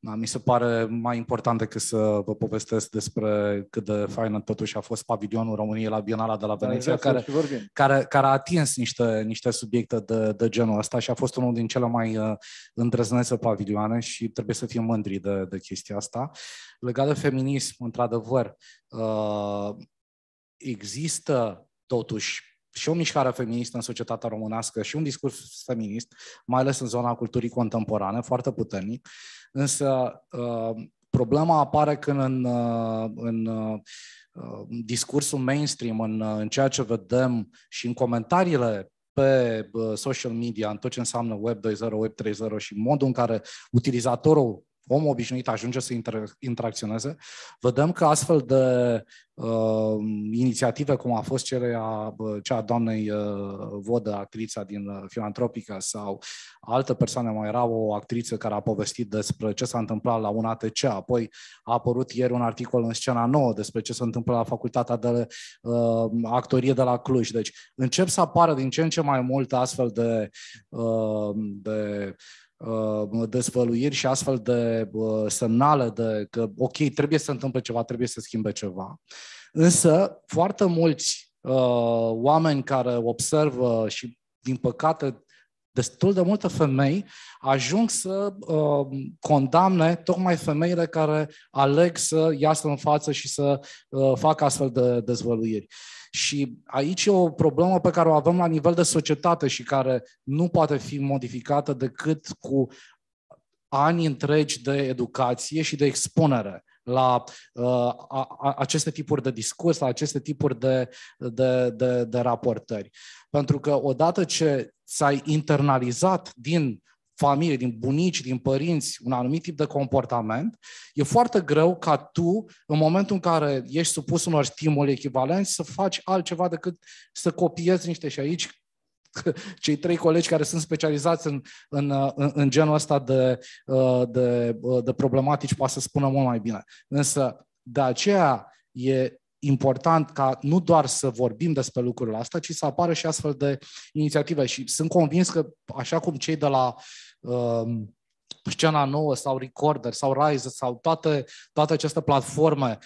S8: da, mi se pare mai important decât să vă povestesc despre cât de fain totuși a fost pavilionul României la Bienala de la da, Veneția, da, care, care, care a atins niște, niște subiecte de, de genul ăsta și a fost unul din cele mai uh, îndrăznețe pavilioane și trebuie să fim mândri de, de chestia asta. Legat de feminism, într-adevăr, uh, există totuși și o mișcare feministă în societatea românească și un discurs feminist, mai ales în zona culturii contemporane, foarte puternic. Însă uh, problema apare când în, uh, în uh, discursul mainstream, în, în ceea ce vedem și în comentariile pe social media, în tot ce înseamnă Web 2.0, Web 3.0 și modul în care utilizatorul om obișnuit ajunge să inter- interacționeze, vedem că astfel de uh, inițiative, cum a fost cea, cea a doamnei uh, Vodă, actrița din uh, Filantropica, sau alte persoane, mai era o actriță care a povestit despre ce s-a întâmplat la un ATC, apoi a apărut ieri un articol în scena nouă despre ce s-a întâmplat la Facultatea de uh, Actorie de la Cluj. Deci încep să apară din ce în ce mai multe astfel de, uh, de Uh, dezvăluiri și astfel de uh, semnale de că, ok, trebuie să se întâmple ceva, trebuie să schimbe ceva. Însă, foarte mulți uh, oameni care observă și, din păcate, destul de multe femei ajung să uh, condamne tocmai femeile care aleg să iasă în față și să uh, facă astfel de dezvăluiri. Și aici e o problemă pe care o avem la nivel de societate și care nu poate fi modificată decât cu ani întregi de educație și de expunere la uh, a, a, aceste tipuri de discurs, la aceste tipuri de, de, de, de raportări. Pentru că odată ce ți-ai internalizat din familie, din bunici, din părinți, un anumit tip de comportament, e foarte greu ca tu, în momentul în care ești supus unor stimuli echivalenți, să faci altceva decât să copiezi niște și aici [LAUGHS] cei trei colegi care sunt specializați în, în, în, în genul ăsta de, de, de problematici poate să spună mult mai bine. Însă, de aceea e important ca nu doar să vorbim despre lucrurile astea, ci să apară și astfel de inițiative. Și sunt convins că, așa cum cei de la uh, scena nouă sau Recorder sau Rise sau toate, toate aceste platforme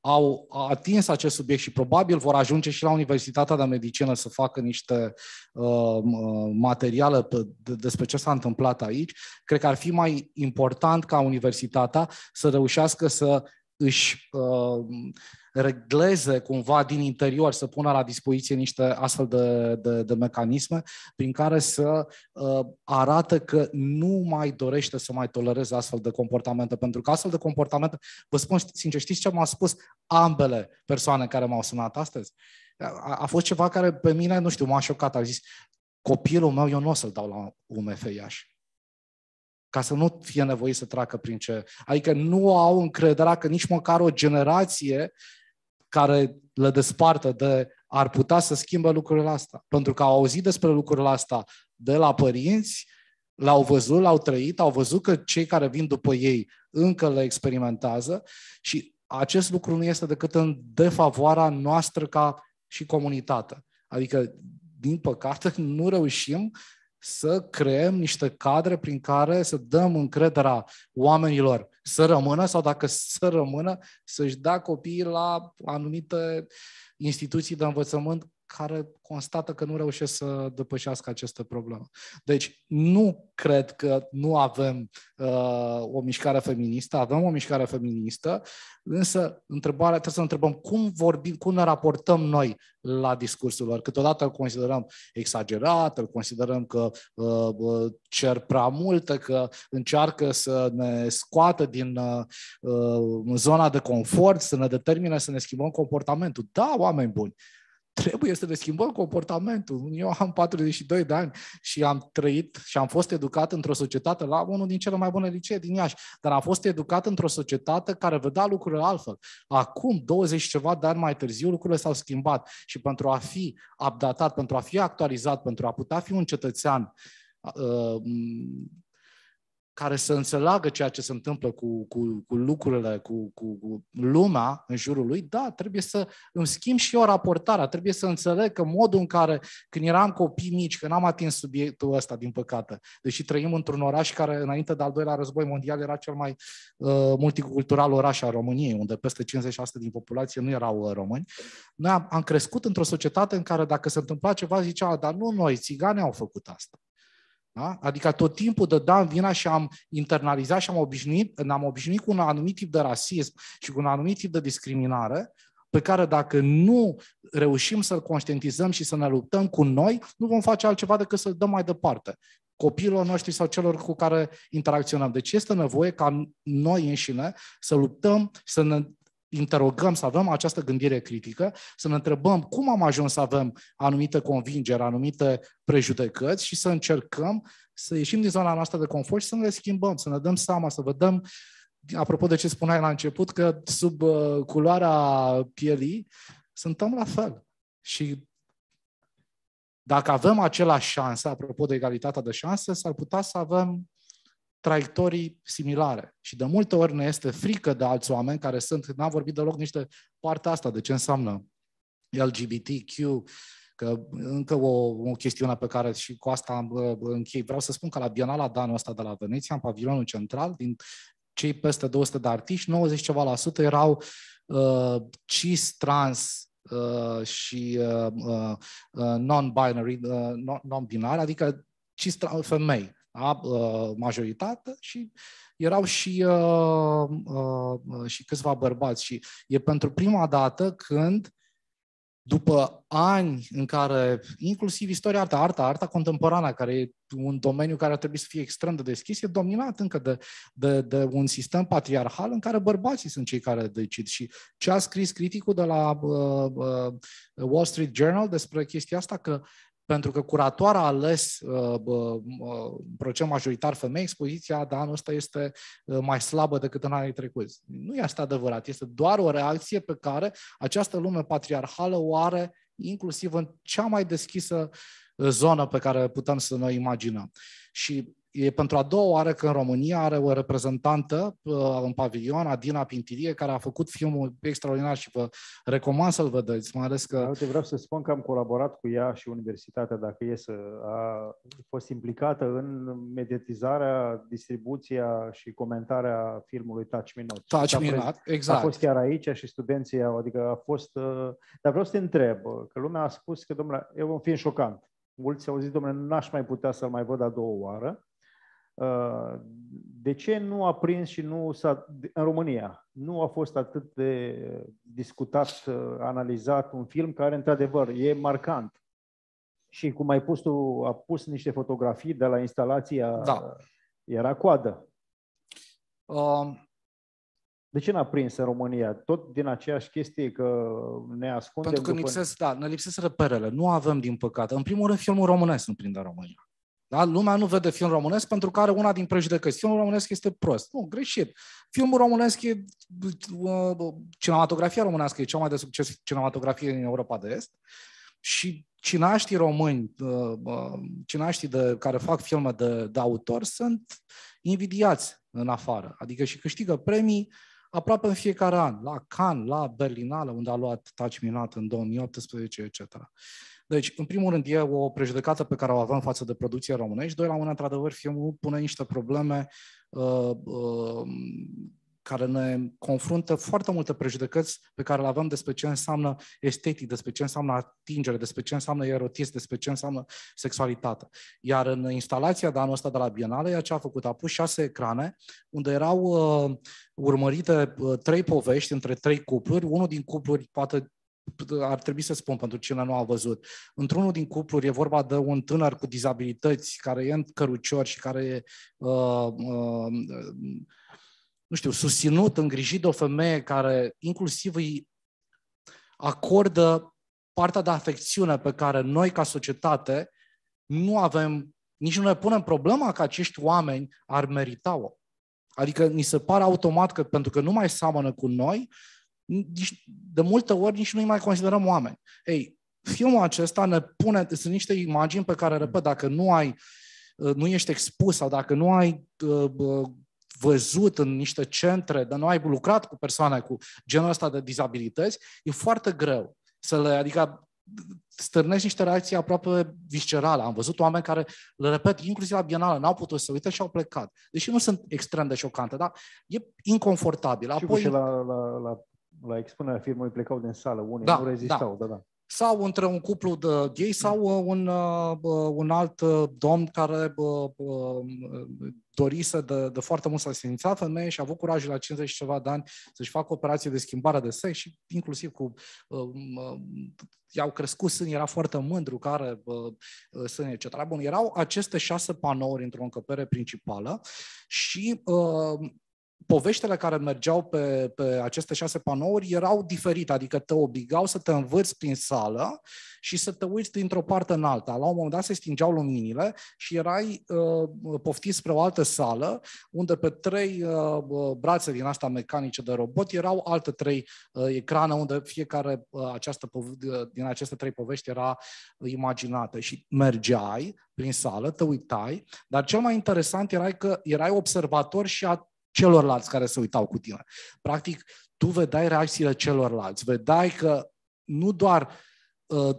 S8: au atins acest subiect și probabil vor ajunge și la Universitatea de Medicină să facă niște uh, materiale pe, de, despre ce s-a întâmplat aici. Cred că ar fi mai important ca universitatea să reușească să își uh, regleze cumva din interior, să pună la dispoziție niște astfel de, de, de mecanisme prin care să uh, arată că nu mai dorește să mai tolereze astfel de comportamente. Pentru că astfel de comportamente, vă spun sincer, știți ce m-au spus ambele persoane care m-au sunat astăzi? A, a fost ceva care pe mine, nu știu, m-a șocat. A zis, copilul meu eu nu o să-l dau la UMF Iași ca să nu fie nevoie să treacă prin ce... Adică nu au încrederea că nici măcar o generație care le despartă de ar putea să schimbe lucrurile astea. Pentru că au auzit despre lucrurile astea de la părinți, l-au văzut, l-au trăit, au văzut că cei care vin după ei încă le experimentează și acest lucru nu este decât în defavoarea noastră ca și comunitate. Adică, din păcate, [LAUGHS] nu reușim să creăm niște cadre prin care să dăm încrederea oamenilor să rămână sau dacă [LAUGHS] să rămână, să-și dea copiii la anumite instituții de învățământ care constată că nu reușesc să depășească aceste probleme. Deci nu cred că nu avem uh, o mișcare feministă, avem o mișcare feministă, însă întrebarea trebuie să întrebăm cum vorbim, cum ne raportăm noi la discursul lor. Câteodată îl considerăm exagerat, îl considerăm că uh, uh cer prea multe, că încearcă să ne scoată din uh, uh, zona de confort, să ne determine să ne schimbăm comportamentul. Da, oameni buni, trebuie să ne schimbăm comportamentul. Eu am 42 de ani și am trăit și am fost educat într-o societate la unul din cele mai bune licee din Iași, dar am fost educat într-o societate care vedea lucrurile altfel. Acum, 20 ceva de ani mai târziu, lucrurile s-au schimbat și pentru a fi updatat, pentru a fi actualizat, pentru a putea fi un cetățean uh, care să înțeleagă ceea ce se întâmplă cu, cu, cu lucrurile, cu, cu, cu lumea în jurul lui, da, trebuie să îmi schimb și eu raportarea, trebuie să înțeleg că modul în care, când eram copii mici, că n-am atins subiectul ăsta, din păcate, deși trăim într-un oraș care, înainte de al doilea război mondial, era cel mai uh, multicultural oraș al României, unde peste 50% din populație nu erau uh, români. Noi am, am crescut într-o societate în care, dacă se întâmpla ceva, zicea, dar nu noi, țigane au făcut asta. Da? Adică tot timpul dădeam vina și am internalizat și am obișnuit, ne-am obișnuit cu un anumit tip de rasism și cu un anumit tip de discriminare, pe care dacă nu reușim să-l conștientizăm și să ne luptăm cu noi, nu vom face altceva decât să-l dăm mai departe copiilor noștri sau celor cu care interacționăm. Deci este nevoie ca noi înșine să luptăm, să ne interogăm, să avem această gândire critică, să ne întrebăm cum am ajuns să avem anumite convingeri, anumite prejudecăți și să încercăm să ieșim din zona noastră de confort și să ne le schimbăm, să ne dăm seama, să vedem, apropo de ce spuneai la început, că sub uh, culoarea pielii suntem la fel. Și dacă avem același șansă, apropo de egalitatea de șanse, s-ar putea să avem traiectorii similare. Și de multe ori ne este frică de alți oameni care sunt, n-am vorbit deloc nici de partea asta, de ce înseamnă LGBTQ, că încă o, o chestiune pe care și cu asta închei. Vreau să spun că la Bienala de anul ăsta de la Veneția, în pavilionul central, din cei peste 200 de artiști, 90 ceva la sută erau uh, cis, trans, uh, și uh, uh, non-binary, uh, non-binary, adică cis femei da? majoritate și erau și, uh, uh, și câțiva bărbați. Și e pentru prima dată când după ani în care, inclusiv istoria arta, arta, arta contemporană, care e un domeniu care ar trebui să fie extrem de deschis, e dominat încă de, de, de un sistem patriarhal în care bărbații sunt cei care decid. Și ce a scris criticul de la uh, uh, Wall Street Journal despre chestia asta, că pentru că curatoarea a ales uh, uh, procent majoritar femei, expoziția de anul ăsta este uh, mai slabă decât în anii trecuți. Nu este adevărat, este doar o reacție pe care această lume patriarhală o are inclusiv în cea mai deschisă uh, zonă pe care putem să ne imaginăm. Și e pentru a doua oară că în România are o reprezentantă uh, în pavilion, Adina Pintirie, care a făcut filmul extraordinar și vă recomand să-l vedeți, mai ales că...
S1: Uite, vreau să spun că am colaborat cu ea și universitatea, dacă e să... A fost implicată în mediatizarea, distribuția și comentarea filmului Touch Me Not.
S8: Touch Me Not, exact.
S1: A fost chiar aici și studenții au, adică a fost... Uh, dar vreau să te întreb, că lumea a spus că, domnule, eu un film șocant. Mulți au zis, domnule, n-aș mai putea să-l mai văd a doua oară. Uh, de ce nu a prins și nu s-a, în România, nu a fost atât de discutat, uh, analizat un film care, într-adevăr, e marcant. Și cum ai pus tu, a pus niște fotografii de la instalația, da. era coadă. Um, de ce n-a prins în România? Tot din aceeași chestie că ne ascundem
S8: Pentru că după... lipsesc, da, ne lipsesc reperele. Nu avem, din păcate. În primul rând, filmul românesc nu prinde în România. Da? Lumea nu vede film românesc pentru că are una din prejudecăți. Filmul românesc este prost. Nu, greșit. Filmul românesc e... Uh, cinematografia românească e cea mai de succes cinematografie din Europa de Est și cineaștii români, uh, uh, cineaștii de, care fac filme de, de autor sunt invidiați în afară. Adică și câștigă premii aproape în fiecare an, la Cannes, la Berlinale, unde a luat Taci Minat în 2018, etc. Deci, în primul rând, e o prejudecată pe care o avem față de producție românești. Doi la mână, într-adevăr, filmul pune niște probleme uh, uh, care ne confruntă foarte multe prejudecăți pe care le avem despre ce înseamnă estetic, despre ce înseamnă atingere, despre ce înseamnă erotism, despre ce înseamnă sexualitate. Iar în instalația de anul ăsta de la Bienale, ea ce a făcut? A pus șase ecrane unde erau uh, urmărite uh, trei povești între trei cupluri. Unul din cupluri poate ar trebui să spun pentru cine nu a văzut. Într-unul din cupluri e vorba de un tânăr cu dizabilități care e în cărucior și care e, uh, uh, nu știu, susținut, îngrijit de o femeie care inclusiv îi acordă partea de afecțiune pe care noi ca societate nu avem, nici nu ne punem problema că acești oameni ar merita-o. Adică ni se pare automat că pentru că nu mai seamănă cu noi, de multe ori nici nu îi mai considerăm oameni. Ei, filmul acesta ne pune, sunt niște imagini pe care, repet, dacă nu ai, nu ești expus sau dacă nu ai uh, văzut în niște centre, dar nu ai lucrat cu persoane cu genul ăsta de dizabilități, e foarte greu să le, adică stârnești niște reacții aproape viscerale. Am văzut oameni care, le repet, inclusiv la Bienală, n-au putut să uite și au plecat. Deși nu sunt extrem de șocante, dar e inconfortabil.
S1: Apoi... Și la, la, la, la expunerea firmei plecau din sală, unii
S8: da,
S1: nu rezistau. Da. Da, da
S8: sau între un cuplu de gay sau uh, un, uh, un alt uh, domn care dorise de, de foarte mult să se simțea femeie și a avut curajul la 50 și ceva de ani să-și facă operație de schimbare de sex și inclusiv cu i-au crescut sânii, era foarte mândru care uh, sâni, etc. Bun, erau aceste șase panouri într-o încăpere principală și uh, poveștile care mergeau pe, pe aceste șase panouri erau diferite, adică te obligau să te învârți prin sală și să te uiți dintr-o parte în alta. La un moment dat se stingeau luminile și erai uh, poftit spre o altă sală, unde pe trei uh, brațe din asta mecanice de robot erau alte trei uh, ecrane, unde fiecare uh, această pove- din aceste trei povești era imaginată. Și mergeai prin sală, te uitai, dar cel mai interesant era că erai observator și a celorlalți care se uitau cu tine. Practic, tu vedeai reacțiile celorlalți, vedeai că nu doar uh,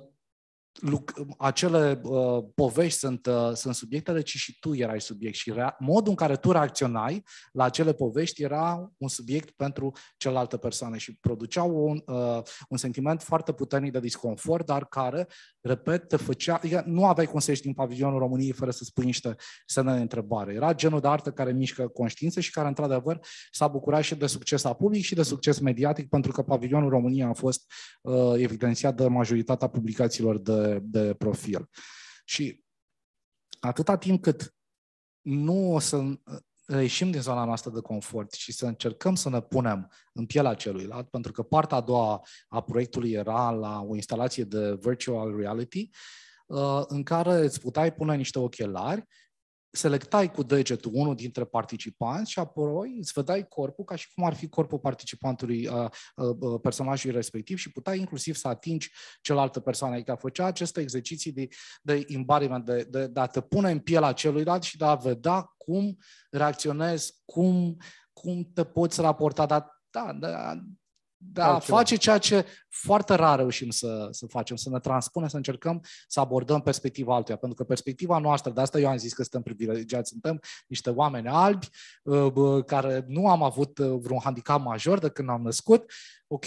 S8: acele uh, povești sunt, uh, sunt subiectele, ci și tu erai subiect. Și rea- modul în care tu reacționai la acele povești era un subiect pentru celelalte persoane și produceau un, uh, un sentiment foarte puternic de disconfort, dar care, repet, te făcea... Adică nu aveai cum să ieși din pavilionul României fără să spui niște semne de întrebare. Era genul de artă care mișcă conștiințe și care, într-adevăr, s-a bucurat și de succes a public și de succes mediatic, pentru că pavilionul României a fost uh, evidențiat de majoritatea publicațiilor de de, profil. Și atâta timp cât nu o să ieșim din zona noastră de confort și să încercăm să ne punem în pielea celuilalt, pentru că partea a doua a proiectului era la o instalație de virtual reality, uh, în care îți puteai pune niște ochelari selectai cu degetul unul dintre participanți și apoi îți vedeai corpul ca și cum ar fi corpul participantului, uh, uh, personajului respectiv și puteai inclusiv să atingi cealaltă persoană. Adică făcea aceste exerciții de, de embodiment, de, de, de a te pune în pielea celuilalt și de a vedea cum reacționezi, cum, cum te poți raporta. Dar da, da, da, Altceva. face ceea ce foarte rar reușim să, să facem, să ne transpunem, să încercăm să abordăm perspectiva altuia. Pentru că perspectiva noastră, de asta eu am zis că suntem privilegiați, suntem niște oameni albi uh, care nu am avut uh, vreun handicap major de când am născut ok,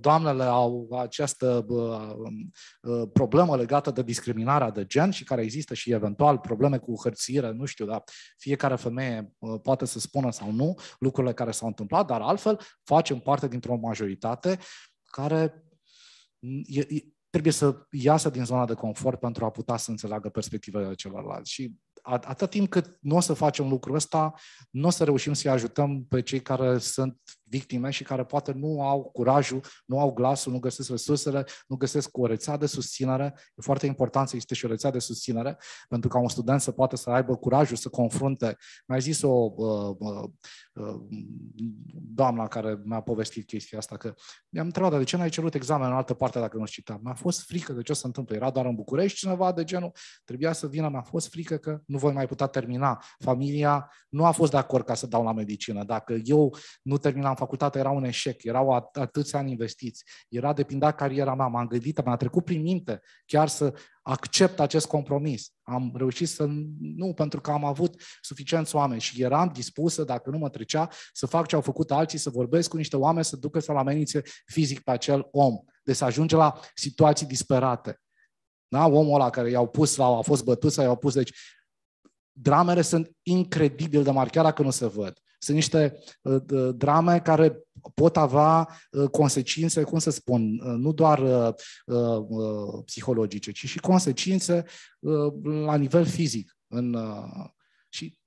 S8: doamnele au această uh, problemă legată de discriminarea de gen și care există și eventual probleme cu hărțire, nu știu, dar fiecare femeie poate să spună sau nu lucrurile care s-au întâmplat, dar altfel facem parte dintr-o majoritate care e, e, trebuie să iasă din zona de confort pentru a putea să înțeleagă perspectivele celorlalți. Și atât timp cât nu o să facem lucrul ăsta, nu o să reușim să-i ajutăm pe cei care sunt victime și care poate nu au curajul, nu au glasul, nu găsesc resursele, nu găsesc o rețea de susținere. E foarte important să existe și o rețea de susținere, pentru ca un student să poată să aibă curajul să confrunte. Mi-a zis o uh, uh, uh, doamna care mi-a povestit chestia asta, că mi-am întrebat, de ce n-ai cerut examen în altă parte dacă nu citam? Mi-a fost frică de ce o să întâmple. Era doar în București cineva de genul, trebuia să vină, mi-a fost frică că nu voi mai putea termina. Familia nu a fost de acord ca să dau la medicină. Dacă eu nu terminam facultate era un eșec, erau at- atâția ani investiți, era depindea cariera mea, m-am gândit, mi-a trecut prin minte chiar să accept acest compromis. Am reușit să nu, pentru că am avut suficienți oameni și eram dispusă, dacă nu mă trecea, să fac ce au făcut alții, să vorbesc cu niște oameni, să ducă să-l amenințe fizic pe acel om. Deci să ajunge la situații disperate. Da? Omul ăla care i-au pus sau a fost bătut sau i-au pus, deci dramele sunt incredibil de mari, chiar dacă nu se văd. Sunt niște uh, drame care pot avea uh, consecințe, cum să spun, uh, nu doar uh, uh, psihologice, ci și consecințe uh, la nivel fizic. În, uh, și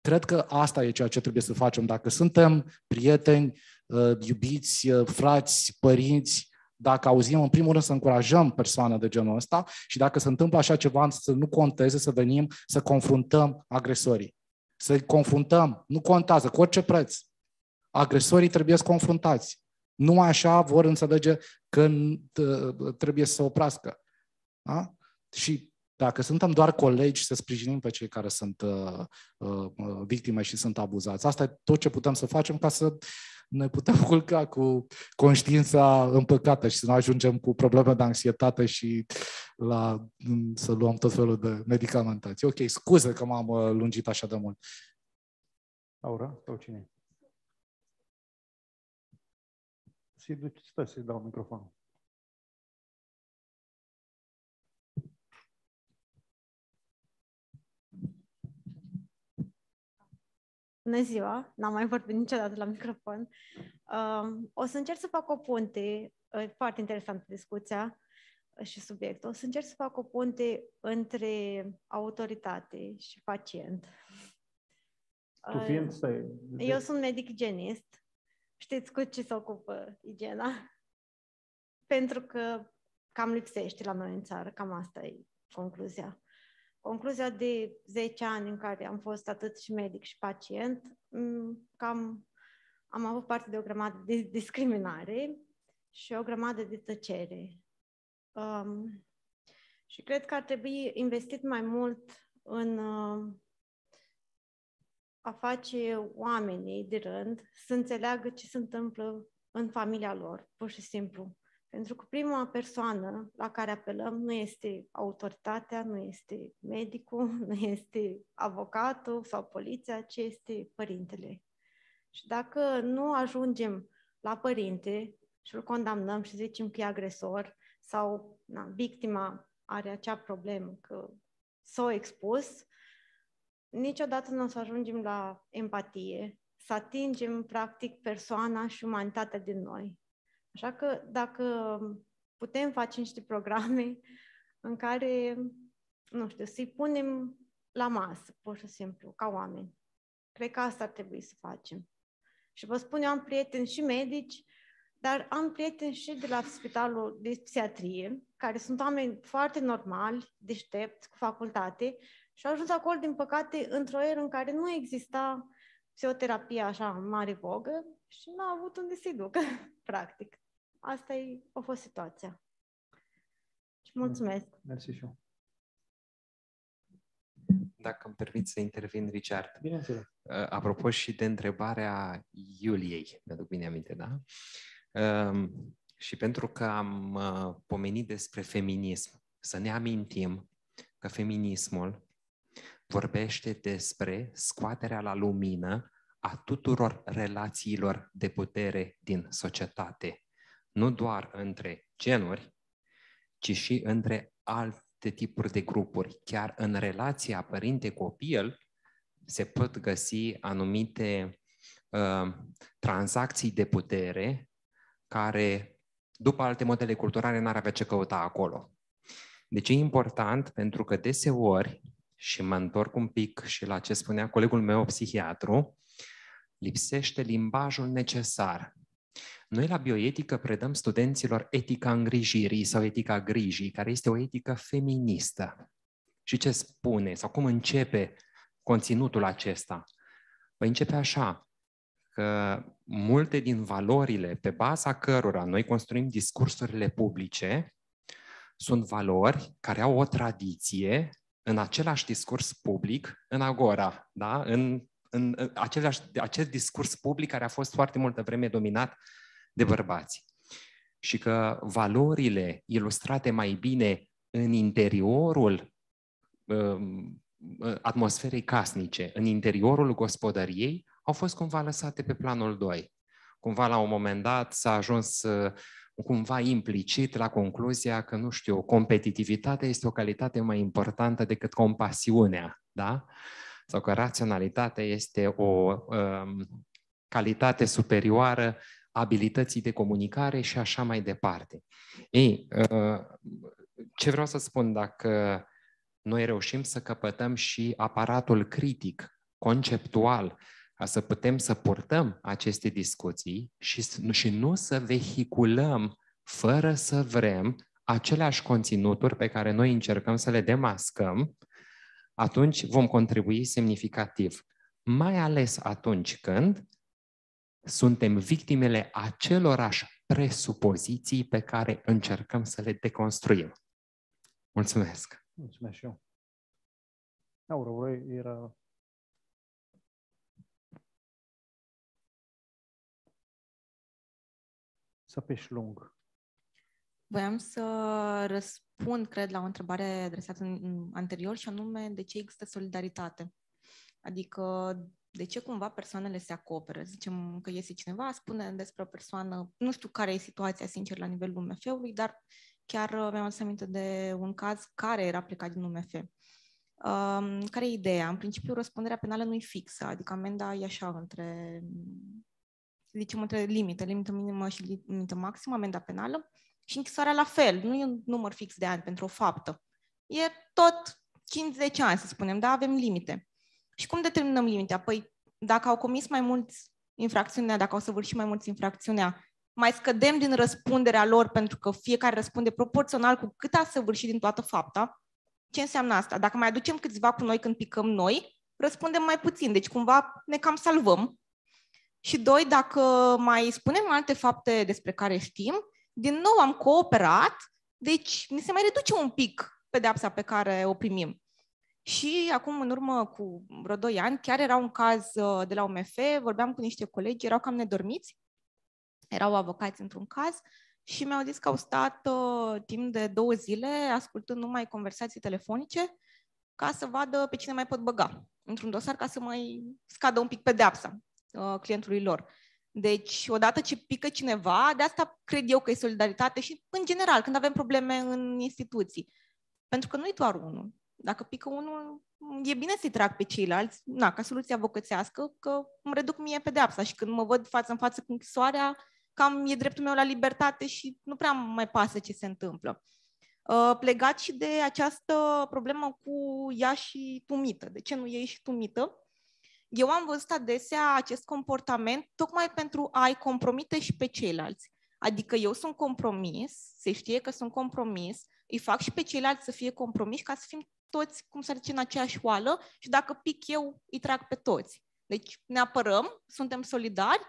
S8: cred că asta e ceea ce trebuie să facem. Dacă suntem prieteni, uh, iubiți, uh, frați, părinți, dacă auzim, în primul rând, să încurajăm persoane de genul ăsta și dacă se întâmplă așa ceva, să nu conteze, să venim să confruntăm agresorii. Să confruntăm, nu contează, cu orice preț. Agresorii trebuie să confruntați. Nu așa vor înțelege că trebuie să se oprească. Da? Și dacă suntem doar colegi, să sprijinim pe cei care sunt uh, uh, victime și sunt abuzați. Asta e tot ce putem să facem ca să ne putem [LAUGHS] culca cu conștiința împăcată și să nu ajungem cu probleme de anxietate și la, să luăm tot felul de medicamentații. Ok, scuze că m-am uh, lungit așa de mult.
S1: Aura sau cine? Să-i duci, stai să-i dau microfonul.
S9: Bună ziua! N-am mai vorbit niciodată la microfon. Uh, o să încerc să fac o punte, uh, foarte interesantă discuția uh, și subiectul. O să încerc să fac o punte între autoritate și pacient.
S1: Tu fiind, stai...
S9: Eu sunt medic igienist. Știți cu ce se ocupă igiena? [LAUGHS] Pentru că cam lipsește la noi în țară, cam asta e concluzia. Concluzia de 10 ani în care am fost atât și medic și pacient, mm, cam am avut parte de o grămadă de discriminare și o grămadă de tăcere. Um, și cred că ar trebui investit mai mult în uh, a face oamenii de rând să înțeleagă ce se întâmplă în familia lor, pur și simplu. Pentru că prima persoană la care apelăm nu este autoritatea, nu este medicul, [LAUGHS] nu este avocatul sau poliția, ci este părintele. Și dacă nu ajungem la părinte și îl condamnăm și zicem că e agresor sau na, victima are acea problemă că s-a expus, niciodată nu o să ajungem la empatie, să atingem practic persoana și umanitatea din noi. Așa că dacă putem face niște programe [LAUGHS] în care, nu știu, să-i punem la masă, pur și simplu, ca oameni. Cred că asta ar trebui să facem. Și vă spun, eu am prieteni și medici, dar am prieteni și de la spitalul de psihiatrie, care sunt oameni foarte normali, deștepți, cu facultate, și au ajuns acolo, din păcate, într-o eră în care nu exista psihoterapia așa în mare vogă și nu au avut unde să-i ducă, practic asta e, a fost situația. Și mulțumesc.
S1: Mersi și eu.
S7: Dacă îmi permit să intervin, Richard.
S1: Bineînțeles.
S7: Uh, apropo și de întrebarea Iuliei, mi-aduc bine aminte, da? Um, și pentru că am uh, pomenit despre feminism, să ne amintim că feminismul vorbește despre scoaterea la lumină a tuturor relațiilor de putere din societate nu doar între genuri, ci și între alte tipuri de grupuri. Chiar în relația părinte-copil se pot găsi anumite uh, tranzacții de putere care, după alte modele culturale, n-ar avea ce căuta acolo. Deci e important pentru că deseori, și mă întorc un pic și la ce spunea colegul meu psihiatru, lipsește limbajul necesar noi la bioetică predăm studenților etica îngrijirii sau etica grijii, care este o etică feministă. Și ce spune sau cum începe conținutul acesta? Păi începe așa, că multe din valorile pe baza cărora noi construim discursurile publice sunt valori care au o tradiție în același discurs public în agora, da? în, în, în același, acest discurs public care a fost foarte multă vreme dominat de bărbați. Și că valorile ilustrate mai bine în interiorul um, atmosferei casnice, în interiorul gospodăriei, au fost cumva lăsate pe planul 2. Cumva la un moment dat s-a ajuns uh, cumva implicit la concluzia că, nu știu, competitivitatea este o calitate mai importantă decât compasiunea, da? Sau că raționalitatea este o um, calitate superioară abilității de comunicare și așa mai departe. Ei, uh, ce vreau să spun, dacă noi reușim să căpătăm și aparatul critic, conceptual, ca să putem să purtăm aceste discuții și, și nu să vehiculăm fără să vrem aceleași conținuturi pe care noi încercăm să le demascăm, atunci vom contribui semnificativ. Mai ales atunci când suntem victimele acelorași presupoziții pe care încercăm să le deconstruim. Mulțumesc!
S1: Mulțumesc și eu. Aura, voi era... Să pești lung.
S4: Voiam să răspund, cred, la o întrebare adresată în anterior și anume de ce există solidaritate. Adică de ce cumva persoanele se acoperă? Zicem că iese cineva, spune despre o persoană, nu știu care e situația, sincer, la nivelul UMF-ului, dar chiar uh, mi-am adus aminte de un caz care era plecat din UMF. Um, care e ideea? În principiu, răspunderea penală nu e fixă, adică amenda e așa între, zicem, între limite, limită minimă și limită maximă, amenda penală, și închisoarea la fel, nu e un număr fix de ani pentru o faptă. E tot 50 ani, să spunem, dar avem limite. Și cum determinăm limita? Păi, dacă au comis mai mulți infracțiunea, dacă au săvârșit mai mulți infracțiunea, mai scădem din răspunderea lor pentru că fiecare răspunde proporțional cu cât a săvârșit din toată fapta. Ce înseamnă asta? Dacă mai aducem câțiva cu noi când picăm noi, răspundem mai puțin, deci cumva ne cam salvăm. Și doi, dacă mai spunem alte fapte despre care știm, din nou am cooperat, deci ni se mai reduce un pic pedeapsa pe care o primim. Și acum, în urmă cu vreo 2 ani, chiar era un caz uh, de la UMF, vorbeam cu niște colegi, erau cam nedormiți, erau avocați într-un caz și mi-au zis că au stat uh, timp de două zile ascultând numai conversații telefonice ca să vadă pe cine mai pot băga într-un dosar ca să mai scadă un pic pedeapsa uh, clientului lor. Deci, odată ce pică cineva, de asta cred eu că e solidaritate și, în general, când avem probleme în instituții. Pentru că nu e doar unul. Dacă pică unul, e bine să-i trag pe ceilalți, na, ca soluție avocățească, că îmi reduc mie pedeapsa și când mă văd față în față cu închisoarea, cam e dreptul meu la libertate și nu prea mai pasă ce se întâmplă. Uh, plegat și de această problemă cu ea și tumită. De ce nu e și tumită? Eu am văzut adesea acest comportament tocmai pentru a-i compromite și pe ceilalți. Adică eu sunt compromis, se știe că sunt compromis, îi fac și pe ceilalți să fie compromiși ca să fim toți, cum să zice, în aceeași oală și dacă pic eu, îi trag pe toți. Deci ne apărăm, suntem solidari,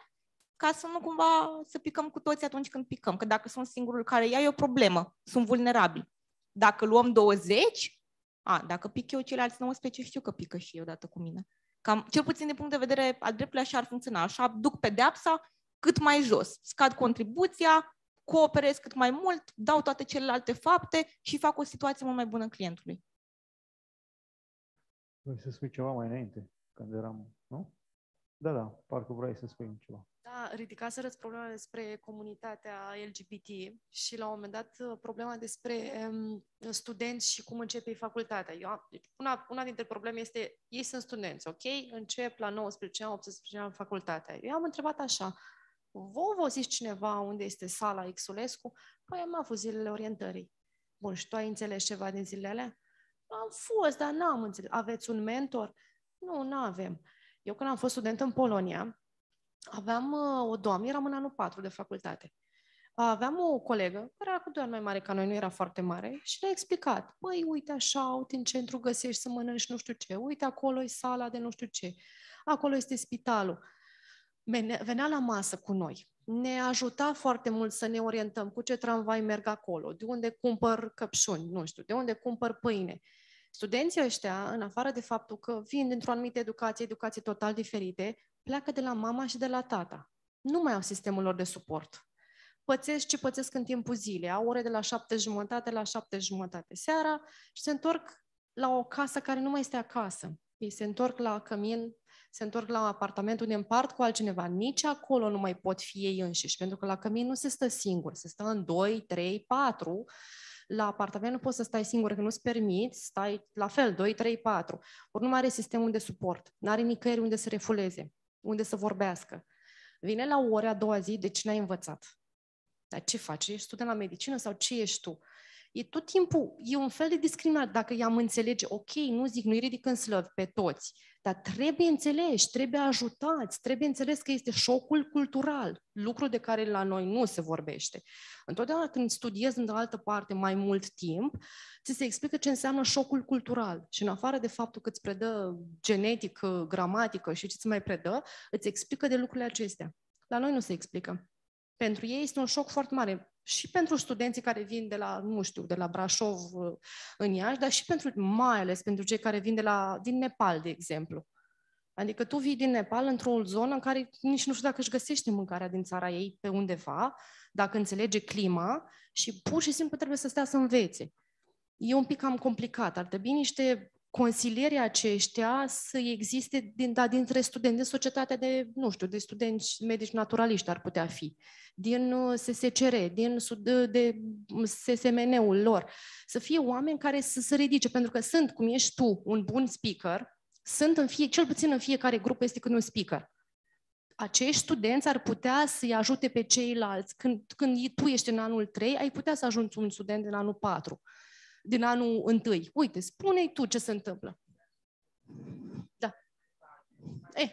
S4: ca să nu cumva să picăm cu toți atunci când picăm. Că dacă sunt singurul care ia, e o problemă, sunt vulnerabili. Dacă luăm 20, a, dacă pic eu ceilalți 19, știu că pică și eu odată cu mine. Cam, cel puțin din punct de vedere al dreptului așa ar funcționa. Așa duc pedeapsa cât mai jos. Scad contribuția, cooperez cât mai mult, dau toate celelalte fapte și fac o situație mult mai bună clientului.
S1: Vrei să spui ceva mai înainte, când eram, nu? Da, da, parcă vrei să spui ceva.
S5: Da, ridicaserăți problema despre comunitatea LGBT și la un moment dat uh, problema despre um, studenți și cum începe facultatea. Eu, deci una, una dintre probleme este, ei sunt studenți, ok? Încep la 19 ani, 18 ani facultatea. Eu am întrebat așa, vă vă zis cineva unde este sala Xulescu? Păi am avut zilele orientării. Bun, și tu ai înțeles ceva din zilele alea? Am fost, dar n-am înțeles. Aveți un mentor? Nu, nu avem. Eu când am fost student în Polonia, aveam uh, o doamnă, eram în anul 4 de facultate. Aveam o colegă, care era cu doi ani mai mare ca noi, nu era foarte mare, și le-a explicat. Băi, uite așa, uite în centru găsești să mănânci nu știu ce, uite acolo e sala de nu știu ce, acolo este spitalul. Venea la masă cu noi. Ne ajuta foarte mult să ne orientăm cu ce tramvai merg acolo, de unde cumpăr căpșuni, nu știu, de unde cumpăr pâine. Studenții ăștia, în afară de faptul că vin dintr-o anumită educație, educații total diferite, pleacă de la mama și de la tata. Nu mai au sistemul lor de suport. Pățesc ce pățesc în timpul zilei. Au ore de la șapte jumătate la șapte jumătate seara și se întorc la o casă care nu mai este acasă. Ei se întorc la cămin, se întorc la apartament unde împart cu altcineva. Nici acolo nu mai pot fi ei înșiși, pentru că la cămin nu se stă singur, se stă în 2, 3, 4 la apartament nu poți să stai singur, că nu-ți permiți, stai la fel, 2, 3, 4. Ori nu mai are sistemul de suport, nu are nicăieri unde să refuleze, unde să vorbească. Vine la ore a doua zi, deci n-ai învățat. Dar ce faci? Ești student la medicină sau ce ești tu? E tot timpul, e un fel de discriminare. Dacă i-am înțelege, ok, nu zic, nu-i ridic în slăv pe toți, dar trebuie înțelegi, trebuie ajutați, trebuie înțeles că este șocul cultural, lucru de care la noi nu se vorbește. Întotdeauna când studiezi în de altă parte mai mult timp, ți se explică ce înseamnă șocul cultural. Și în afară de faptul că îți predă genetică, gramatică și ce îți mai predă, îți explică de lucrurile acestea. La noi nu se explică. Pentru ei este un șoc foarte mare și pentru studenții care vin de la, nu știu, de la Brașov uh, în Iași, dar și pentru, mai ales pentru cei care vin de la, din Nepal, de exemplu. Adică tu vii din Nepal într-o zonă în care nici nu știu dacă își găsește mâncarea din țara ei pe undeva, dacă înțelege clima și pur și simplu trebuie să stea să învețe. E un pic cam complicat. Ar trebui niște consilierii aceștia să existe din, da, dintre studenți, din societatea de, nu știu, de studenți medici naturaliști ar putea fi, din uh, SSCR, din de, de SSMN-ul lor, să fie oameni care să se ridice, pentru că sunt, cum ești tu, un bun speaker, sunt în fie, cel puțin în fiecare grup este când un speaker. Acești studenți ar putea să-i ajute pe ceilalți. Când, când tu ești în anul 3, ai putea să ajungi un student în anul 4 din anul întâi. Uite, spune-i tu ce se întâmplă. Da. Eh.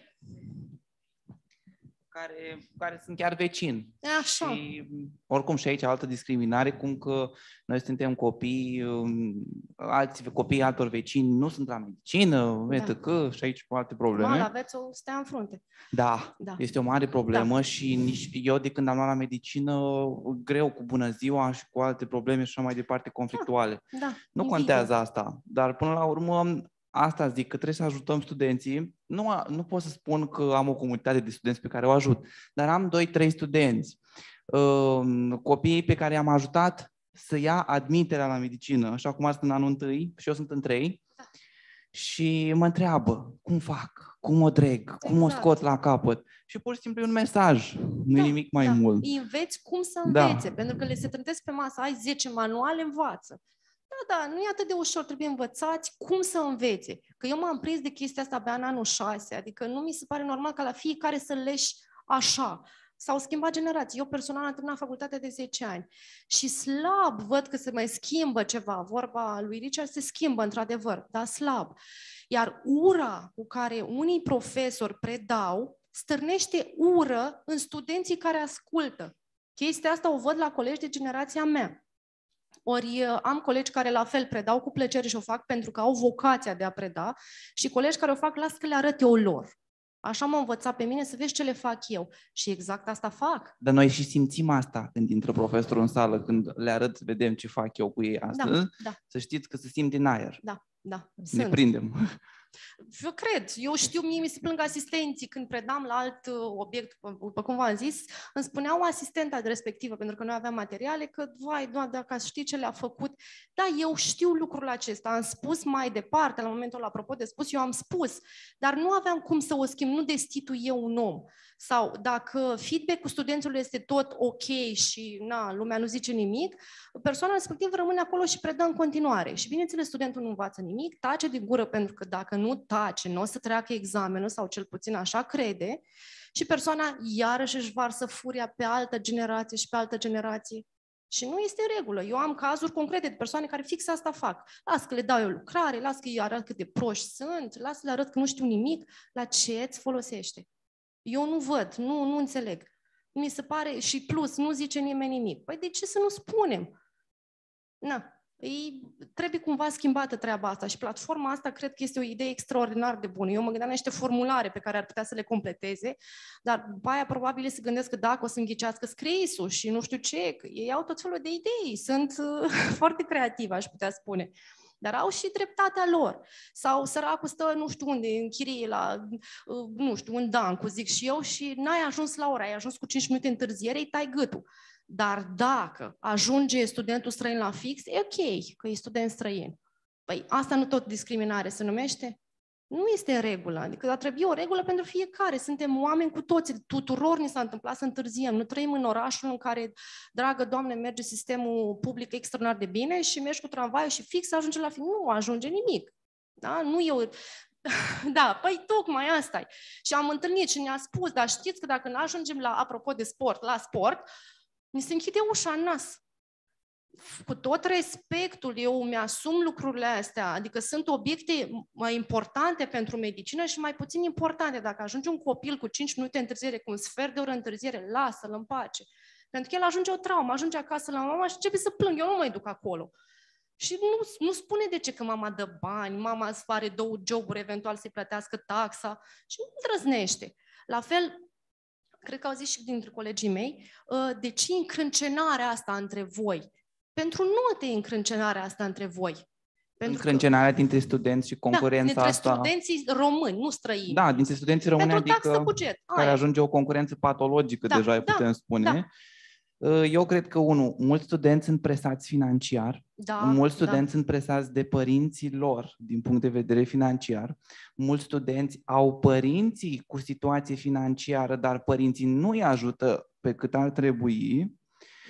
S10: Care, care sunt chiar vecini.
S5: Așa.
S10: Și oricum și aici altă discriminare, cum că noi suntem copii, um, alți copii altor vecini nu sunt la medicină, da. că și aici cu alte probleme.
S5: Mal, aveți o stea în frunte.
S10: Da, da, este o mare problemă
S5: da.
S10: și nici eu de când am luat la medicină, greu cu bună ziua și cu alte probleme și așa mai departe conflictuale.
S5: Da, da.
S10: Nu contează asta, dar până la urmă asta zic, că trebuie să ajutăm studenții. Nu, nu pot să spun că am o comunitate de studenți pe care o ajut, dar am 2-3 studenți. Uh, copiii pe care i-am ajutat să ia admiterea la medicină, așa cum asta în anul întâi, și eu sunt în trei, și mă întreabă cum fac, cum o dreg, exact. cum o exact. scot la capăt. Și pur și simplu e un mesaj, nu da, e nimic mai
S5: da.
S10: mult.
S5: Îi înveți cum să da. învețe, da. pentru că le se trântesc pe masă, ai 10 manuale, învață. Da, da, nu e atât de ușor, trebuie învățați cum să învețe. Că eu m-am prins de chestia asta abia în anul 6, adică nu mi se pare normal ca la fiecare să leși așa. S-au schimbat generații. Eu personal am terminat facultatea de 10 ani și slab văd că se mai schimbă ceva. Vorba lui Richard se schimbă într-adevăr, dar slab. Iar ura cu care unii profesori predau stârnește ură în studenții care ascultă. Chestia asta o văd la colegi de generația mea. Ori uh, am colegi care la fel predau cu plăcere și o fac pentru că au vocația de a preda și colegi care o fac, las că le arăt eu lor. Așa m-au învățat pe mine să vezi ce le fac eu. Și exact asta fac.
S10: Dar noi și simțim asta când intră profesorul în sală, când le arăt, vedem ce fac eu cu ei
S5: Da,
S10: astăzi.
S5: da.
S10: Să știți că se simt din aer.
S5: Da, da.
S10: Ne
S5: Sunt.
S10: prindem.
S5: Eu cred, eu știu, mie mi se plâng asistenții când predam la alt uh, obiect, după cum v-am zis, îmi spuneau asistenta respectivă, pentru că noi aveam materiale, că, vai, doamne, dacă ați ști ce le-a făcut, da, eu știu lucrul acesta, am spus mai departe, la momentul ăla, apropo de spus, eu am spus, dar nu aveam cum să o schimb, nu destitui eu un om. Sau dacă feedback-ul studenților este tot ok și na, lumea nu zice nimic, persoana respectivă rămâne acolo și predă în continuare. Și bineînțeles, studentul nu învață nimic, tace din gură pentru că dacă nu tace, nu o să treacă examenul sau cel puțin așa crede și persoana iarăși își varsă furia pe altă generație și pe altă generație. Și nu este în regulă. Eu am cazuri concrete de persoane care fix asta fac. Las că le dau eu lucrare, las că îi arăt cât de proști sunt, las că le arăt că nu știu nimic, la ce îți folosește. Eu nu văd, nu, nu înțeleg. Mi se pare, și plus, nu zice nimeni nimic. Păi de ce să nu spunem? Na, ei, trebuie cumva schimbată treaba asta și platforma asta cred că este o idee extraordinar de bună. Eu mă gândeam la niște formulare pe care ar putea să le completeze, dar după aia probabil se gândesc că dacă o să înghicească scrisul și nu știu ce, că ei au tot felul de idei, sunt uh, [LAUGHS] foarte creativi, aș putea spune. Dar au și dreptatea lor. Sau săracul stă nu știu unde, în chirie, la, uh, nu știu, în Dancu, zic și eu, și n-ai ajuns la ora, ai ajuns cu 5 minute întârziere, îi tai gâtul. Dar dacă ajunge studentul străin la fix, e ok că e student străin. Păi asta nu tot discriminare se numește? Nu este în regulă, adică ar trebui o regulă pentru fiecare. Suntem oameni cu toți, tuturor ni s-a întâmplat să întârziem. Nu trăim în orașul în care, dragă Doamne, merge sistemul public extraordinar de bine și mergi cu tramvaiul și fix ajunge la fix. Nu ajunge nimic. Da? Nu eu [LAUGHS] da, păi tocmai asta -i. Și am întâlnit și ne-a spus, dar știți că dacă nu ajungem la, apropo de sport, la sport, ni se închide ușa în nas. Cu tot respectul, eu mi-asum lucrurile astea, adică sunt obiecte mai importante pentru medicină și mai puțin importante. Dacă ajunge un copil cu 5 minute întârziere, cu un sfert de oră întârziere, lasă-l în pace. Pentru că el ajunge o traumă, ajunge acasă la mama și începe să plâng, eu nu mai duc acolo. Și nu, nu spune de ce că mama dă bani, mama îți face două joburi, eventual să-i plătească taxa și nu îndrăznește. La fel, cred că au zis și dintre colegii mei, ă, de ce încrâncenarea asta între voi? Pentru note încrâncenarea asta între voi.
S10: Pentru încrâncenarea că... dintre studenți și concurența da, dintre
S5: asta... studenții români, nu străini.
S10: Da, dintre studenții români,
S5: Pentru
S10: adică
S5: buget.
S10: care
S5: Aia.
S10: ajunge o concurență patologică,
S5: da,
S10: deja
S5: da,
S10: putem spune.
S5: Da.
S10: Eu cred că, unul, mulți studenți sunt presați financiar,
S5: da,
S10: mulți
S5: da.
S10: studenți da. sunt presați de părinții lor din punct de vedere financiar, mulți studenți au părinții cu situație financiară, dar părinții nu îi ajută pe cât ar trebui.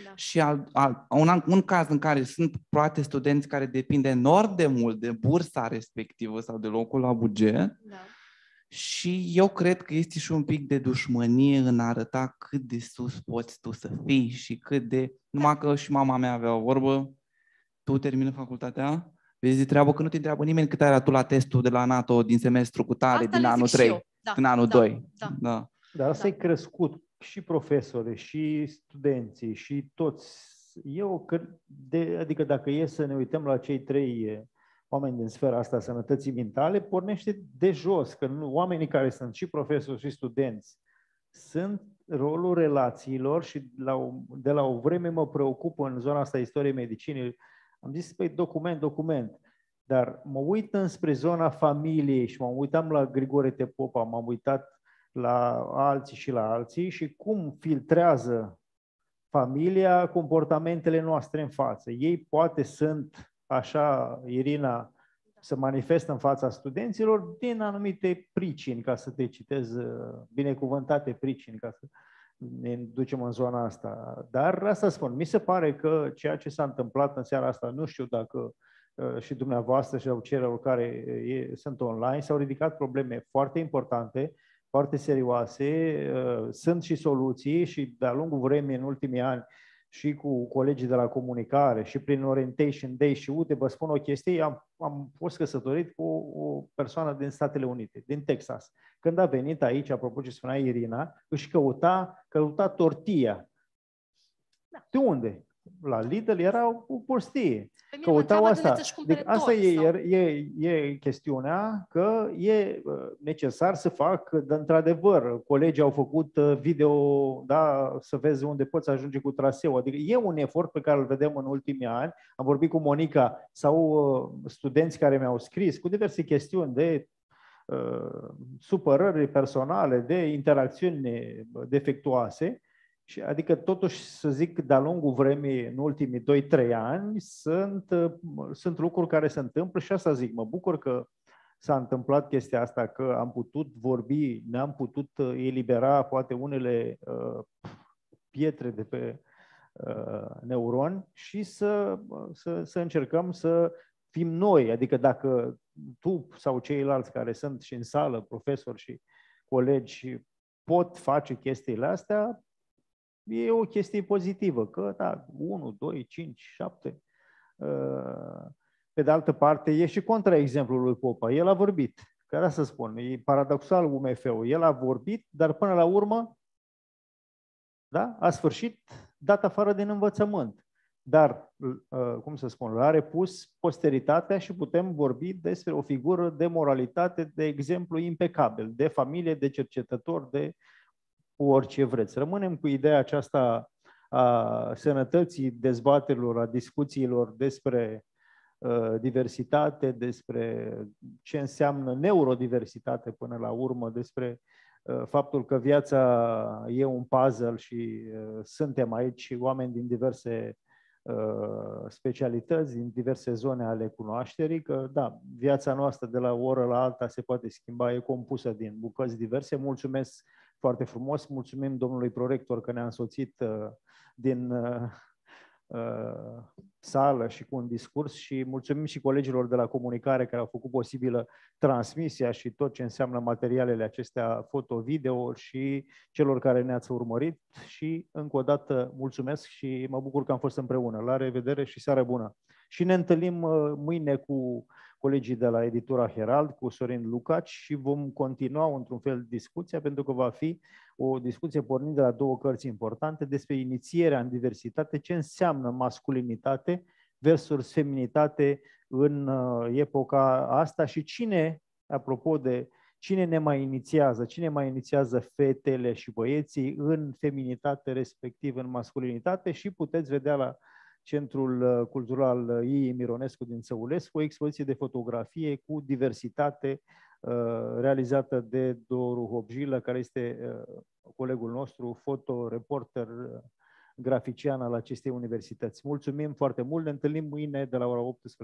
S10: Da. Și al, al, un, un caz în care sunt poate studenți care depind enorm de mult de bursa respectivă sau de locul la buget.
S5: Da.
S10: Și eu cred că este și un pic de dușmănie în a arăta cât de sus poți tu să fii și cât de... Numai că și mama mea avea o vorbă, tu termină facultatea, vezi de treabă că nu te întreabă nimeni cât ai tu la testul de la NATO din semestru cu tare,
S5: Asta
S10: din anul 3,
S5: da,
S10: din anul
S5: da,
S10: 2.
S5: Da.
S10: da.
S1: Dar asta da. e crescut și profesori, și studenții, și toți. Eu cred, de, adică dacă e să ne uităm la cei trei oameni din sfera asta a sănătății mentale, pornește de jos, că nu, oamenii care sunt și profesori și studenți sunt rolul relațiilor și la o, de la o vreme mă preocupă în zona asta istoriei medicinii. Am zis, păi document, document. Dar mă uit înspre zona familiei și mă uitam la Grigore Tepopa, m-am uitat la alții și la alții și cum filtrează familia comportamentele noastre în față. Ei poate sunt așa, Irina, să manifestă în fața studenților din anumite pricini, ca să te citez binecuvântate pricini, ca să ne ducem în zona asta. Dar asta spun, mi se pare că ceea ce s-a întâmplat în seara asta, nu știu dacă și dumneavoastră și au celor care e, sunt online, s-au ridicat probleme foarte importante, foarte serioase, sunt și soluții și de-a lungul vremii, în ultimii ani, și cu colegii de la comunicare și prin Orientation Day și uite, vă spun o chestie, am, am fost căsătorit cu o persoană din Statele Unite, din Texas. Când a venit aici, apropo ce spunea Irina, își căuta, căuta tortilla. Da. De unde? La Lidl era o prostie. Căutau asta. Deci asta e, e, e chestiunea că e necesar să fac, de într-adevăr, colegii au făcut video, da, să vezi unde poți ajunge cu traseu. Adică e un efort pe care îl vedem în ultimii ani. Am vorbit cu Monica sau studenți care mi-au scris cu diverse chestiuni de uh, supărări personale, de interacțiuni defectuoase și adică totuși să zic de-a lungul vremii, în ultimii 2-3 ani, sunt, sunt lucruri care se întâmplă și asta zic, mă bucur că s-a întâmplat chestia asta, că am putut vorbi, ne-am putut elibera poate unele uh, pietre de pe uh, neuroni și să, să, să încercăm să fim noi. Adică dacă tu sau ceilalți care sunt și în sală, profesori și colegi, pot face chestiile astea, e o chestie pozitivă, că da, 1, 2, 5, 7. Pe de altă parte, e și contraexemplul lui Popa. El a vorbit, care să spun, e paradoxal UMF-ul. El a vorbit, dar până la urmă, da, a sfârșit dat afară din învățământ. Dar, cum să spun, l-a repus posteritatea și putem vorbi despre o figură de moralitate, de exemplu impecabil, de familie, de cercetător, de cu orice vreți. Rămânem cu ideea aceasta a sănătății dezbaterilor, a discuțiilor despre uh, diversitate, despre ce înseamnă neurodiversitate până la urmă, despre uh, faptul că viața e un puzzle și uh, suntem aici oameni din diverse specialități, din diverse zone ale cunoașterii, că da, viața noastră de la o oră la alta se poate schimba, e compusă din bucăți diverse. Mulțumesc foarte frumos. Mulțumim domnului prorector că ne-a însoțit uh, din uh, uh, sală și cu un discurs și mulțumim și colegilor de la comunicare care au făcut posibilă transmisia și tot ce înseamnă materialele acestea foto-video și celor care ne-ați urmărit și încă o dată mulțumesc și mă bucur că am fost împreună. La revedere și seară bună! Și ne întâlnim uh, mâine cu colegii de la editura Herald, cu Sorin Lucaci și vom continua într-un fel discuția pentru că va fi o discuție pornind de la două cărți importante despre inițierea în diversitate, ce înseamnă masculinitate versus feminitate în uh, epoca asta și cine, apropo de cine ne mai inițiază, cine mai inițiază fetele și băieții în feminitate, respectiv în masculinitate și puteți vedea la Centrul uh, Cultural I. Mironescu din Săulescu, o expoziție de fotografie cu diversitate uh, realizată de Doru Hobjilă, care este uh, colegul nostru, fotoreporter, grafician al acestei universități. Mulțumim foarte mult, ne întâlnim mâine de la ora 18.